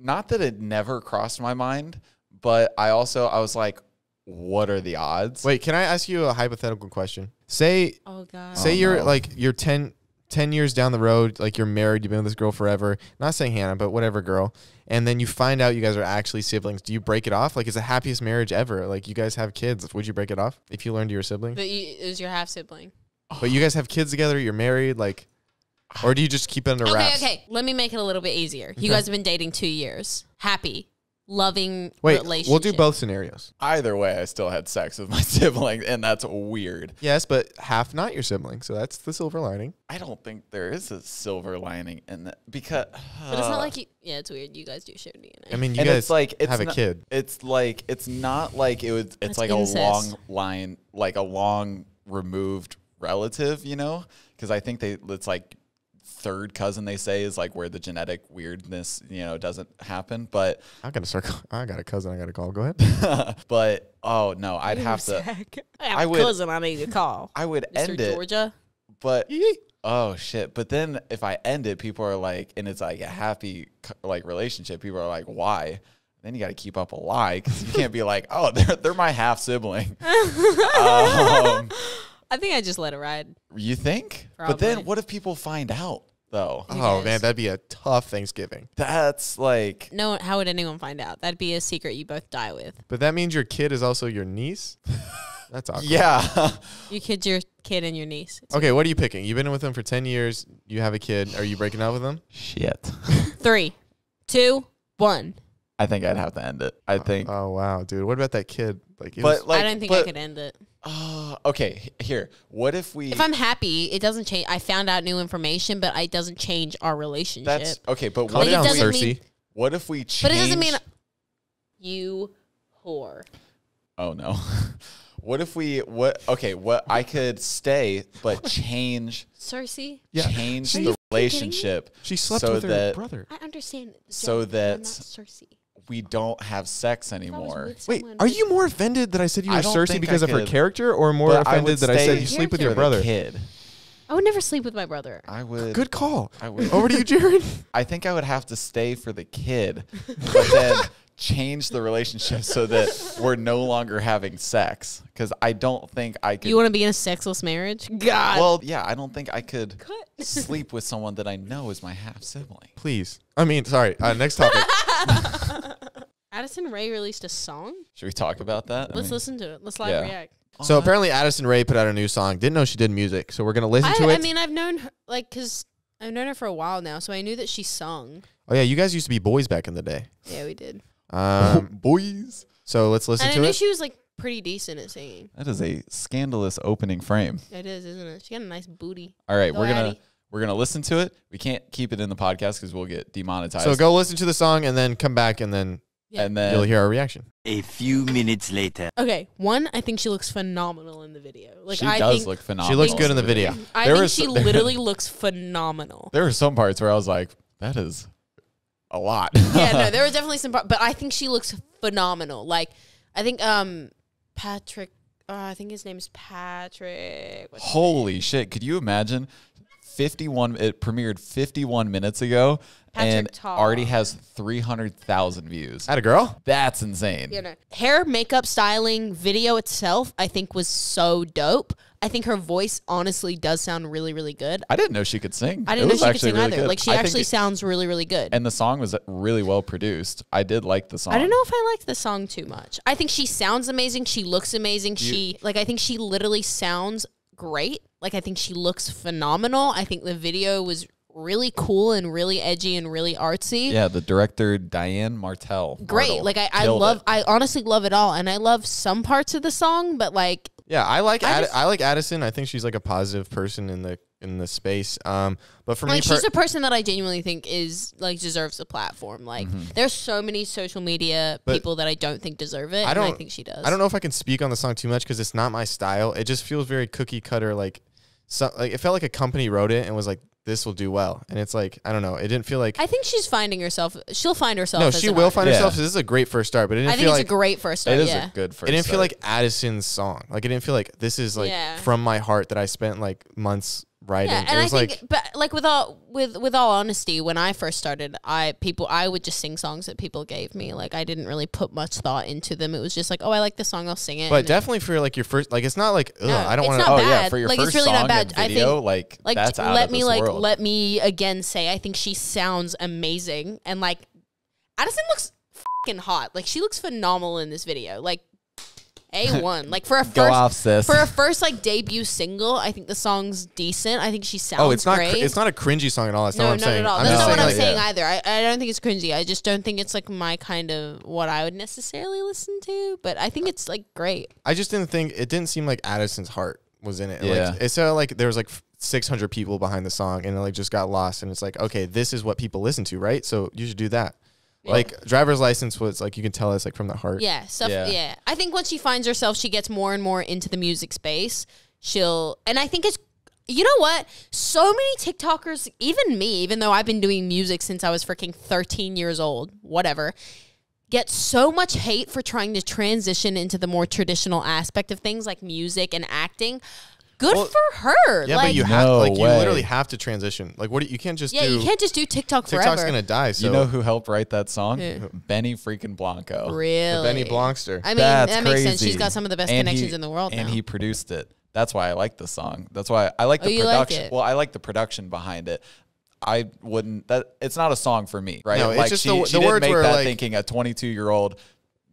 [SPEAKER 1] not that it never crossed my mind, but I also I was like what are the odds?
[SPEAKER 2] Wait, can I ask you a hypothetical question? Say
[SPEAKER 3] Oh God.
[SPEAKER 2] say
[SPEAKER 1] Oh,
[SPEAKER 2] you're
[SPEAKER 1] no.
[SPEAKER 2] like you're 10, 10 years down the road, like you're married, you've been with this girl forever. Not saying Hannah, but whatever girl. And then you find out you guys are actually siblings. Do you break it off? Like it's the happiest marriage ever. Like you guys have kids. Would you break it off if you learned you were siblings?
[SPEAKER 3] But you, it was your half sibling.
[SPEAKER 2] But you guys have kids together. You're married. Like, or do you just keep it under
[SPEAKER 3] Okay,
[SPEAKER 2] wraps?
[SPEAKER 3] okay. Let me make it a little bit easier. You guys have been dating two years. Happy, loving
[SPEAKER 2] Wait,
[SPEAKER 3] relationship.
[SPEAKER 2] we'll do both scenarios.
[SPEAKER 1] Either way, I still had sex with my sibling, and that's weird.
[SPEAKER 2] Yes, but half not your sibling. So that's the silver lining.
[SPEAKER 1] I don't think there is a silver lining in that because
[SPEAKER 3] But it's not like you. Yeah, it's weird. You guys do share DNA.
[SPEAKER 2] I mean, you
[SPEAKER 1] and
[SPEAKER 2] guys
[SPEAKER 1] it's like it's
[SPEAKER 2] have a kid.
[SPEAKER 1] It's like it's not like it was. It's
[SPEAKER 3] That's
[SPEAKER 1] like
[SPEAKER 3] incest.
[SPEAKER 1] a long line, like a long removed relative, you know? Because I think they it's like third cousin. They say is like where the genetic weirdness, you know, doesn't happen. But
[SPEAKER 2] I got a circle. I got a cousin. I got to call. Go ahead.
[SPEAKER 1] but oh no, I'd have to.
[SPEAKER 3] I have
[SPEAKER 1] I
[SPEAKER 3] a
[SPEAKER 1] would-
[SPEAKER 3] cousin I need to call.
[SPEAKER 1] I would
[SPEAKER 3] Mr.
[SPEAKER 1] end it,
[SPEAKER 3] Georgia.
[SPEAKER 1] but oh shit. But then if I end it, people are like, and it's like a happy like relationship. People are like, why? Then you got to keep up a lie because you can't be like, oh, they're they're my half sibling. um,
[SPEAKER 3] I think I just let it ride.
[SPEAKER 1] you think? But then what if people find out though?
[SPEAKER 3] Who
[SPEAKER 2] oh
[SPEAKER 3] cares?
[SPEAKER 2] man, that'd be a tough Thanksgiving.
[SPEAKER 1] That's like
[SPEAKER 3] No, how would anyone find out? That'd be a secret you both die with.
[SPEAKER 2] But that means your kid is also your niece. That's awkward.
[SPEAKER 1] yeah.
[SPEAKER 3] You kid your kid and your niece.
[SPEAKER 2] Okay, what are you picking? You've been with them for ten years. You have a kid. Are you breaking up with them?
[SPEAKER 1] Shit.
[SPEAKER 3] Three, two, one.
[SPEAKER 1] I think I'd have to end it. I think.
[SPEAKER 2] Oh wow, dude. What about that kid? Like,
[SPEAKER 1] but
[SPEAKER 2] was-
[SPEAKER 1] like,
[SPEAKER 3] I don't think
[SPEAKER 1] but,
[SPEAKER 3] I could end it.
[SPEAKER 1] Uh, okay, here. What if we?
[SPEAKER 3] If I'm happy, it doesn't change. I found out new information, but it doesn't change our relationship.
[SPEAKER 1] that's okay. But what
[SPEAKER 3] Like, it
[SPEAKER 2] down,
[SPEAKER 1] if?
[SPEAKER 3] doesn't
[SPEAKER 2] Cersei.
[SPEAKER 3] mean-
[SPEAKER 1] What if we change?
[SPEAKER 3] but it doesn't mean you whore.
[SPEAKER 1] Oh no. What if we what okay, what I could stay but change
[SPEAKER 3] Cersei,
[SPEAKER 2] Yeah.
[SPEAKER 1] change the relationship
[SPEAKER 2] she slept
[SPEAKER 1] so
[SPEAKER 2] with her
[SPEAKER 1] that
[SPEAKER 2] brother.
[SPEAKER 3] I understand. the
[SPEAKER 1] So
[SPEAKER 3] joke, but I'm
[SPEAKER 1] that-
[SPEAKER 3] not Cersei.
[SPEAKER 1] We don't have sex
[SPEAKER 3] If I was
[SPEAKER 1] anymore.
[SPEAKER 2] Wait, are you more offended that I said you
[SPEAKER 1] I
[SPEAKER 2] were
[SPEAKER 1] don't
[SPEAKER 2] Cersei
[SPEAKER 1] think
[SPEAKER 2] because
[SPEAKER 1] I
[SPEAKER 2] of her
[SPEAKER 1] could.
[SPEAKER 2] character, or more
[SPEAKER 1] But I
[SPEAKER 2] offended
[SPEAKER 1] would
[SPEAKER 2] that I said
[SPEAKER 1] stay
[SPEAKER 2] you sleep with your
[SPEAKER 3] the
[SPEAKER 2] brother?
[SPEAKER 1] Kid.
[SPEAKER 3] I would never sleep with my brother.
[SPEAKER 1] I would
[SPEAKER 2] Good call.
[SPEAKER 1] I would
[SPEAKER 2] Over to you, Jared.
[SPEAKER 1] I think I would have to stay for the kid, but then change the relationship so that we're no longer having sex. Because I don't think I could.
[SPEAKER 3] You want to be in a sexless marriage? God.
[SPEAKER 1] well, yeah, I don't think I could
[SPEAKER 3] Cut.
[SPEAKER 1] sleep with someone that I know is my half sibling.
[SPEAKER 2] Please. I mean, sorry. Uh, next topic.
[SPEAKER 3] Addison Rae released a song.
[SPEAKER 1] Should we talk about that?
[SPEAKER 3] Let's
[SPEAKER 1] mean-
[SPEAKER 3] listen to it. Let's live
[SPEAKER 1] yeah.
[SPEAKER 3] react.
[SPEAKER 2] So
[SPEAKER 1] Oh,
[SPEAKER 2] apparently Addison Rae put out a new song. Didn't know she did music. So we're gonna listen
[SPEAKER 3] I,
[SPEAKER 2] to
[SPEAKER 3] I mean, I've known her like because I've known her for a while now, so I knew that she sung.
[SPEAKER 2] oh yeah, you guys used to be boys back in the day.
[SPEAKER 3] Yeah, we did.
[SPEAKER 2] Um,
[SPEAKER 1] boys.
[SPEAKER 2] so let's listen
[SPEAKER 3] and I
[SPEAKER 2] to
[SPEAKER 3] knew
[SPEAKER 2] it.
[SPEAKER 3] she was like pretty decent at singing.
[SPEAKER 1] That is a scandalous opening frame.
[SPEAKER 3] It is, isn't it? She got a nice booty.
[SPEAKER 1] All right,
[SPEAKER 3] Go
[SPEAKER 1] we're gonna
[SPEAKER 3] Addie.
[SPEAKER 1] we're gonna listen to it. We can't keep it in the podcast because we'll get demonetized.
[SPEAKER 2] so go listen to the song and then come back and then
[SPEAKER 3] Yeah.
[SPEAKER 1] and then
[SPEAKER 2] you'll hear our reaction.
[SPEAKER 6] A few minutes later.
[SPEAKER 3] Okay, one, I think she looks phenomenal in the video. Like
[SPEAKER 1] she
[SPEAKER 3] I
[SPEAKER 1] does
[SPEAKER 3] think
[SPEAKER 1] look phenomenal.
[SPEAKER 2] She looks good in the video.
[SPEAKER 3] I
[SPEAKER 1] There
[SPEAKER 3] think
[SPEAKER 1] was-
[SPEAKER 3] she literally looks phenomenal.
[SPEAKER 1] There were some parts where I was like, "That is a lot."
[SPEAKER 3] yeah, no, there were definitely some, but I think she looks phenomenal. Like, I think um Patrick, uh, I think his name is Patrick. what's his
[SPEAKER 1] Holy shit! Could you imagine? Fifty-one. It premiered fifty-one minutes ago,
[SPEAKER 3] Patrick
[SPEAKER 1] and
[SPEAKER 3] Tar.
[SPEAKER 1] already has three hundred thousand views.
[SPEAKER 2] Had a girl?
[SPEAKER 1] That's insane.
[SPEAKER 3] you know, hair, makeup, styling, video itself, I think was so dope. I think her voice honestly does sound really, really good.
[SPEAKER 1] I didn't know she could sing.
[SPEAKER 3] I didn't know she could sing
[SPEAKER 1] really
[SPEAKER 3] either.
[SPEAKER 1] good.
[SPEAKER 3] Like she
[SPEAKER 1] I
[SPEAKER 3] actually
[SPEAKER 1] it-
[SPEAKER 3] sounds really, really good.
[SPEAKER 1] and the song was really well produced. I did like the song.
[SPEAKER 3] I don't know if I liked the song too much. I think she sounds amazing. She looks amazing. she like I think she literally sounds great. Like I think she looks phenomenal. I think the video was really cool and really edgy and really artsy.
[SPEAKER 1] Yeah, the director Diane Martel.
[SPEAKER 3] Great.
[SPEAKER 1] Martel
[SPEAKER 3] Like I, I love
[SPEAKER 1] it.
[SPEAKER 3] I honestly love it all. And I love some parts of the song, but like
[SPEAKER 2] Yeah, I like
[SPEAKER 3] I
[SPEAKER 2] Ad-
[SPEAKER 3] just-
[SPEAKER 2] I like Addison. I think she's like a positive person in the in the space. Um, but for me,
[SPEAKER 3] like
[SPEAKER 2] per-
[SPEAKER 3] she's a person that I genuinely think is like deserves a platform. Like there's so many social media
[SPEAKER 2] Mm-hmm. But
[SPEAKER 3] people that I don't think deserve it.
[SPEAKER 2] I
[SPEAKER 3] and I
[SPEAKER 2] don't-
[SPEAKER 3] think she does.
[SPEAKER 2] I don't know if I can speak on the song too much because it's not my style. It just feels very cookie cutter. Like, so, like it felt like a company wrote it and was like, "This will do well." And it's like, I don't know. It didn't feel like.
[SPEAKER 3] I think she's finding herself. She'll find herself.
[SPEAKER 2] no,
[SPEAKER 3] as
[SPEAKER 2] she
[SPEAKER 3] an
[SPEAKER 2] will
[SPEAKER 3] artist.
[SPEAKER 2] find
[SPEAKER 1] Yeah.
[SPEAKER 2] herself. This is a great first start, but it didn't
[SPEAKER 3] I think
[SPEAKER 2] feel
[SPEAKER 3] it's
[SPEAKER 2] like
[SPEAKER 3] a great first start.
[SPEAKER 1] It is
[SPEAKER 3] yeah.
[SPEAKER 1] a good first.
[SPEAKER 2] it didn't feel
[SPEAKER 1] start.
[SPEAKER 2] like Addison's song. Like it didn't feel like this is like
[SPEAKER 3] Yeah.
[SPEAKER 2] from my heart that I spent like months writing.
[SPEAKER 3] Yeah, and I
[SPEAKER 2] was
[SPEAKER 3] think,
[SPEAKER 2] like
[SPEAKER 3] but like with all with with all honesty, when I first started, I people I would just sing songs that people gave me. Like I didn't really put much thought into them. It was just like, oh, I like this song, I'll sing it.
[SPEAKER 2] but definitely for like your first, like it's not like
[SPEAKER 3] No,
[SPEAKER 2] I don't want to.
[SPEAKER 3] not
[SPEAKER 1] oh yeah,
[SPEAKER 3] bad.
[SPEAKER 1] for your
[SPEAKER 3] Like, it's
[SPEAKER 1] first
[SPEAKER 3] really not
[SPEAKER 1] song
[SPEAKER 3] bad.
[SPEAKER 1] and
[SPEAKER 3] I
[SPEAKER 1] video,
[SPEAKER 3] think-
[SPEAKER 1] like
[SPEAKER 3] like
[SPEAKER 1] that's out
[SPEAKER 3] let me like
[SPEAKER 1] world.
[SPEAKER 3] let me again say I think she sounds amazing and like Addison looks fucking hot. Like she looks phenomenal in this video. Like a one. Like for a first
[SPEAKER 1] Go off, sis.
[SPEAKER 3] for a first like debut single, I think the song's decent. I think she oh, sounds
[SPEAKER 2] Oh, it's not.
[SPEAKER 3] great.
[SPEAKER 2] Cr- it's not a cringy song at all. That's
[SPEAKER 3] no,
[SPEAKER 2] not what
[SPEAKER 3] not
[SPEAKER 2] I'm saying.
[SPEAKER 3] at all.
[SPEAKER 2] I'm
[SPEAKER 3] That's
[SPEAKER 2] just
[SPEAKER 3] not what I'm
[SPEAKER 2] like,
[SPEAKER 3] saying
[SPEAKER 1] yeah.
[SPEAKER 3] either. I, I don't think it's cringy. I just don't think it's like my kind of what I would necessarily listen to. But I think it's like great.
[SPEAKER 2] I just didn't think it didn't seem like Addison's heart was in it.
[SPEAKER 1] Yeah.
[SPEAKER 2] Like, it sounded like there was like 600 people behind the song, and it like just got lost. And it's like, okay, this is what people listen to, right? So you should do that. Like driver's license was like you can tell it's like from the heart.
[SPEAKER 3] Yeah, stuff.
[SPEAKER 1] Yeah.
[SPEAKER 3] Yeah. I think once she finds herself, she gets more and more into the music space. She'll, and I think it's, you know what? So many TikTokers, even me, even though I've been doing music since I was freaking 13 years old, whatever, get so much hate for trying to transition into the more traditional aspect of things like music and acting. Good
[SPEAKER 2] Well,
[SPEAKER 3] for her.
[SPEAKER 2] Yeah,
[SPEAKER 3] like,
[SPEAKER 2] but you have
[SPEAKER 1] No
[SPEAKER 2] like you
[SPEAKER 1] way.
[SPEAKER 2] literally have to transition. Like what do you, you can't just
[SPEAKER 3] yeah,
[SPEAKER 2] do.
[SPEAKER 3] you can't just do TikTok
[SPEAKER 2] TikTok's
[SPEAKER 3] forever.
[SPEAKER 2] gonna die. So
[SPEAKER 1] you know who helped write that song?
[SPEAKER 3] Who?
[SPEAKER 1] Benny freaking Blanco.
[SPEAKER 3] really?
[SPEAKER 2] Benny Blankster.
[SPEAKER 3] I mean,
[SPEAKER 1] That's
[SPEAKER 3] that makes sense. She's got some of the best
[SPEAKER 1] And
[SPEAKER 3] connections
[SPEAKER 1] he-
[SPEAKER 3] in the world
[SPEAKER 1] and
[SPEAKER 3] now.
[SPEAKER 1] he produced it. That's why I like the song. That's why I like
[SPEAKER 3] Oh,
[SPEAKER 1] the
[SPEAKER 3] you like
[SPEAKER 1] production.
[SPEAKER 3] it.
[SPEAKER 1] well, I like the production behind it. I wouldn't. That it's not a song for me, right?
[SPEAKER 2] No, it's
[SPEAKER 1] like
[SPEAKER 2] just
[SPEAKER 1] she,
[SPEAKER 2] the-
[SPEAKER 1] she
[SPEAKER 2] the
[SPEAKER 1] didn't
[SPEAKER 2] words
[SPEAKER 1] make
[SPEAKER 2] were
[SPEAKER 1] that
[SPEAKER 2] like-
[SPEAKER 1] thinking a 22 year old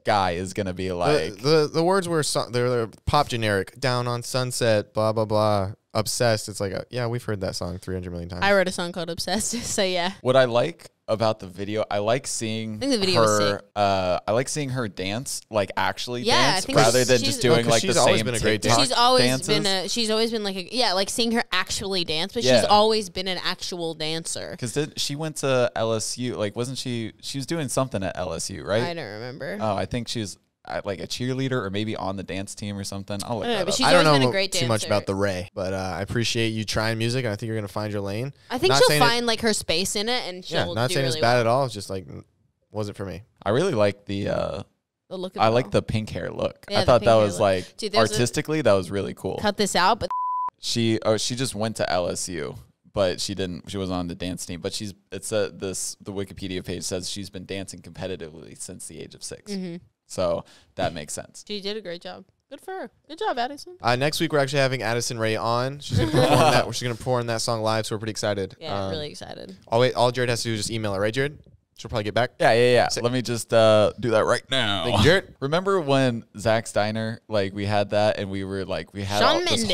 [SPEAKER 1] guy is gonna be like.
[SPEAKER 2] the, the the words were so, they're, they're pop generic. Down on sunset, blah blah blah. Obsessed. It's like a, yeah, we've heard that song 300 million times.
[SPEAKER 3] I wrote a song called Obsessed. so yeah.
[SPEAKER 1] What I like about the video, I like seeing
[SPEAKER 3] think the video
[SPEAKER 1] her. Uh, I like seeing her dance, like actually
[SPEAKER 3] Yeah, I
[SPEAKER 1] dance,
[SPEAKER 3] think
[SPEAKER 1] rather
[SPEAKER 3] she's-
[SPEAKER 1] than
[SPEAKER 3] she's-
[SPEAKER 1] just
[SPEAKER 3] No,
[SPEAKER 1] doing
[SPEAKER 2] 'cause
[SPEAKER 1] like
[SPEAKER 2] she's
[SPEAKER 1] the
[SPEAKER 2] always
[SPEAKER 1] same
[SPEAKER 2] been a great
[SPEAKER 1] TikTok
[SPEAKER 3] she's always
[SPEAKER 1] dances.
[SPEAKER 3] been a she's always been like a yeah like seeing her actually dance but
[SPEAKER 1] Yeah.
[SPEAKER 3] she's always been an actual dancer
[SPEAKER 1] Because she went to LSU, like wasn't she? She was doing something at LSU, right?
[SPEAKER 3] i don't remember
[SPEAKER 1] Oh, I think she was uh, like a cheerleader or maybe on the dance team or something. I'll look
[SPEAKER 3] I don't know,
[SPEAKER 1] that
[SPEAKER 3] she's
[SPEAKER 2] I don't know
[SPEAKER 3] been a great
[SPEAKER 2] too much about the Rae, but uh, I appreciate you trying music, and I think you're gonna find your lane.
[SPEAKER 3] i think
[SPEAKER 2] Not
[SPEAKER 3] she'll
[SPEAKER 2] saying it-
[SPEAKER 3] find like her space in it and she'll
[SPEAKER 2] yeah, not
[SPEAKER 3] do
[SPEAKER 2] saying
[SPEAKER 3] really
[SPEAKER 2] it's bad
[SPEAKER 3] well.
[SPEAKER 2] at all. It's just like mm, wasn't for me.
[SPEAKER 1] I really like the. Uh,
[SPEAKER 3] the look of
[SPEAKER 1] I like the pink hair look.
[SPEAKER 3] Yeah,
[SPEAKER 1] I thought that was
[SPEAKER 3] look.
[SPEAKER 1] like
[SPEAKER 3] Dude, there's a-
[SPEAKER 1] artistically that was really cool.
[SPEAKER 3] cut this out but
[SPEAKER 1] She oh she just went to LSU, but she didn't. She wasn't on the dance team. But she's it's a this the Wikipedia page says she's been dancing competitively since the age of 6
[SPEAKER 3] Mhm.
[SPEAKER 1] So that makes sense.
[SPEAKER 3] she did a great job good for her good job addison
[SPEAKER 2] Uh, next week we're actually having Addison Rae on. She's gonna perform that. She's gonna perform that song live, so we're pretty excited.
[SPEAKER 3] yeah
[SPEAKER 2] Um,
[SPEAKER 3] really excited
[SPEAKER 2] All wait, all Jared has to do is just email her, right, Jared? She'll probably get back.
[SPEAKER 1] Yeah, yeah, yeah.
[SPEAKER 2] Say-
[SPEAKER 1] Let me just uh, do that right now.
[SPEAKER 2] Thank you, Jared.
[SPEAKER 1] Remember when Zach Steiner, like we had that, and we were like, we had
[SPEAKER 3] Shawn
[SPEAKER 1] all, this
[SPEAKER 3] Mendes.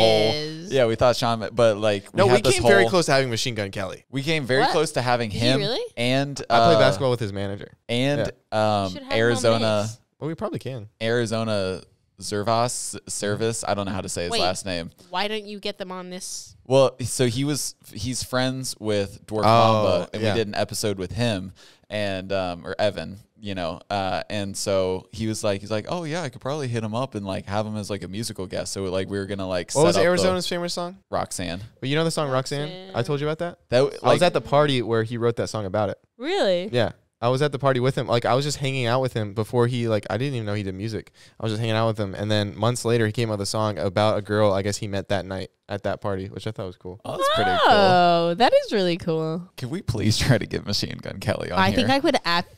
[SPEAKER 1] whole. Yeah, we thought Sean, but like,
[SPEAKER 2] No, we,
[SPEAKER 1] had this
[SPEAKER 2] came very close to having Machine Gun Kelly.
[SPEAKER 1] We came very
[SPEAKER 3] What?
[SPEAKER 1] close to having
[SPEAKER 3] Did
[SPEAKER 1] him.
[SPEAKER 3] really?
[SPEAKER 1] And
[SPEAKER 2] I play
[SPEAKER 1] uh,
[SPEAKER 2] basketball with his manager.
[SPEAKER 1] and um,
[SPEAKER 3] Should have him on
[SPEAKER 1] Arizona,
[SPEAKER 3] this.
[SPEAKER 2] Well, we probably can.
[SPEAKER 1] Arizona Zervas service. I don't know how to say his
[SPEAKER 3] Wait.
[SPEAKER 1] last name.
[SPEAKER 3] Why don't you get them on this?
[SPEAKER 1] Well, so he was he's friends with Dwarf
[SPEAKER 2] Oh,
[SPEAKER 1] Mamba, and
[SPEAKER 2] yeah.
[SPEAKER 1] we did an episode with him and um or Evan, you know, uh, and so he was like he's like, oh yeah, I could probably hit him up and like have him as like a musical guest. So like we were gonna like
[SPEAKER 2] What
[SPEAKER 1] set
[SPEAKER 2] was
[SPEAKER 1] up the
[SPEAKER 2] Arizona's famous song?
[SPEAKER 1] Roxanne.
[SPEAKER 2] But you know the song Roxanne?
[SPEAKER 3] Roxanne.
[SPEAKER 2] I told you about that.
[SPEAKER 1] That
[SPEAKER 2] I was at the party where he wrote that song about it.
[SPEAKER 3] Really?
[SPEAKER 2] Yeah. I was at the party with him. Like I was just hanging out with him before he like I didn't even know he did music. I was just hanging out with him and then months later he came out with a song about a girl I guess he met that night at that party, which I thought was cool.
[SPEAKER 1] Oh, that's pretty cool.
[SPEAKER 3] Oh, that is really cool.
[SPEAKER 1] Can we please try to get Machine Gun Kelly on
[SPEAKER 3] I
[SPEAKER 1] here?
[SPEAKER 3] think I could act.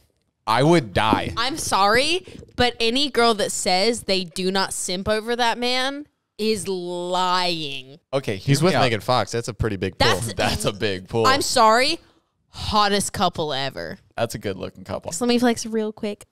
[SPEAKER 1] I would die.
[SPEAKER 3] I'm sorry, but any girl that says they do not simp over that man is lying.
[SPEAKER 1] Okay,
[SPEAKER 2] He's with. Megan Fox. That's a pretty big pull.
[SPEAKER 3] That's
[SPEAKER 1] That's a big pull.
[SPEAKER 3] I'm sorry, hottest couple ever.
[SPEAKER 1] That's a good looking couple.
[SPEAKER 3] So let me flex real quick.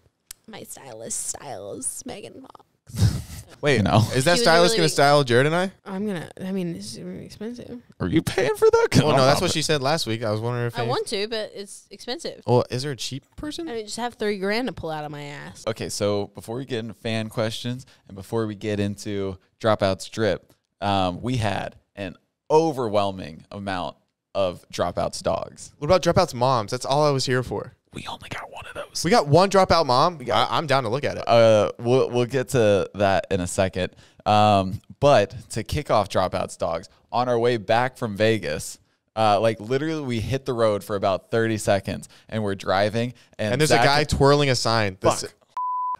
[SPEAKER 3] My stylist styles Megan Fox.
[SPEAKER 2] Wait,
[SPEAKER 1] You know.
[SPEAKER 2] is that
[SPEAKER 3] She was
[SPEAKER 2] stylist
[SPEAKER 3] really
[SPEAKER 2] gonna style Jared and I?
[SPEAKER 3] I'm gonna. I mean, it's super expensive.
[SPEAKER 1] Are you paying for that? 'Cause
[SPEAKER 2] Well,
[SPEAKER 1] I'm
[SPEAKER 2] no, that's
[SPEAKER 1] not
[SPEAKER 2] what she said last week. I was wondering if
[SPEAKER 3] I
[SPEAKER 2] any-
[SPEAKER 3] want to, but it's expensive.
[SPEAKER 2] Well, is there a cheap person?
[SPEAKER 3] I mean, just have three grand to pull out of my ass.
[SPEAKER 1] Okay, so before we get into fan questions and before we get into dropouts drip, um, we had an overwhelming amount of dropouts dogs.
[SPEAKER 2] What about dropouts moms? That's all I was here for.
[SPEAKER 1] We only got one of those.
[SPEAKER 2] We got one dropout mom. I, I'm down to look at it.
[SPEAKER 1] Uh, we'll we'll get to that in a second. Um, but to kick off dropouts dogs on our way back from Vegas. Uh, like literally, we hit the road for about thirty seconds, and we're driving, and,
[SPEAKER 2] and there's
[SPEAKER 1] Zach-
[SPEAKER 2] a guy twirling a sign. This-
[SPEAKER 1] Fuck.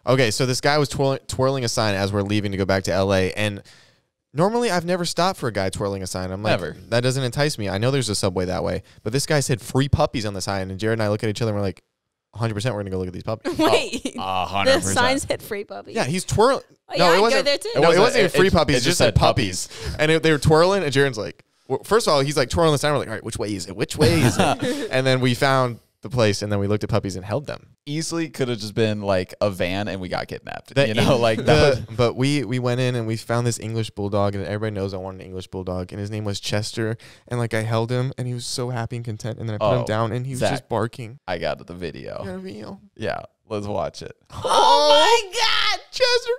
[SPEAKER 2] Okay, so this guy was twirling, twirling a sign as we're leaving to go back to LA, and normally I've never stopped for a guy twirling a sign. I'm like,
[SPEAKER 1] Never.
[SPEAKER 2] that doesn't entice me. I know there's a subway that way, but this guy said free puppies on the sign, and Jared and I look at each other and we're like, 100 percent we're gonna go look at these puppies.
[SPEAKER 3] Wait, oh,
[SPEAKER 1] A hundred
[SPEAKER 3] the
[SPEAKER 1] percent.
[SPEAKER 3] sign said free puppy.
[SPEAKER 2] yeah, he's twirling.
[SPEAKER 3] Oh, yeah, I'd
[SPEAKER 2] it
[SPEAKER 3] go
[SPEAKER 2] wasn't.
[SPEAKER 3] there too.
[SPEAKER 2] No,
[SPEAKER 1] It
[SPEAKER 2] it
[SPEAKER 1] wasn't-
[SPEAKER 2] wasn't even
[SPEAKER 1] it-
[SPEAKER 2] free
[SPEAKER 1] it-
[SPEAKER 2] puppies.
[SPEAKER 1] it
[SPEAKER 2] It
[SPEAKER 1] just
[SPEAKER 2] just
[SPEAKER 1] said
[SPEAKER 2] said puppies, and it, they were twirling. And Jared's like, well, first of all, he's like twirling the sign. We're like, all right, which way is it? Which way is it? and then we found the place, and then we looked at puppies and held them.
[SPEAKER 1] Easily could have just been like a van, and we got kidnapped.
[SPEAKER 2] The
[SPEAKER 1] you know,
[SPEAKER 2] Eng-
[SPEAKER 1] like
[SPEAKER 2] the,
[SPEAKER 1] was,
[SPEAKER 2] but we we went in and we found this English bulldog, and everybody knows I want an English bulldog, and his name was Chester, and like I held him, and he was so happy and content, and then I put
[SPEAKER 1] Oh,
[SPEAKER 2] him down, and he was
[SPEAKER 1] Zach.
[SPEAKER 2] just barking.
[SPEAKER 1] I got the video.
[SPEAKER 2] You're real.
[SPEAKER 1] Yeah, let's watch it.
[SPEAKER 3] Oh my god,
[SPEAKER 2] Chester.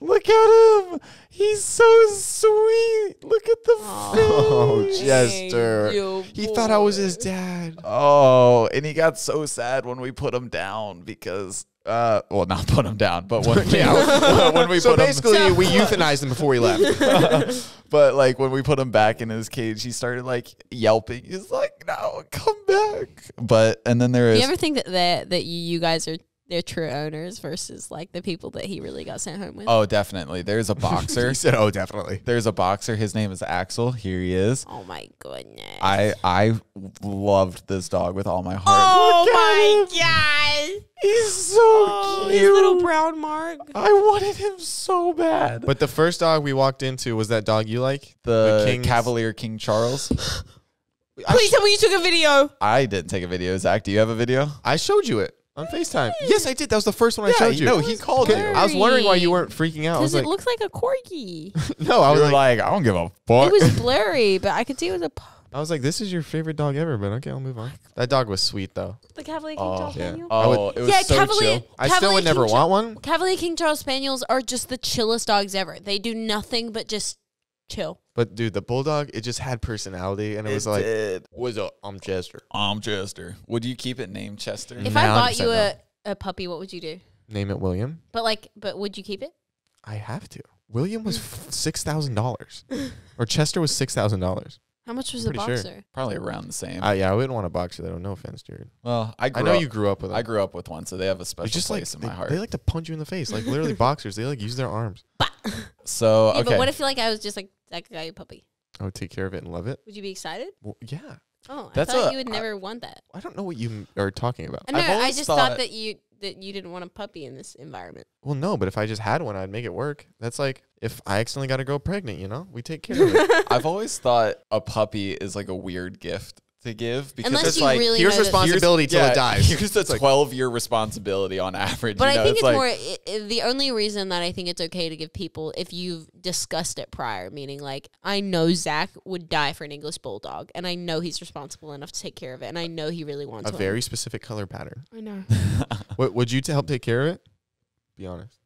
[SPEAKER 1] Look at him. He's so sweet. Look at the
[SPEAKER 2] Oh,
[SPEAKER 1] face.
[SPEAKER 2] Chester.
[SPEAKER 3] you
[SPEAKER 2] He thought I was his dad.
[SPEAKER 1] Oh, and he got so sad when we put him down because, uh, well, not put him down, but when, yeah, when we
[SPEAKER 2] So
[SPEAKER 1] put him,
[SPEAKER 2] basically, we euthanized him before we left.
[SPEAKER 1] but like when we put him back in his cage, he started like yelping. He's like, "No, come back!" But and then there is.
[SPEAKER 3] Do
[SPEAKER 1] is
[SPEAKER 3] you ever think that that, that you, you guys are their true owners versus like the people that he really got sent home with?
[SPEAKER 1] oh, definitely. There's a boxer.
[SPEAKER 2] he said, "Oh, definitely."
[SPEAKER 1] There's a boxer. His name is Axel. Here he is.
[SPEAKER 3] Oh my goodness.
[SPEAKER 1] I I loved this dog with all my heart.
[SPEAKER 3] oh
[SPEAKER 1] Look
[SPEAKER 3] my
[SPEAKER 1] him.
[SPEAKER 3] god.
[SPEAKER 1] He's so
[SPEAKER 3] Oh,
[SPEAKER 1] cute.
[SPEAKER 3] his little brown mark.
[SPEAKER 1] I wanted him so bad.
[SPEAKER 2] But the first dog we walked into was that dog you like,
[SPEAKER 1] the,
[SPEAKER 2] King's-
[SPEAKER 1] Cavalier King Charles.
[SPEAKER 2] I,
[SPEAKER 3] Please
[SPEAKER 2] sh-
[SPEAKER 3] tell me you took a video.
[SPEAKER 1] I didn't take a video. Zach, do you have a video?
[SPEAKER 2] I showed you it on Facetime. Yes, I did. That was the first one I
[SPEAKER 1] Yeah,
[SPEAKER 2] showed you.
[SPEAKER 1] no, he called you.
[SPEAKER 2] I was wondering why you weren't freaking out. I
[SPEAKER 3] Because
[SPEAKER 2] was
[SPEAKER 3] it
[SPEAKER 2] like,
[SPEAKER 3] looks like a corgi.
[SPEAKER 2] no, I
[SPEAKER 1] I
[SPEAKER 2] was
[SPEAKER 1] was
[SPEAKER 2] like,
[SPEAKER 1] like, I don't give a fuck.
[SPEAKER 3] it was blurry, but I could see it was a p-
[SPEAKER 2] I was like, this is your favorite dog ever, but okay, I'll move on. That dog was sweet though.
[SPEAKER 3] the Cavalier King
[SPEAKER 1] Oh,
[SPEAKER 3] Charles
[SPEAKER 2] yeah.
[SPEAKER 3] Spaniel.
[SPEAKER 2] Oh, I would-
[SPEAKER 1] oh, it was
[SPEAKER 3] yeah,
[SPEAKER 1] so
[SPEAKER 3] Cavalier.
[SPEAKER 1] chill.
[SPEAKER 2] I still
[SPEAKER 3] Cavalier
[SPEAKER 2] would never
[SPEAKER 3] King
[SPEAKER 2] want one.
[SPEAKER 3] Cavalier King Charles Spaniels are just the chillest dogs ever. They do nothing but just chill.
[SPEAKER 2] But dude, the bulldog, it just had personality, and it, was like,
[SPEAKER 1] did.
[SPEAKER 2] "What's up? I'm Chester."
[SPEAKER 1] I'm Chester. Would you keep it named Chester?
[SPEAKER 3] If
[SPEAKER 2] No,
[SPEAKER 3] I bought you a, a puppy, what would you do?
[SPEAKER 2] Name it William.
[SPEAKER 3] But like, but would you keep it?
[SPEAKER 2] I have to. William was six thousand dollars, or Chester was six thousand dollars.
[SPEAKER 3] How much was the
[SPEAKER 2] Pretty sure.
[SPEAKER 3] boxer?
[SPEAKER 1] Probably around the same.
[SPEAKER 2] Uh, yeah, I wouldn't want a boxer though. No offense, Jared.
[SPEAKER 1] well, I grew
[SPEAKER 2] I know
[SPEAKER 1] up,
[SPEAKER 2] you grew up with them.
[SPEAKER 1] I grew up with one, so they have a special
[SPEAKER 2] just like
[SPEAKER 1] place in
[SPEAKER 2] they,
[SPEAKER 1] my heart.
[SPEAKER 2] they like to punch you in the face, like literally boxers. They like use their arms.
[SPEAKER 1] so
[SPEAKER 3] Yeah,
[SPEAKER 1] okay,
[SPEAKER 3] but what if you like I was just like that guy a puppy?
[SPEAKER 2] I would take care of it and love it.
[SPEAKER 3] Would you be excited?
[SPEAKER 2] Well, yeah.
[SPEAKER 3] Oh,
[SPEAKER 1] That's
[SPEAKER 3] I thought
[SPEAKER 1] a-
[SPEAKER 3] you would
[SPEAKER 1] I-
[SPEAKER 3] never want that.
[SPEAKER 2] I don't know what you m- are talking about.
[SPEAKER 3] I know.
[SPEAKER 1] I've
[SPEAKER 3] I
[SPEAKER 1] always
[SPEAKER 3] just
[SPEAKER 1] thought-
[SPEAKER 3] thought that you that you didn't want a puppy in this environment.
[SPEAKER 2] Well, no, but if I just had one, I'd make it work. That's like if I accidentally got a girl pregnant, you know, we take care of it.
[SPEAKER 1] I've always thought a puppy is like a weird gift to give because
[SPEAKER 3] Unless
[SPEAKER 1] it's
[SPEAKER 3] you
[SPEAKER 1] like
[SPEAKER 3] really
[SPEAKER 2] here's
[SPEAKER 3] know that-
[SPEAKER 2] responsibility till
[SPEAKER 1] yeah,
[SPEAKER 2] it dies.
[SPEAKER 1] Here's a 12 year responsibility on average.
[SPEAKER 3] But
[SPEAKER 1] you
[SPEAKER 3] I think it's,
[SPEAKER 1] like,
[SPEAKER 3] more i i the only reason that I think it's okay to give people if you've discussed it prior, meaning like I know Zach would die for an English bulldog, and I know he's responsible enough to take care of it, and I know he really wants
[SPEAKER 2] A
[SPEAKER 3] one.
[SPEAKER 2] very specific color pattern.
[SPEAKER 3] I know.
[SPEAKER 2] What would you to help take care of it? Be honest.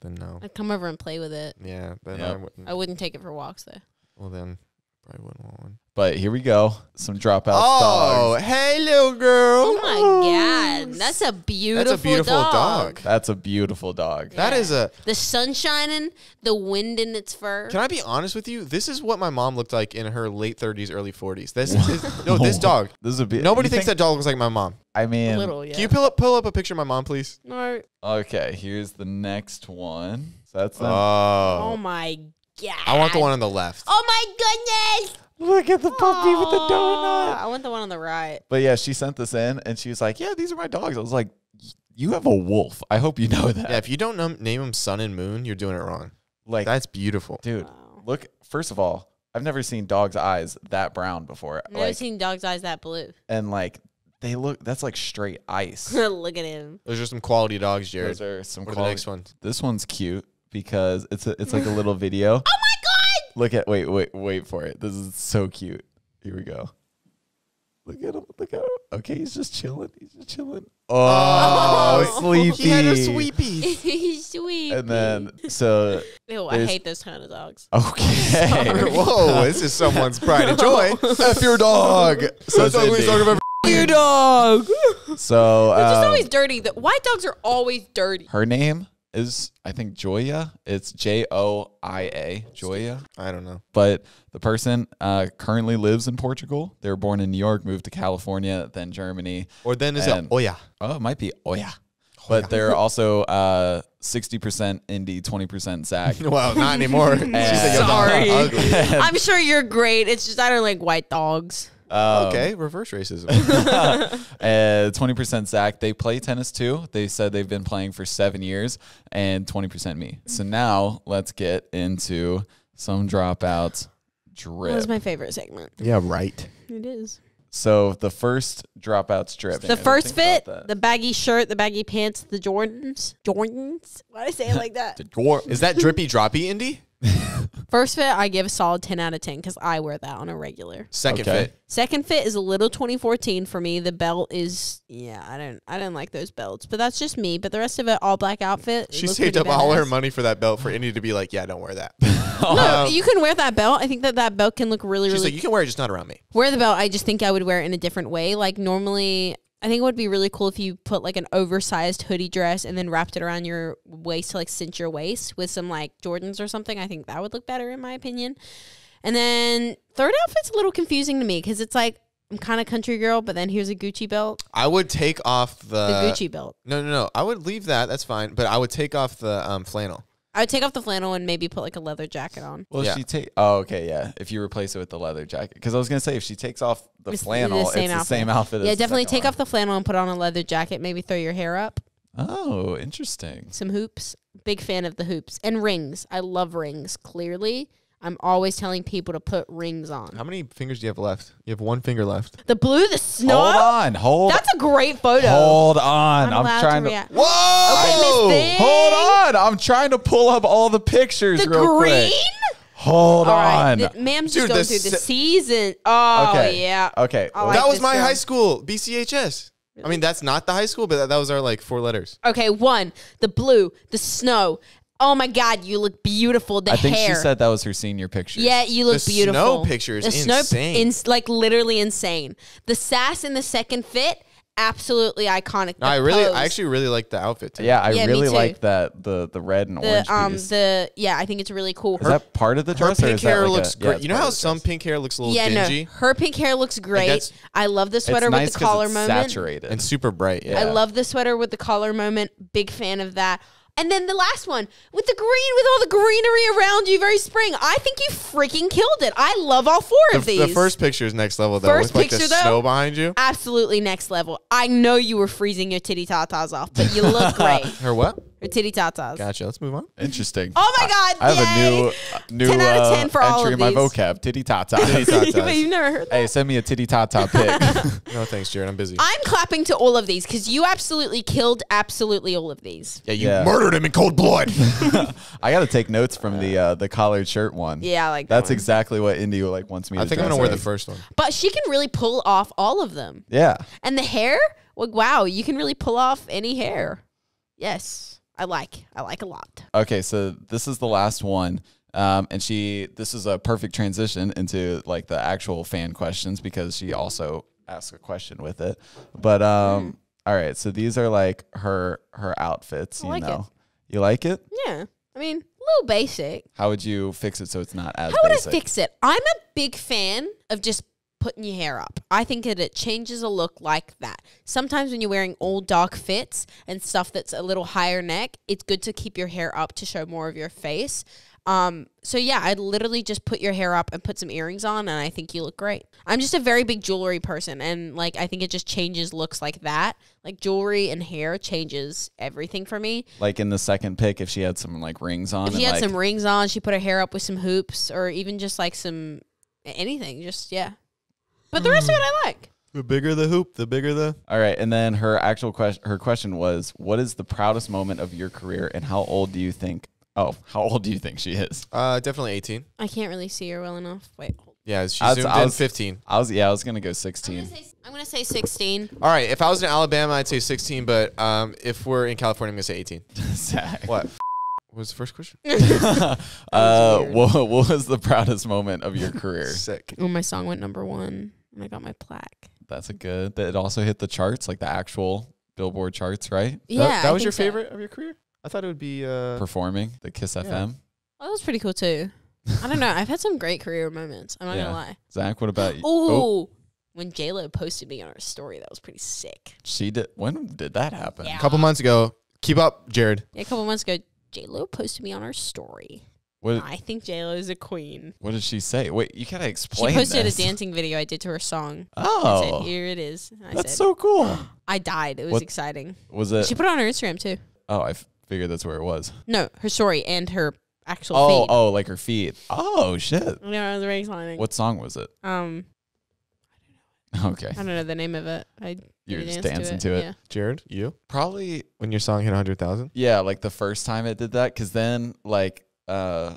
[SPEAKER 2] Then no.
[SPEAKER 3] I'd come over and play with it.
[SPEAKER 2] Yeah. Then
[SPEAKER 1] Yep.
[SPEAKER 2] I wouldn't.
[SPEAKER 3] I wouldn't take it for walks though.
[SPEAKER 2] Well then, probably wouldn't want one.
[SPEAKER 1] But here we go. Some dropouts.
[SPEAKER 2] Oh,
[SPEAKER 1] dogs.
[SPEAKER 2] hey, little girl.
[SPEAKER 3] Oh my god, that's a beautiful, That's a
[SPEAKER 2] beautiful
[SPEAKER 3] dog.
[SPEAKER 2] dog.
[SPEAKER 1] That's a beautiful dog.
[SPEAKER 2] That is a.
[SPEAKER 3] The sun shining, the wind in its fur.
[SPEAKER 2] Can I be honest with you? This is what my mom looked like in her late 30s, early 40s. This is no, this dog.
[SPEAKER 1] This is a bit.
[SPEAKER 2] Nobody thinks
[SPEAKER 1] think-
[SPEAKER 2] that dog looks like my mom.
[SPEAKER 1] I mean,
[SPEAKER 3] a little, yeah.
[SPEAKER 2] Can you pull up pull up a picture of my mom, please?
[SPEAKER 3] no.
[SPEAKER 1] okay. Here's the next one. So that's them.
[SPEAKER 3] Oh
[SPEAKER 2] Oh,
[SPEAKER 3] my god.
[SPEAKER 2] I want the one on the left.
[SPEAKER 3] Oh my goodness.
[SPEAKER 1] Look at the puppy with the donut.
[SPEAKER 3] I want the one on the right.
[SPEAKER 1] But yeah, she sent this in and she was like, "Yeah, these are my dogs." I was like, "You have a wolf. I hope you know that."
[SPEAKER 2] Yeah, if you don't num- name them Sun and Moon, you're doing it wrong.
[SPEAKER 1] like,
[SPEAKER 2] That's beautiful.
[SPEAKER 1] dude,
[SPEAKER 3] Wow.
[SPEAKER 1] look. First of all, I've never seen dogs' eyes that brown before.
[SPEAKER 3] Never
[SPEAKER 1] like,
[SPEAKER 3] seen dog's eyes that blue.
[SPEAKER 1] and like they look. That's like straight ice.
[SPEAKER 3] Look at him.
[SPEAKER 2] Those are some quality dogs, Jared.
[SPEAKER 1] Those are some
[SPEAKER 2] What are the
[SPEAKER 1] quality.
[SPEAKER 2] next ones?
[SPEAKER 1] This one's cute because it's a, it's like a little video.
[SPEAKER 3] Oh my god.
[SPEAKER 1] Look at wait wait wait for it. This is so cute. Here we go. Look at him. Look at him. Okay, he's just chilling. He's just chilling. Oh,
[SPEAKER 3] Oh.
[SPEAKER 1] sleepy.
[SPEAKER 2] He had a sweepy.
[SPEAKER 3] He's sweet.
[SPEAKER 1] And then so
[SPEAKER 3] Ew, I hate those kind of dogs.
[SPEAKER 1] okay.
[SPEAKER 2] Whoa, this is someone's pride and joy.
[SPEAKER 1] F your dog. So
[SPEAKER 2] That's all we
[SPEAKER 1] Cindy.
[SPEAKER 2] talk about.
[SPEAKER 3] Your dog.
[SPEAKER 1] So
[SPEAKER 3] They're just
[SPEAKER 1] um,
[SPEAKER 3] always dirty. The white dogs are always dirty.
[SPEAKER 1] her name is I think Joya. It's J O I A. Joya.
[SPEAKER 2] I don't know.
[SPEAKER 1] but the person uh, currently lives in Portugal. They were born in New York, moved to California, then Germany.
[SPEAKER 2] Or then is
[SPEAKER 1] And-
[SPEAKER 2] it Oya?
[SPEAKER 1] Oh, it might be Oya. But they're also uh, 60% indie, 20% Zach.
[SPEAKER 2] Well, not anymore. She said your dog
[SPEAKER 3] Sorry.
[SPEAKER 2] ugly.
[SPEAKER 3] I'm sure you're great. It's just I don't like white dogs.
[SPEAKER 1] Um,
[SPEAKER 2] Okay, reverse racism.
[SPEAKER 1] uh, 20% Zach. They play tennis too. They said they've been playing for seven years, and 20% me. So now let's get into some dropouts. Drip.
[SPEAKER 3] That
[SPEAKER 1] Drip.
[SPEAKER 3] was my favorite segment.
[SPEAKER 2] yeah, right.
[SPEAKER 3] It is.
[SPEAKER 1] so the first dropouts drip.
[SPEAKER 3] The first fit, the baggy shirt, the baggy pants, the Jordans. Jordans? Why did I say it like that?
[SPEAKER 2] Is that drippy droppy Indy?
[SPEAKER 3] First fit, I give a solid 10 out of 10 because I wear that on a regular.
[SPEAKER 2] Second
[SPEAKER 1] Okay.
[SPEAKER 2] fit.
[SPEAKER 3] Second fit is a little 2014 for me. The belt is yeah, I don't I didn't like those belts, but that's just me. But the rest of it, all black outfit. it
[SPEAKER 2] She
[SPEAKER 3] looks
[SPEAKER 2] saved up
[SPEAKER 3] pretty
[SPEAKER 2] all her
[SPEAKER 3] badass.
[SPEAKER 2] money for that belt for Indy to be like, yeah, don't wear that.
[SPEAKER 3] No, oh, you can wear that belt. I think that that belt can look really,
[SPEAKER 2] She's
[SPEAKER 3] really.
[SPEAKER 2] like, you can wear it, just not around me.
[SPEAKER 3] wear the belt. I just think I would wear it in a different way. Like normally, I think it would be really cool if you put like an oversized hoodie dress and then wrapped it around your waist to like cinch your waist with some like Jordans or something. I think that would look better in my opinion. And then third outfit's a little confusing to me because it's like I'm kind of country girl, but then here's a Gucci belt,
[SPEAKER 2] I would take off the,
[SPEAKER 3] the Gucci belt.
[SPEAKER 2] No, no, no. I would leave that. That's fine. But I would take off the um, flannel.
[SPEAKER 3] I would take off the flannel and maybe put like a leather jacket on.
[SPEAKER 1] Well,
[SPEAKER 2] Yeah.
[SPEAKER 1] she take. Oh, okay, yeah. If you replace it with the leather jacket, because I was gonna say if she takes off the
[SPEAKER 3] It's
[SPEAKER 1] flannel,
[SPEAKER 3] same
[SPEAKER 1] it's
[SPEAKER 3] outfit.
[SPEAKER 1] the same outfit.
[SPEAKER 3] Yeah,
[SPEAKER 1] as
[SPEAKER 3] definitely
[SPEAKER 1] second
[SPEAKER 3] take
[SPEAKER 1] one.
[SPEAKER 3] off the flannel and put on a leather jacket. Maybe throw your hair up.
[SPEAKER 1] Oh, interesting.
[SPEAKER 3] some hoops. Big fan of the hoops and rings. I love rings. Clearly, I'm always telling people to put rings on.
[SPEAKER 2] How many fingers do you have left? You have one finger left.
[SPEAKER 3] The blue, the snow.
[SPEAKER 1] Hold on, hold.
[SPEAKER 3] That's a great photo.
[SPEAKER 1] hold on.
[SPEAKER 3] I'm
[SPEAKER 1] I'm, trying
[SPEAKER 3] to
[SPEAKER 1] to.
[SPEAKER 2] Whoa!
[SPEAKER 3] Okay,
[SPEAKER 1] Hold on. I'm trying to pull up all the pictures
[SPEAKER 3] The
[SPEAKER 1] real
[SPEAKER 3] green.
[SPEAKER 1] quick. Hold
[SPEAKER 3] All right,
[SPEAKER 1] on.
[SPEAKER 3] th- ma'am's
[SPEAKER 2] Dude,
[SPEAKER 3] just going
[SPEAKER 2] the
[SPEAKER 3] through the season. Oh
[SPEAKER 1] okay.
[SPEAKER 3] yeah.
[SPEAKER 1] Okay.
[SPEAKER 3] Like
[SPEAKER 2] that was my
[SPEAKER 3] girl.
[SPEAKER 2] high school, BCHS. I mean, that's not the high school, but that, that was our like four letters.
[SPEAKER 3] Okay, one, the blue, the snow. Oh my God, you look beautiful. The
[SPEAKER 1] I think
[SPEAKER 3] hair.
[SPEAKER 1] she said that was her senior picture.
[SPEAKER 3] Yeah, you look
[SPEAKER 2] The
[SPEAKER 3] beautiful.
[SPEAKER 2] snow picture is
[SPEAKER 3] the snow
[SPEAKER 2] insane.
[SPEAKER 3] ins- like literally insane. The sass in the second fit, absolutely iconic.
[SPEAKER 2] No, I really,
[SPEAKER 3] pose.
[SPEAKER 2] I actually really like the outfit too.
[SPEAKER 1] Yeah, I
[SPEAKER 3] Yeah,
[SPEAKER 1] really like that the the red and orange
[SPEAKER 3] the um
[SPEAKER 1] piece.
[SPEAKER 3] the yeah, I think it's really cool.
[SPEAKER 1] is that part of the
[SPEAKER 2] Her
[SPEAKER 1] dress or
[SPEAKER 2] pink
[SPEAKER 1] is
[SPEAKER 2] hair
[SPEAKER 1] like
[SPEAKER 2] looks
[SPEAKER 1] a, yeah,
[SPEAKER 2] great.
[SPEAKER 1] it's
[SPEAKER 2] you know how some pink hair looks a little
[SPEAKER 3] yeah,
[SPEAKER 2] dingy
[SPEAKER 3] no, her pink hair looks great.
[SPEAKER 2] that's-
[SPEAKER 3] I love the
[SPEAKER 1] It's
[SPEAKER 3] sweater
[SPEAKER 1] nice
[SPEAKER 3] with the
[SPEAKER 1] 'cause
[SPEAKER 3] collar
[SPEAKER 1] it's
[SPEAKER 3] moment.
[SPEAKER 1] saturated.
[SPEAKER 2] and super bright. Yeah.
[SPEAKER 3] I love the sweater with the collar moment. Big fan of that. And then the last one with the green, with all the greenery around you, very spring. I think you freaking killed it. I love all four
[SPEAKER 2] the,
[SPEAKER 3] of these.
[SPEAKER 2] the first picture is next level though.
[SPEAKER 3] First
[SPEAKER 2] with like the
[SPEAKER 3] picture, though?
[SPEAKER 2] snow behind you.
[SPEAKER 3] absolutely next level. I know you were freezing your titty tatas off, but you look great.
[SPEAKER 2] Her what?
[SPEAKER 3] Her titty tatas.
[SPEAKER 2] Gotcha. Let's move on.
[SPEAKER 1] Interesting.
[SPEAKER 3] Oh my god!
[SPEAKER 1] I have
[SPEAKER 3] yay.
[SPEAKER 1] a new, uh, new
[SPEAKER 3] 10 out of
[SPEAKER 1] uh,
[SPEAKER 3] 10 for all
[SPEAKER 1] entry
[SPEAKER 3] of
[SPEAKER 1] in my
[SPEAKER 3] these.
[SPEAKER 1] vocab. Titty tata.
[SPEAKER 3] but you've never heard that.
[SPEAKER 1] hey, send me a titty tata pic.
[SPEAKER 2] No thanks, Jared. I'm busy.
[SPEAKER 3] I'm clapping to all of these because you absolutely killed absolutely all of these.
[SPEAKER 2] yeah, you
[SPEAKER 1] Yeah.
[SPEAKER 2] murdered him in cold blood.
[SPEAKER 1] I got to take notes from the uh, the collared shirt one.
[SPEAKER 3] Yeah, I like that
[SPEAKER 1] That's
[SPEAKER 3] one.
[SPEAKER 1] exactly what Indy like wants me. To do.
[SPEAKER 2] I
[SPEAKER 1] to
[SPEAKER 2] think I'm
[SPEAKER 1] dress
[SPEAKER 2] gonna wear the
[SPEAKER 1] as.
[SPEAKER 2] first one.
[SPEAKER 3] But she can really pull off all of them.
[SPEAKER 1] Yeah.
[SPEAKER 3] And the hair, well, wow, you can really pull off any hair. Yes, I like. I like a lot.
[SPEAKER 1] Okay, so this is the last one. Um, and she, this is a perfect transition into like the actual fan questions because she also asked a question with it. But um, all right, so these are like her her outfits.
[SPEAKER 3] I
[SPEAKER 1] You
[SPEAKER 3] like it.
[SPEAKER 1] know, you like it?
[SPEAKER 3] Yeah, I mean, a little basic.
[SPEAKER 1] How would you fix it so it's not as
[SPEAKER 3] How would
[SPEAKER 1] basic?
[SPEAKER 3] I fix it? I'm a big fan of just putting your hair up. I think that it changes a look like that. Sometimes when you're wearing all dark fits and stuff that's a little higher neck, it's good to keep your hair up to show more of your face. Um, so yeah, I'd literally just put your hair up and put some earrings on, and I think you look great. I'm just a very big jewelry person, and like I think it just changes looks like that. Like jewelry and hair changes everything for me.
[SPEAKER 1] like in the second pick, if she had some like rings on,
[SPEAKER 3] If she had
[SPEAKER 1] like,
[SPEAKER 3] some rings on, she put her hair up with some hoops, or even just like some anything. Just yeah. But the rest of it I like.
[SPEAKER 2] The bigger the hoop, the bigger the.
[SPEAKER 1] All right, and then her actual question, her question was, "What is the proudest moment of your career, and how old do you think? Oh, how old do you think she is?"
[SPEAKER 2] Uh, definitely 18.
[SPEAKER 3] I can't really see her well enough. Wait, hold-
[SPEAKER 2] Yeah, she's
[SPEAKER 1] I was-
[SPEAKER 2] zoomed
[SPEAKER 1] I
[SPEAKER 2] in
[SPEAKER 1] was-
[SPEAKER 2] 15.
[SPEAKER 1] I was, yeah, I was gonna go
[SPEAKER 3] I'm
[SPEAKER 1] sixteen.
[SPEAKER 3] gonna, say, I'm gonna say 16.
[SPEAKER 2] All right, if I was in Alabama, I'd say 16, but um, if we're in California, I'm gonna say 18.
[SPEAKER 1] Zach.
[SPEAKER 2] What? what was the first question?
[SPEAKER 1] uh,
[SPEAKER 3] weird.
[SPEAKER 1] what, what was the proudest moment of your career?
[SPEAKER 2] Sick.
[SPEAKER 3] Oh, my song went number one, and I got my plaque.
[SPEAKER 1] That's a good. That it also hit the charts, like the actual Billboard charts, right?
[SPEAKER 3] Yeah,
[SPEAKER 2] that, that was your
[SPEAKER 3] think so.
[SPEAKER 2] favorite of your career? I thought it would be. Uh,
[SPEAKER 1] Performing the Kiss FM.
[SPEAKER 3] Oh, that was pretty cool too. I don't know. I've had some great career moments. I'm not
[SPEAKER 1] Yeah.
[SPEAKER 3] gonna lie.
[SPEAKER 1] Zach, what about you?
[SPEAKER 3] Ooh, when J Lo posted me on her story, that was pretty sick.
[SPEAKER 1] she did. When did that happen?
[SPEAKER 3] Yeah.
[SPEAKER 2] a couple months ago. Keep up, Jared.
[SPEAKER 3] Yeah, a couple months ago, J Lo posted me on her story.
[SPEAKER 1] What
[SPEAKER 3] I think J Lo is a queen.
[SPEAKER 1] What did she say? Wait, you gotta explain.
[SPEAKER 3] She posted
[SPEAKER 1] this.
[SPEAKER 3] a dancing video I did to her song. I
[SPEAKER 1] Oh,
[SPEAKER 3] said, "Here it is." I
[SPEAKER 1] that's
[SPEAKER 3] said,
[SPEAKER 1] so cool.
[SPEAKER 3] I died. It was
[SPEAKER 1] What-
[SPEAKER 3] exciting.
[SPEAKER 1] Was it?
[SPEAKER 3] She put it on her Instagram too.
[SPEAKER 1] oh, I f- figured that's where it was.
[SPEAKER 3] No, her story and her actual
[SPEAKER 1] Oh,
[SPEAKER 3] feed.
[SPEAKER 1] oh, like her feet. Oh shit.
[SPEAKER 3] Yeah, it was very exciting.
[SPEAKER 1] What song was it?
[SPEAKER 3] Um, I don't know.
[SPEAKER 1] Okay,
[SPEAKER 3] I don't know the name of it. I
[SPEAKER 1] You're
[SPEAKER 3] did
[SPEAKER 1] just
[SPEAKER 3] dance
[SPEAKER 1] dancing to it.
[SPEAKER 3] Yeah.
[SPEAKER 2] Jared, you?
[SPEAKER 1] probably
[SPEAKER 2] When your song hit 100,000?
[SPEAKER 1] yeah. Like the first time it did that, because then like uh,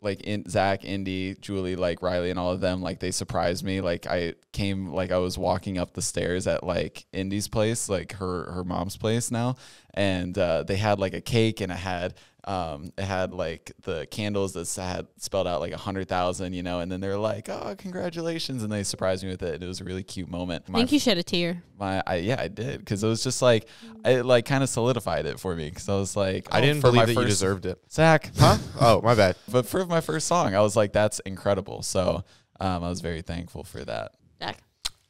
[SPEAKER 1] like in Zach, Indy, Julie, like Riley, and all of them, like they surprised me. Like I came, like I was walking up the stairs at like Indy's place, like her her mom's place now, and uh, they had like a cake and it had um it had like the candles that had spelled out like a hundred thousand, you know, and then they're like, oh, congratulations, and they surprised me with it. It was a really cute moment.
[SPEAKER 3] I think you shed a tear.
[SPEAKER 1] my I, yeah I did because it was just like it like kind of solidified it for me because I was like
[SPEAKER 2] I
[SPEAKER 1] oh,
[SPEAKER 2] didn't believe that you deserved it.
[SPEAKER 1] Zach
[SPEAKER 2] Huh? Oh, my bad.
[SPEAKER 1] but for my first song I was like that's incredible so um, I was very thankful for that
[SPEAKER 3] Jack.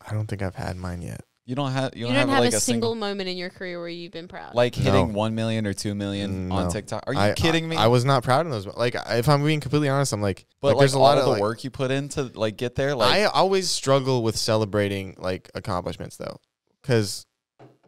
[SPEAKER 2] I don't think I've had mine yet.
[SPEAKER 1] You don't have you
[SPEAKER 3] You
[SPEAKER 1] don't,
[SPEAKER 3] don't
[SPEAKER 1] have,
[SPEAKER 3] have
[SPEAKER 1] like
[SPEAKER 3] a single moment in your career where you've been proud.
[SPEAKER 1] like hitting
[SPEAKER 2] No.
[SPEAKER 1] one million or two million
[SPEAKER 2] Mm,
[SPEAKER 1] on. TikTok are you
[SPEAKER 2] I-
[SPEAKER 1] kidding me
[SPEAKER 2] I was not proud of those. Like, if I'm being completely honest, I'm like,
[SPEAKER 1] but
[SPEAKER 2] like,
[SPEAKER 1] like,
[SPEAKER 2] there's a
[SPEAKER 1] all
[SPEAKER 2] lot of
[SPEAKER 1] the
[SPEAKER 2] like,
[SPEAKER 1] work you put into like get there like
[SPEAKER 2] I always struggle with celebrating like accomplishments though, because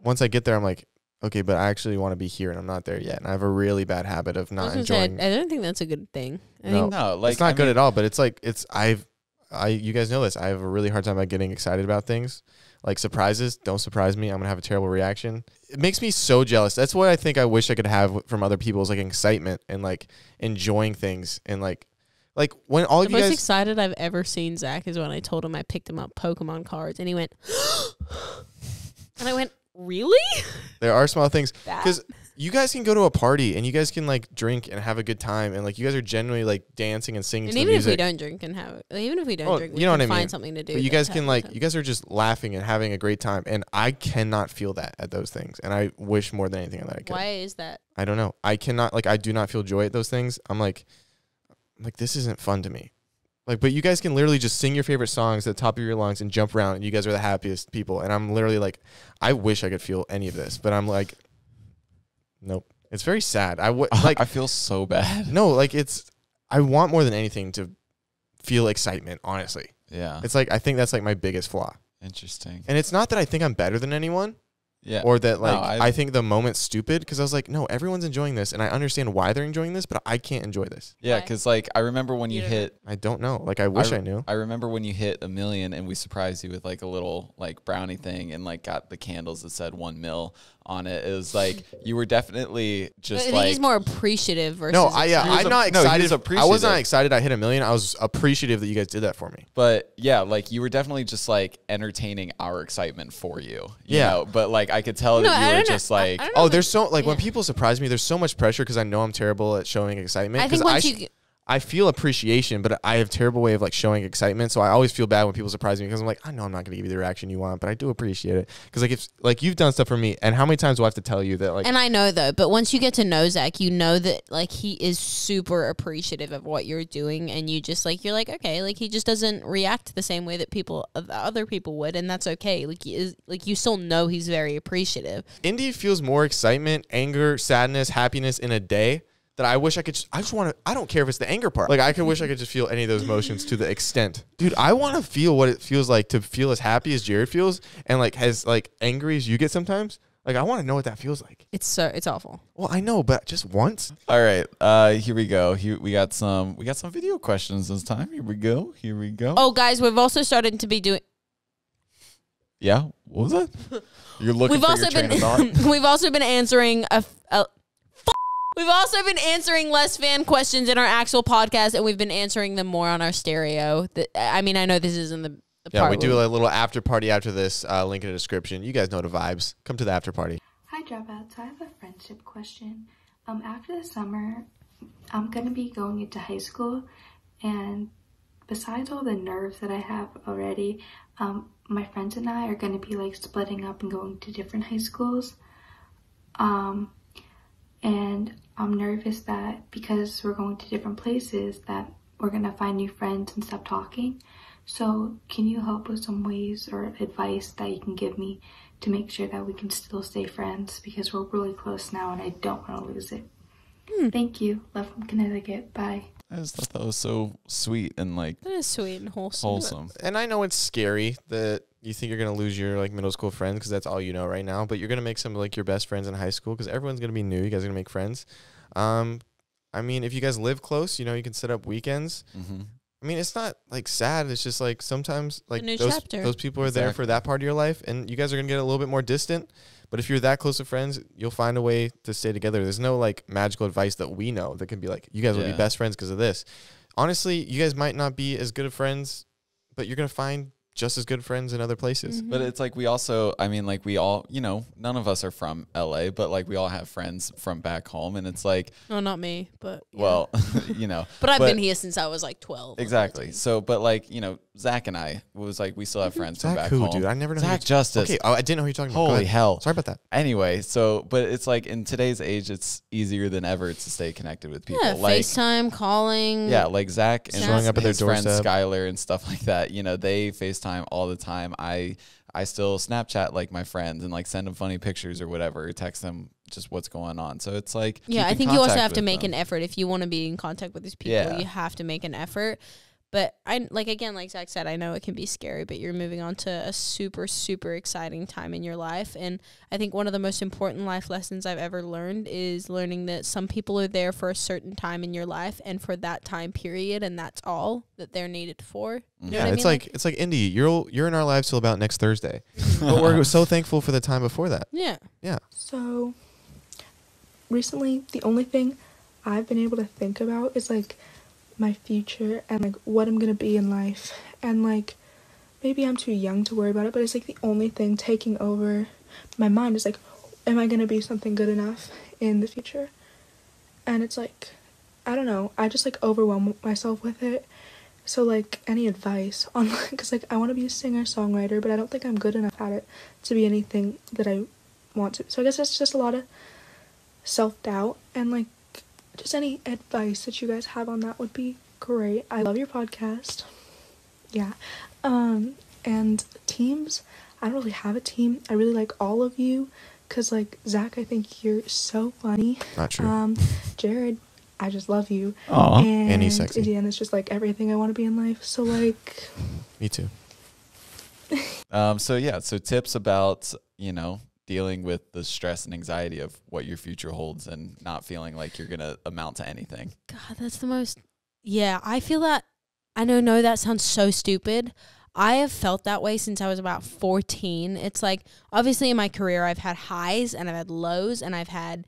[SPEAKER 2] once I get there, I'm like, okay, but I actually want to be here, and I'm not there yet, and I have a really bad habit of not
[SPEAKER 3] was gonna say,
[SPEAKER 2] enjoying.
[SPEAKER 3] I, I don't think that's a good thing. I
[SPEAKER 2] No.
[SPEAKER 3] think
[SPEAKER 1] no like
[SPEAKER 2] it's not
[SPEAKER 1] I
[SPEAKER 2] good
[SPEAKER 1] mean,
[SPEAKER 2] at all, but it's like it's I've I you guys know this. I have a really hard time about getting excited about things. Like surprises, don't surprise me. I'm gonna have a terrible reaction. It makes me so jealous. That's what I think I wish I could have from other people is like excitement and like enjoying things and like like when all
[SPEAKER 3] the
[SPEAKER 2] of you
[SPEAKER 3] most
[SPEAKER 2] guys
[SPEAKER 3] excited I've ever seen Zach is when I told him I picked him up Pokemon cards, and he went, and I went, really?
[SPEAKER 2] there are small things because you guys can go to a party and you guys can like drink and have a good time and like you guys are genuinely like dancing and singing
[SPEAKER 3] And even if we don't drink and have, even if we don't
[SPEAKER 2] Oh,
[SPEAKER 3] drink, we
[SPEAKER 2] you know
[SPEAKER 3] can
[SPEAKER 2] what I
[SPEAKER 3] find
[SPEAKER 2] mean.
[SPEAKER 3] something to do.
[SPEAKER 2] But you guys can like you guys are just laughing and having a great time and I cannot feel that at those things and I wish more than anything that I could.
[SPEAKER 3] Why is that?
[SPEAKER 2] I don't know. I cannot like I do not feel joy at those things. I'm like like this isn't fun to me. Like but you guys can literally just sing your favorite songs at the top of your lungs and jump around and you guys are the happiest people and I'm literally like I wish I could feel any of this, but I'm like nope. It's very sad. I would like
[SPEAKER 1] I feel so bad
[SPEAKER 2] no, like it's I want more than anything to feel excitement, honestly.
[SPEAKER 1] yeah
[SPEAKER 2] It's like I think that's like my biggest flaw.
[SPEAKER 1] interesting
[SPEAKER 2] And it's not that I think I'm better than anyone.
[SPEAKER 1] Yeah.
[SPEAKER 2] or that
[SPEAKER 1] No,
[SPEAKER 2] like
[SPEAKER 1] I-
[SPEAKER 2] I, think the moment's stupid because I was like, no, everyone's enjoying this, and I understand why they're enjoying this, but I can't enjoy this.
[SPEAKER 1] Yeah, because like I remember when you,
[SPEAKER 3] You
[SPEAKER 1] hit.
[SPEAKER 2] I don't know. Like I wish I,
[SPEAKER 1] re-
[SPEAKER 2] knew.
[SPEAKER 1] I remember when you hit a million and we surprised you with like a little like brownie thing and like got the candles that said one mil on it. It was like you were definitely
[SPEAKER 3] I
[SPEAKER 1] just
[SPEAKER 3] think
[SPEAKER 1] like
[SPEAKER 3] he's more appreciative versus.
[SPEAKER 2] No, I yeah,
[SPEAKER 1] was
[SPEAKER 2] I'm
[SPEAKER 1] a-
[SPEAKER 2] not
[SPEAKER 1] no, he
[SPEAKER 2] excited. I was not excited. I hit a million. I was appreciative that you guys did that for me.
[SPEAKER 1] But yeah, like you were definitely just like entertaining our excitement for you. you
[SPEAKER 2] Yeah.
[SPEAKER 1] know? But like I could tell
[SPEAKER 3] No,
[SPEAKER 1] that
[SPEAKER 3] I
[SPEAKER 1] you were
[SPEAKER 3] don't know.
[SPEAKER 1] just
[SPEAKER 3] I-
[SPEAKER 1] like
[SPEAKER 3] I
[SPEAKER 2] Oh, there's so like when people surprise me, there's so much pressure because I know I'm terrible at showing excitement.
[SPEAKER 3] I think once
[SPEAKER 2] sh-
[SPEAKER 3] you
[SPEAKER 2] I feel appreciation, but I have terrible way of like showing excitement. So I always feel bad when people surprise me because I'm like, I know I'm not going to give you the reaction you want, but I do appreciate it because like if like you've done stuff for me, and how many times do I have to tell you that like
[SPEAKER 3] And I know though, but once you get to know Zach, you know that like he is super appreciative of what you're doing, and you just like you're like okay, like he just doesn't react the same way that people other people would, and that's okay. Like he is like you still know he's very appreciative.
[SPEAKER 2] Indy feels more excitement, anger, sadness, happiness in a day that I wish I could. Just, I just want to. I don't care if it's the anger part. Like I could wish I could just feel any of those emotions to the extent, dude. I want to feel what it feels like to feel as happy as Jared feels, and like as like angry as you get sometimes. Like I want to know what that feels like.
[SPEAKER 3] It's so it's awful.
[SPEAKER 2] Well, I know, but just once.
[SPEAKER 1] All right, uh, here we go. Here we got some we got some video questions this time. Here we go. Here we go.
[SPEAKER 3] Oh, guys, we've also started to be doing.
[SPEAKER 1] Yeah. What was that? You're looking
[SPEAKER 3] We've
[SPEAKER 1] for
[SPEAKER 3] also
[SPEAKER 1] your train
[SPEAKER 3] been
[SPEAKER 1] of
[SPEAKER 3] we've also been answering a. a We've also been answering less fan questions in our actual podcast, and we've been answering them more on our stereo. The- I mean, I know this isn't the, the
[SPEAKER 2] Yeah,
[SPEAKER 3] part
[SPEAKER 2] we do
[SPEAKER 3] where-
[SPEAKER 2] a little after party after this. Uh, link in the description. You guys know the vibes. Come to the after party.
[SPEAKER 7] Hi, Dropouts. I have a friendship question. Um, after the summer, I'm gonna be going into high school, and besides all the nerves that I have already, um, my friends and I are gonna be like splitting up and going to different high schools. Um, and I'm nervous that because we're going to different places, that we're gonna find new friends and stop talking. So, can you help with some ways or advice that you can give me to make sure that we can still stay friends because we're really close now and I don't want to lose it? Hmm. Thank you. Love from Connecticut. Bye.
[SPEAKER 1] I just thought that was so sweet and like
[SPEAKER 3] That is sweet and wholesome.
[SPEAKER 1] wholesome.
[SPEAKER 2] And I know it's scary that you think you're gonna lose your like middle school friends because that's all you know right now. But you're gonna make some like your best friends in high school because everyone's gonna be new. You guys are gonna make friends. Um, I mean, if you guys live close, you know you can set up weekends.
[SPEAKER 1] hmm
[SPEAKER 2] I mean, it's not like sad. It's just like sometimes like those
[SPEAKER 3] chapter.
[SPEAKER 2] those people are there for that part of your life, and you guys are gonna get a little bit more distant. But if you're that close of friends, you'll find a way to stay together. There's no like magical advice that we know that can be like you guys will be best friends because of this. Honestly, you guys might not be as good of friends, but you're gonna find just as good friends in other places.
[SPEAKER 3] Mm-hmm.
[SPEAKER 1] But it's like we also, I mean, like we all, you know, none of us are from LA, but like we all have friends from back home, and it's like,
[SPEAKER 3] No, not me, but yeah.
[SPEAKER 1] well, you know,
[SPEAKER 3] but I've
[SPEAKER 1] but-
[SPEAKER 3] been here since I was like twelve.
[SPEAKER 1] exactly. So, but like you know, Zach and I was like we still have friends from back
[SPEAKER 2] who,
[SPEAKER 1] home.
[SPEAKER 2] dude? I never know.
[SPEAKER 1] Zach
[SPEAKER 2] you're-
[SPEAKER 1] Justice.
[SPEAKER 2] Okay, oh, I didn't know who you're talking about.
[SPEAKER 1] Holy hell!
[SPEAKER 2] Sorry about that.
[SPEAKER 1] Anyway, so but it's like in today's age, it's easier than ever to stay connected with people.
[SPEAKER 3] Yeah,
[SPEAKER 1] like
[SPEAKER 3] FaceTime, calling.
[SPEAKER 1] yeah, like Zach and
[SPEAKER 3] Showing
[SPEAKER 2] up at their
[SPEAKER 1] his friend. Skylar and stuff like that. You know, they FaceTime all the time. I I still Snapchat like my friends and like send them funny pictures or whatever, or text them just what's going on. So it's like
[SPEAKER 3] Yeah, I think you also have to make
[SPEAKER 1] them.
[SPEAKER 3] an effort if you want to be in contact with these people.
[SPEAKER 1] Yeah.
[SPEAKER 3] You have to make an effort. But I like again, like Zach said, I know it can be scary, but you're moving on to a super, super exciting time in your life. And I think one of the most important life lessons I've ever learned is learning that some people are there for a certain time in your life and for that time period, and that's all that they're needed for. You mm-hmm.
[SPEAKER 2] Yeah,
[SPEAKER 3] what I
[SPEAKER 2] it's
[SPEAKER 3] mean?
[SPEAKER 2] like it's like Indy. You're you're in our lives till about next Thursday, mm-hmm. but we're so thankful for the time before that.
[SPEAKER 3] Yeah. Yeah.
[SPEAKER 8] So, recently, the only thing I've been able to think about is like my future and like what I'm gonna be in life. And like, maybe I'm too young to worry about it, but it's like the only thing taking over my mind is like, am I gonna be something good enough in the future? And it's like, I don't know, I just like overwhelm myself with it. So, like, any advice on, because like, I wanna be a singer songwriter, but I don't think I'm good enough at it to be anything that I want to. So I guess it's just a lot of self doubt and like just any advice that you guys have on that would be great. I love your podcast. Yeah. Um and teams, I don't really have a team. I really like all of you cuz like Zach, I think you're so funny.
[SPEAKER 2] Not true.
[SPEAKER 8] Um Jared, I just love you.
[SPEAKER 1] Aw.
[SPEAKER 8] And,
[SPEAKER 2] And he's sexy.
[SPEAKER 8] Indiana is just like everything I want to be in life. So like
[SPEAKER 2] Me too.
[SPEAKER 1] Um, so yeah, so tips about you know dealing with the stress and anxiety of what your future holds and not feeling like you're gonna amount to anything.
[SPEAKER 3] God, that's the most. Yeah, I feel that. I know, no, that sounds so stupid. I have felt that way since I was about 14. It's like, obviously, in my career, I've had highs and I've had lows, and I've had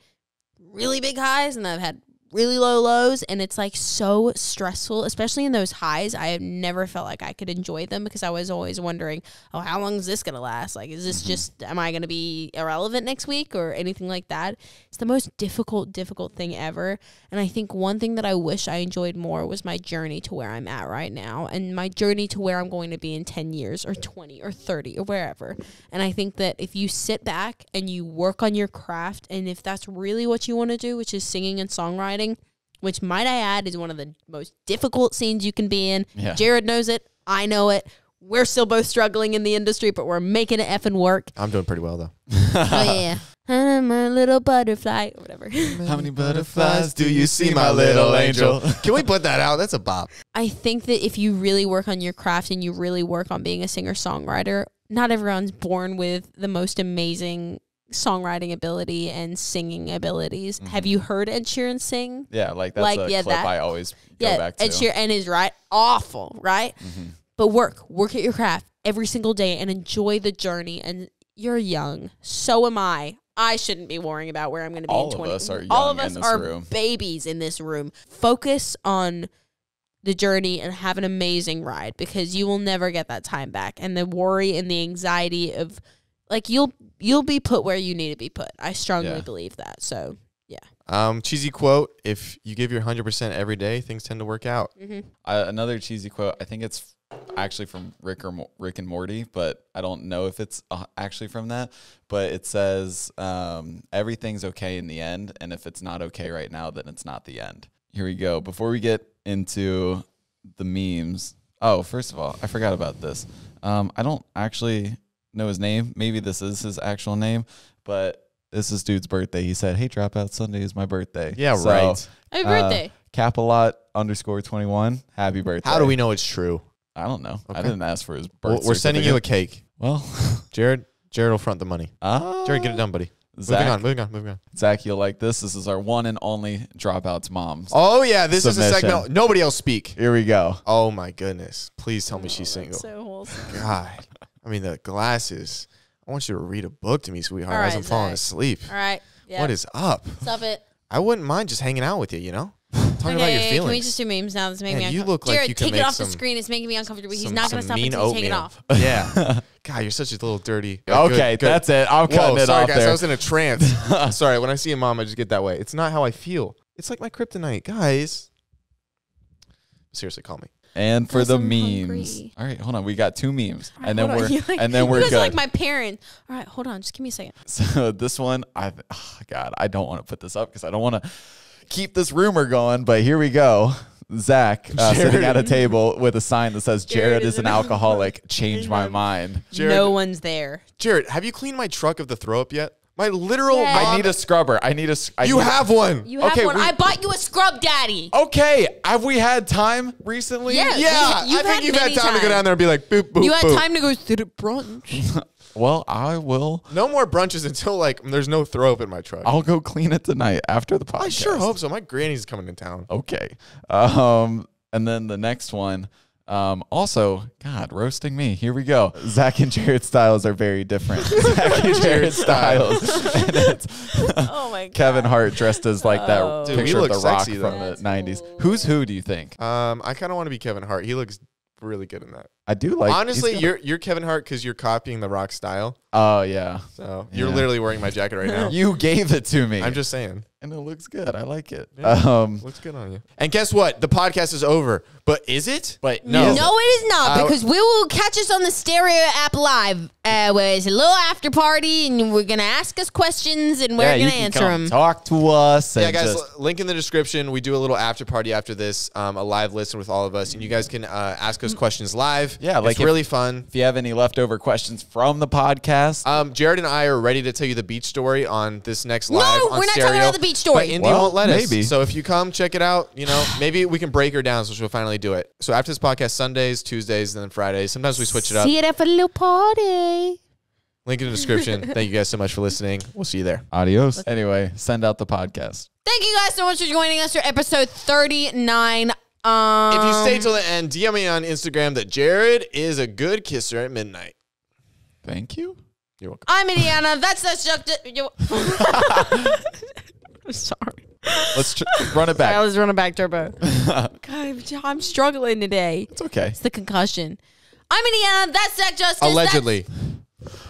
[SPEAKER 3] really big highs and I've had really low lows. And it's like so stressful, especially in those highs. I have never felt like I could enjoy them because I was always wondering, oh, how long is this going to last? Like, is this mm-hmm. just, am I going to be irrelevant next week or anything like that? It's the most difficult, difficult thing ever. And I think one thing that I wish I enjoyed more was my journey to where I'm at right now and my journey to where I'm going to be in 10 years or 20 or 30 or wherever. And I think that if you sit back and you work on your craft, and if that's really what you want to do, which is singing and songwriting, which might I add is one of the most difficult scenes you can be in.
[SPEAKER 1] Yeah.
[SPEAKER 3] Jared knows it. I know it. We're still both struggling in the industry, but we're making it effing work.
[SPEAKER 2] I'm doing pretty well though.
[SPEAKER 3] oh yeah. I'm a little butterfly or whatever.
[SPEAKER 1] How many butterflies do you see, my little angel?
[SPEAKER 2] Can we put that out? That's a bop.
[SPEAKER 3] I think that if you really work on your craft and you really work on being a singer songwriter, not everyone's born with the most amazing songwriting ability and singing abilities. Have you heard Ed Sheeran sing?
[SPEAKER 1] Yeah, like that's
[SPEAKER 3] Like,
[SPEAKER 1] a
[SPEAKER 3] yeah,
[SPEAKER 1] clip
[SPEAKER 3] that-
[SPEAKER 1] I always go
[SPEAKER 3] yeah,
[SPEAKER 1] back to.
[SPEAKER 3] Ed Sheeran is right. Awful, right?
[SPEAKER 1] Mm-hmm.
[SPEAKER 3] But work, work at your craft every single day and enjoy the journey. And you're young. So am I. I shouldn't be worrying about where I'm going to be
[SPEAKER 1] All
[SPEAKER 3] in
[SPEAKER 1] of us are
[SPEAKER 3] All of us are
[SPEAKER 1] room.
[SPEAKER 3] babies in this room. Focus on the journey and have an amazing ride because you will never get that time back. And the worry and the anxiety of like you'll you'll be put where you need to be put. I strongly
[SPEAKER 1] Yeah.
[SPEAKER 3] believe that. So yeah.
[SPEAKER 2] Um, cheesy quote: If you give your hundred percent every day, things tend to work out.
[SPEAKER 1] Uh, another cheesy quote. I think it's actually from Rick or Mo- Rick and Morty, but I don't know if it's uh, actually from that. But it says um, everything's okay in the end, and if it's not okay right now, then it's not the end. Here we go. Before we get into the memes, oh, first of all, I forgot about this. Um, I don't actually know his name. Maybe this is his actual name, but this is dude's birthday. He said, "Hey, Dropout Sunday is my birthday."
[SPEAKER 2] Yeah,
[SPEAKER 1] So,
[SPEAKER 2] right.
[SPEAKER 3] Happy
[SPEAKER 1] uh,
[SPEAKER 3] birthday.
[SPEAKER 1] Capalot underscore twenty one. Happy birthday.
[SPEAKER 2] How do we know it's true?
[SPEAKER 1] I don't know. I didn't ask for his
[SPEAKER 2] Well,
[SPEAKER 1] birth.
[SPEAKER 2] we're sending you a cake,
[SPEAKER 1] well.
[SPEAKER 2] Jared. Jared will front the money.
[SPEAKER 1] Uh,
[SPEAKER 2] Jared, get it done, buddy.
[SPEAKER 1] Zach,
[SPEAKER 2] Moving on, moving on, moving on.
[SPEAKER 1] Zach, you'll like this. This is our one and only dropouts moms.
[SPEAKER 2] Oh yeah, this is a
[SPEAKER 1] Submission.
[SPEAKER 2] segment. Nobody else speak.
[SPEAKER 1] Here we go.
[SPEAKER 2] Oh my goodness! Please tell me she's single.
[SPEAKER 3] So wholesome.
[SPEAKER 2] God, I mean the glasses. I want you to read a book to me, sweetheart,
[SPEAKER 3] All
[SPEAKER 2] as
[SPEAKER 3] right,
[SPEAKER 2] I'm falling
[SPEAKER 3] Zach.
[SPEAKER 2] asleep.
[SPEAKER 3] All right. Yeah.
[SPEAKER 2] What is up?
[SPEAKER 3] Stop it.
[SPEAKER 2] I wouldn't mind just hanging out with you. You know, talking about your feelings.
[SPEAKER 3] Can we just do memes now? That's making
[SPEAKER 2] Man,
[SPEAKER 3] me
[SPEAKER 2] you
[SPEAKER 3] uncomfortable.
[SPEAKER 2] look like
[SPEAKER 3] Jared,
[SPEAKER 2] you could
[SPEAKER 3] take it
[SPEAKER 2] make
[SPEAKER 3] off the screen. It's making me uncomfortable. He's
[SPEAKER 2] Some-
[SPEAKER 3] not going to stop
[SPEAKER 2] mean
[SPEAKER 3] until you take it off.
[SPEAKER 2] Yeah. God, you're such a little dirty.
[SPEAKER 1] Okay, that's it. I'm
[SPEAKER 2] Whoa,
[SPEAKER 1] cutting it
[SPEAKER 2] sorry
[SPEAKER 1] off
[SPEAKER 2] guys,
[SPEAKER 1] there.
[SPEAKER 2] I was in a trance. sorry, when I see a mom, I just get that way. It's not how I feel. It's like my kryptonite, guys. Seriously, call me.
[SPEAKER 1] And for the
[SPEAKER 3] I'm
[SPEAKER 1] memes.
[SPEAKER 3] hungry.
[SPEAKER 1] All right, hold on. We got two memes,
[SPEAKER 3] All right,
[SPEAKER 1] and then
[SPEAKER 3] hold
[SPEAKER 1] we're
[SPEAKER 3] on. You like-
[SPEAKER 1] and then we're
[SPEAKER 3] you guys
[SPEAKER 1] good.
[SPEAKER 3] are like my parents. All right, hold on. Just give me a second.
[SPEAKER 1] So this one, I oh God, I don't want to put this up because I don't want to keep this rumor going. But here we go. Zach uh, sitting at a table with a sign that says "Jared, is an alcoholic. Change my mind."
[SPEAKER 2] Jared-
[SPEAKER 3] no one's there.
[SPEAKER 2] Jared, have you cleaned my truck of the throw up yet? My literal.
[SPEAKER 3] Yeah.
[SPEAKER 1] I need a scrubber. I need a. s- I
[SPEAKER 2] You
[SPEAKER 1] need a-
[SPEAKER 2] have one.
[SPEAKER 3] You have
[SPEAKER 1] Okay,
[SPEAKER 3] one.
[SPEAKER 1] we-
[SPEAKER 3] I bought you a scrub daddy.
[SPEAKER 1] Okay, have we had time recently?
[SPEAKER 3] Yeah.
[SPEAKER 2] yeah,
[SPEAKER 3] You've
[SPEAKER 2] I think
[SPEAKER 3] had
[SPEAKER 2] you've had
[SPEAKER 3] many
[SPEAKER 2] time to go down there and be like, boop, boop,
[SPEAKER 3] you had
[SPEAKER 2] boop.
[SPEAKER 3] time to go to the brunch.
[SPEAKER 1] Well, I will.
[SPEAKER 2] No more brunches until like there's no throw up in my truck.
[SPEAKER 1] I'll go clean it tonight after the podcast.
[SPEAKER 2] I sure hope so. My granny's coming to town.
[SPEAKER 1] Okay. Um, and then the next one. Um, also, God, roasting me. Here we go. Zach and Jared styles are very different. Zach and Jared styles. and it's
[SPEAKER 3] oh my god.
[SPEAKER 1] Kevin Hart dressed as like that
[SPEAKER 3] Oh.
[SPEAKER 2] Dude, we
[SPEAKER 1] picture of
[SPEAKER 2] look
[SPEAKER 1] the Rock
[SPEAKER 2] sexy,
[SPEAKER 1] from
[SPEAKER 2] though.
[SPEAKER 1] the '90s. Who's who? Do you think?
[SPEAKER 2] Um, I kind of want to be Kevin Hart. He looks really good in that.
[SPEAKER 1] I do like.
[SPEAKER 2] Honestly,
[SPEAKER 1] he's
[SPEAKER 2] you're you're Kevin Hart because you're copying the Rock style.
[SPEAKER 1] Oh yeah.
[SPEAKER 2] So you're
[SPEAKER 1] Yeah.
[SPEAKER 2] literally wearing my jacket right now.
[SPEAKER 1] You gave it to me.
[SPEAKER 2] I'm just saying,
[SPEAKER 1] and it looks good. I like it.
[SPEAKER 2] Yeah.
[SPEAKER 1] Um,
[SPEAKER 2] looks good on you. And guess what? The podcast is over. But is it?
[SPEAKER 1] but
[SPEAKER 2] No.
[SPEAKER 3] No, it is not
[SPEAKER 2] Uh,
[SPEAKER 3] because we will catch us on the Stereo app live, uh, where it's a little after party, and we're gonna ask us questions, and we're
[SPEAKER 1] yeah,
[SPEAKER 3] gonna
[SPEAKER 1] can
[SPEAKER 3] answer
[SPEAKER 1] come
[SPEAKER 3] them.
[SPEAKER 1] Talk to us.
[SPEAKER 2] Yeah,
[SPEAKER 1] and
[SPEAKER 2] guys.
[SPEAKER 1] just-
[SPEAKER 2] link in the description. We do a little after party after this, um, a live listen with all of us, and you guys can uh, ask us questions live.
[SPEAKER 1] Yeah, like
[SPEAKER 2] it's
[SPEAKER 1] if-
[SPEAKER 2] really fun.
[SPEAKER 1] if you have any leftover questions from the podcast,
[SPEAKER 2] Um, Jared and I are ready to tell you the beach story on this next
[SPEAKER 3] No,
[SPEAKER 2] live. on
[SPEAKER 3] we're not
[SPEAKER 2] stereo,
[SPEAKER 3] talking about the beach story.
[SPEAKER 2] But Indy
[SPEAKER 1] Well,
[SPEAKER 2] won't let us.
[SPEAKER 1] maybe.
[SPEAKER 2] So if you come, check it out. You know, maybe we can break her down so she'll finally do it. So after this podcast, Sundays, Tuesdays, and then Fridays. Sometimes we switch it up.
[SPEAKER 3] See it at a little party.
[SPEAKER 2] Link in the description. Thank you guys so much for listening. We'll see you there.
[SPEAKER 1] Adios. Anyway, send out the podcast.
[SPEAKER 3] Thank you guys so much for joining us for episode 39. Um,
[SPEAKER 2] If you stay till the end, DM me on Instagram that Jared is a good kisser at midnight.
[SPEAKER 1] Thank you.
[SPEAKER 2] You're welcome.
[SPEAKER 3] I'm Indiana. That's that's just. You, I'm sorry.
[SPEAKER 1] Let's tr- run it
[SPEAKER 3] I
[SPEAKER 1] back.
[SPEAKER 3] was running back turbo. God, I'm struggling today.
[SPEAKER 1] It's okay.
[SPEAKER 3] It's the concussion. I'm Indiana. That's Zach Justice.
[SPEAKER 2] Allegedly.
[SPEAKER 3] That's,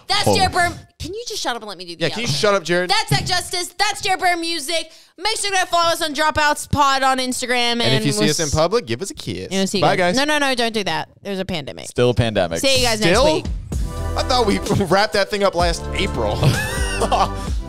[SPEAKER 3] that's
[SPEAKER 1] Hold
[SPEAKER 3] Jared
[SPEAKER 1] on.
[SPEAKER 3] Burn. Can you just shut up and let me do the
[SPEAKER 2] Yeah, can you
[SPEAKER 3] outro?
[SPEAKER 2] shut up, Jared?
[SPEAKER 3] That's Zach Justice. That's Jare Bear Music. Make sure to follow us on Dropouts Pod on Instagram. And,
[SPEAKER 2] and if you see
[SPEAKER 3] we'll
[SPEAKER 2] us in public, give us a kiss.
[SPEAKER 3] you know, see you
[SPEAKER 2] Bye, guys.
[SPEAKER 3] No, no, no, don't do that. There's a pandemic.
[SPEAKER 1] Still a pandemic.
[SPEAKER 3] See you guys
[SPEAKER 2] Still?
[SPEAKER 3] next week.
[SPEAKER 2] I thought we wrapped that thing up last April.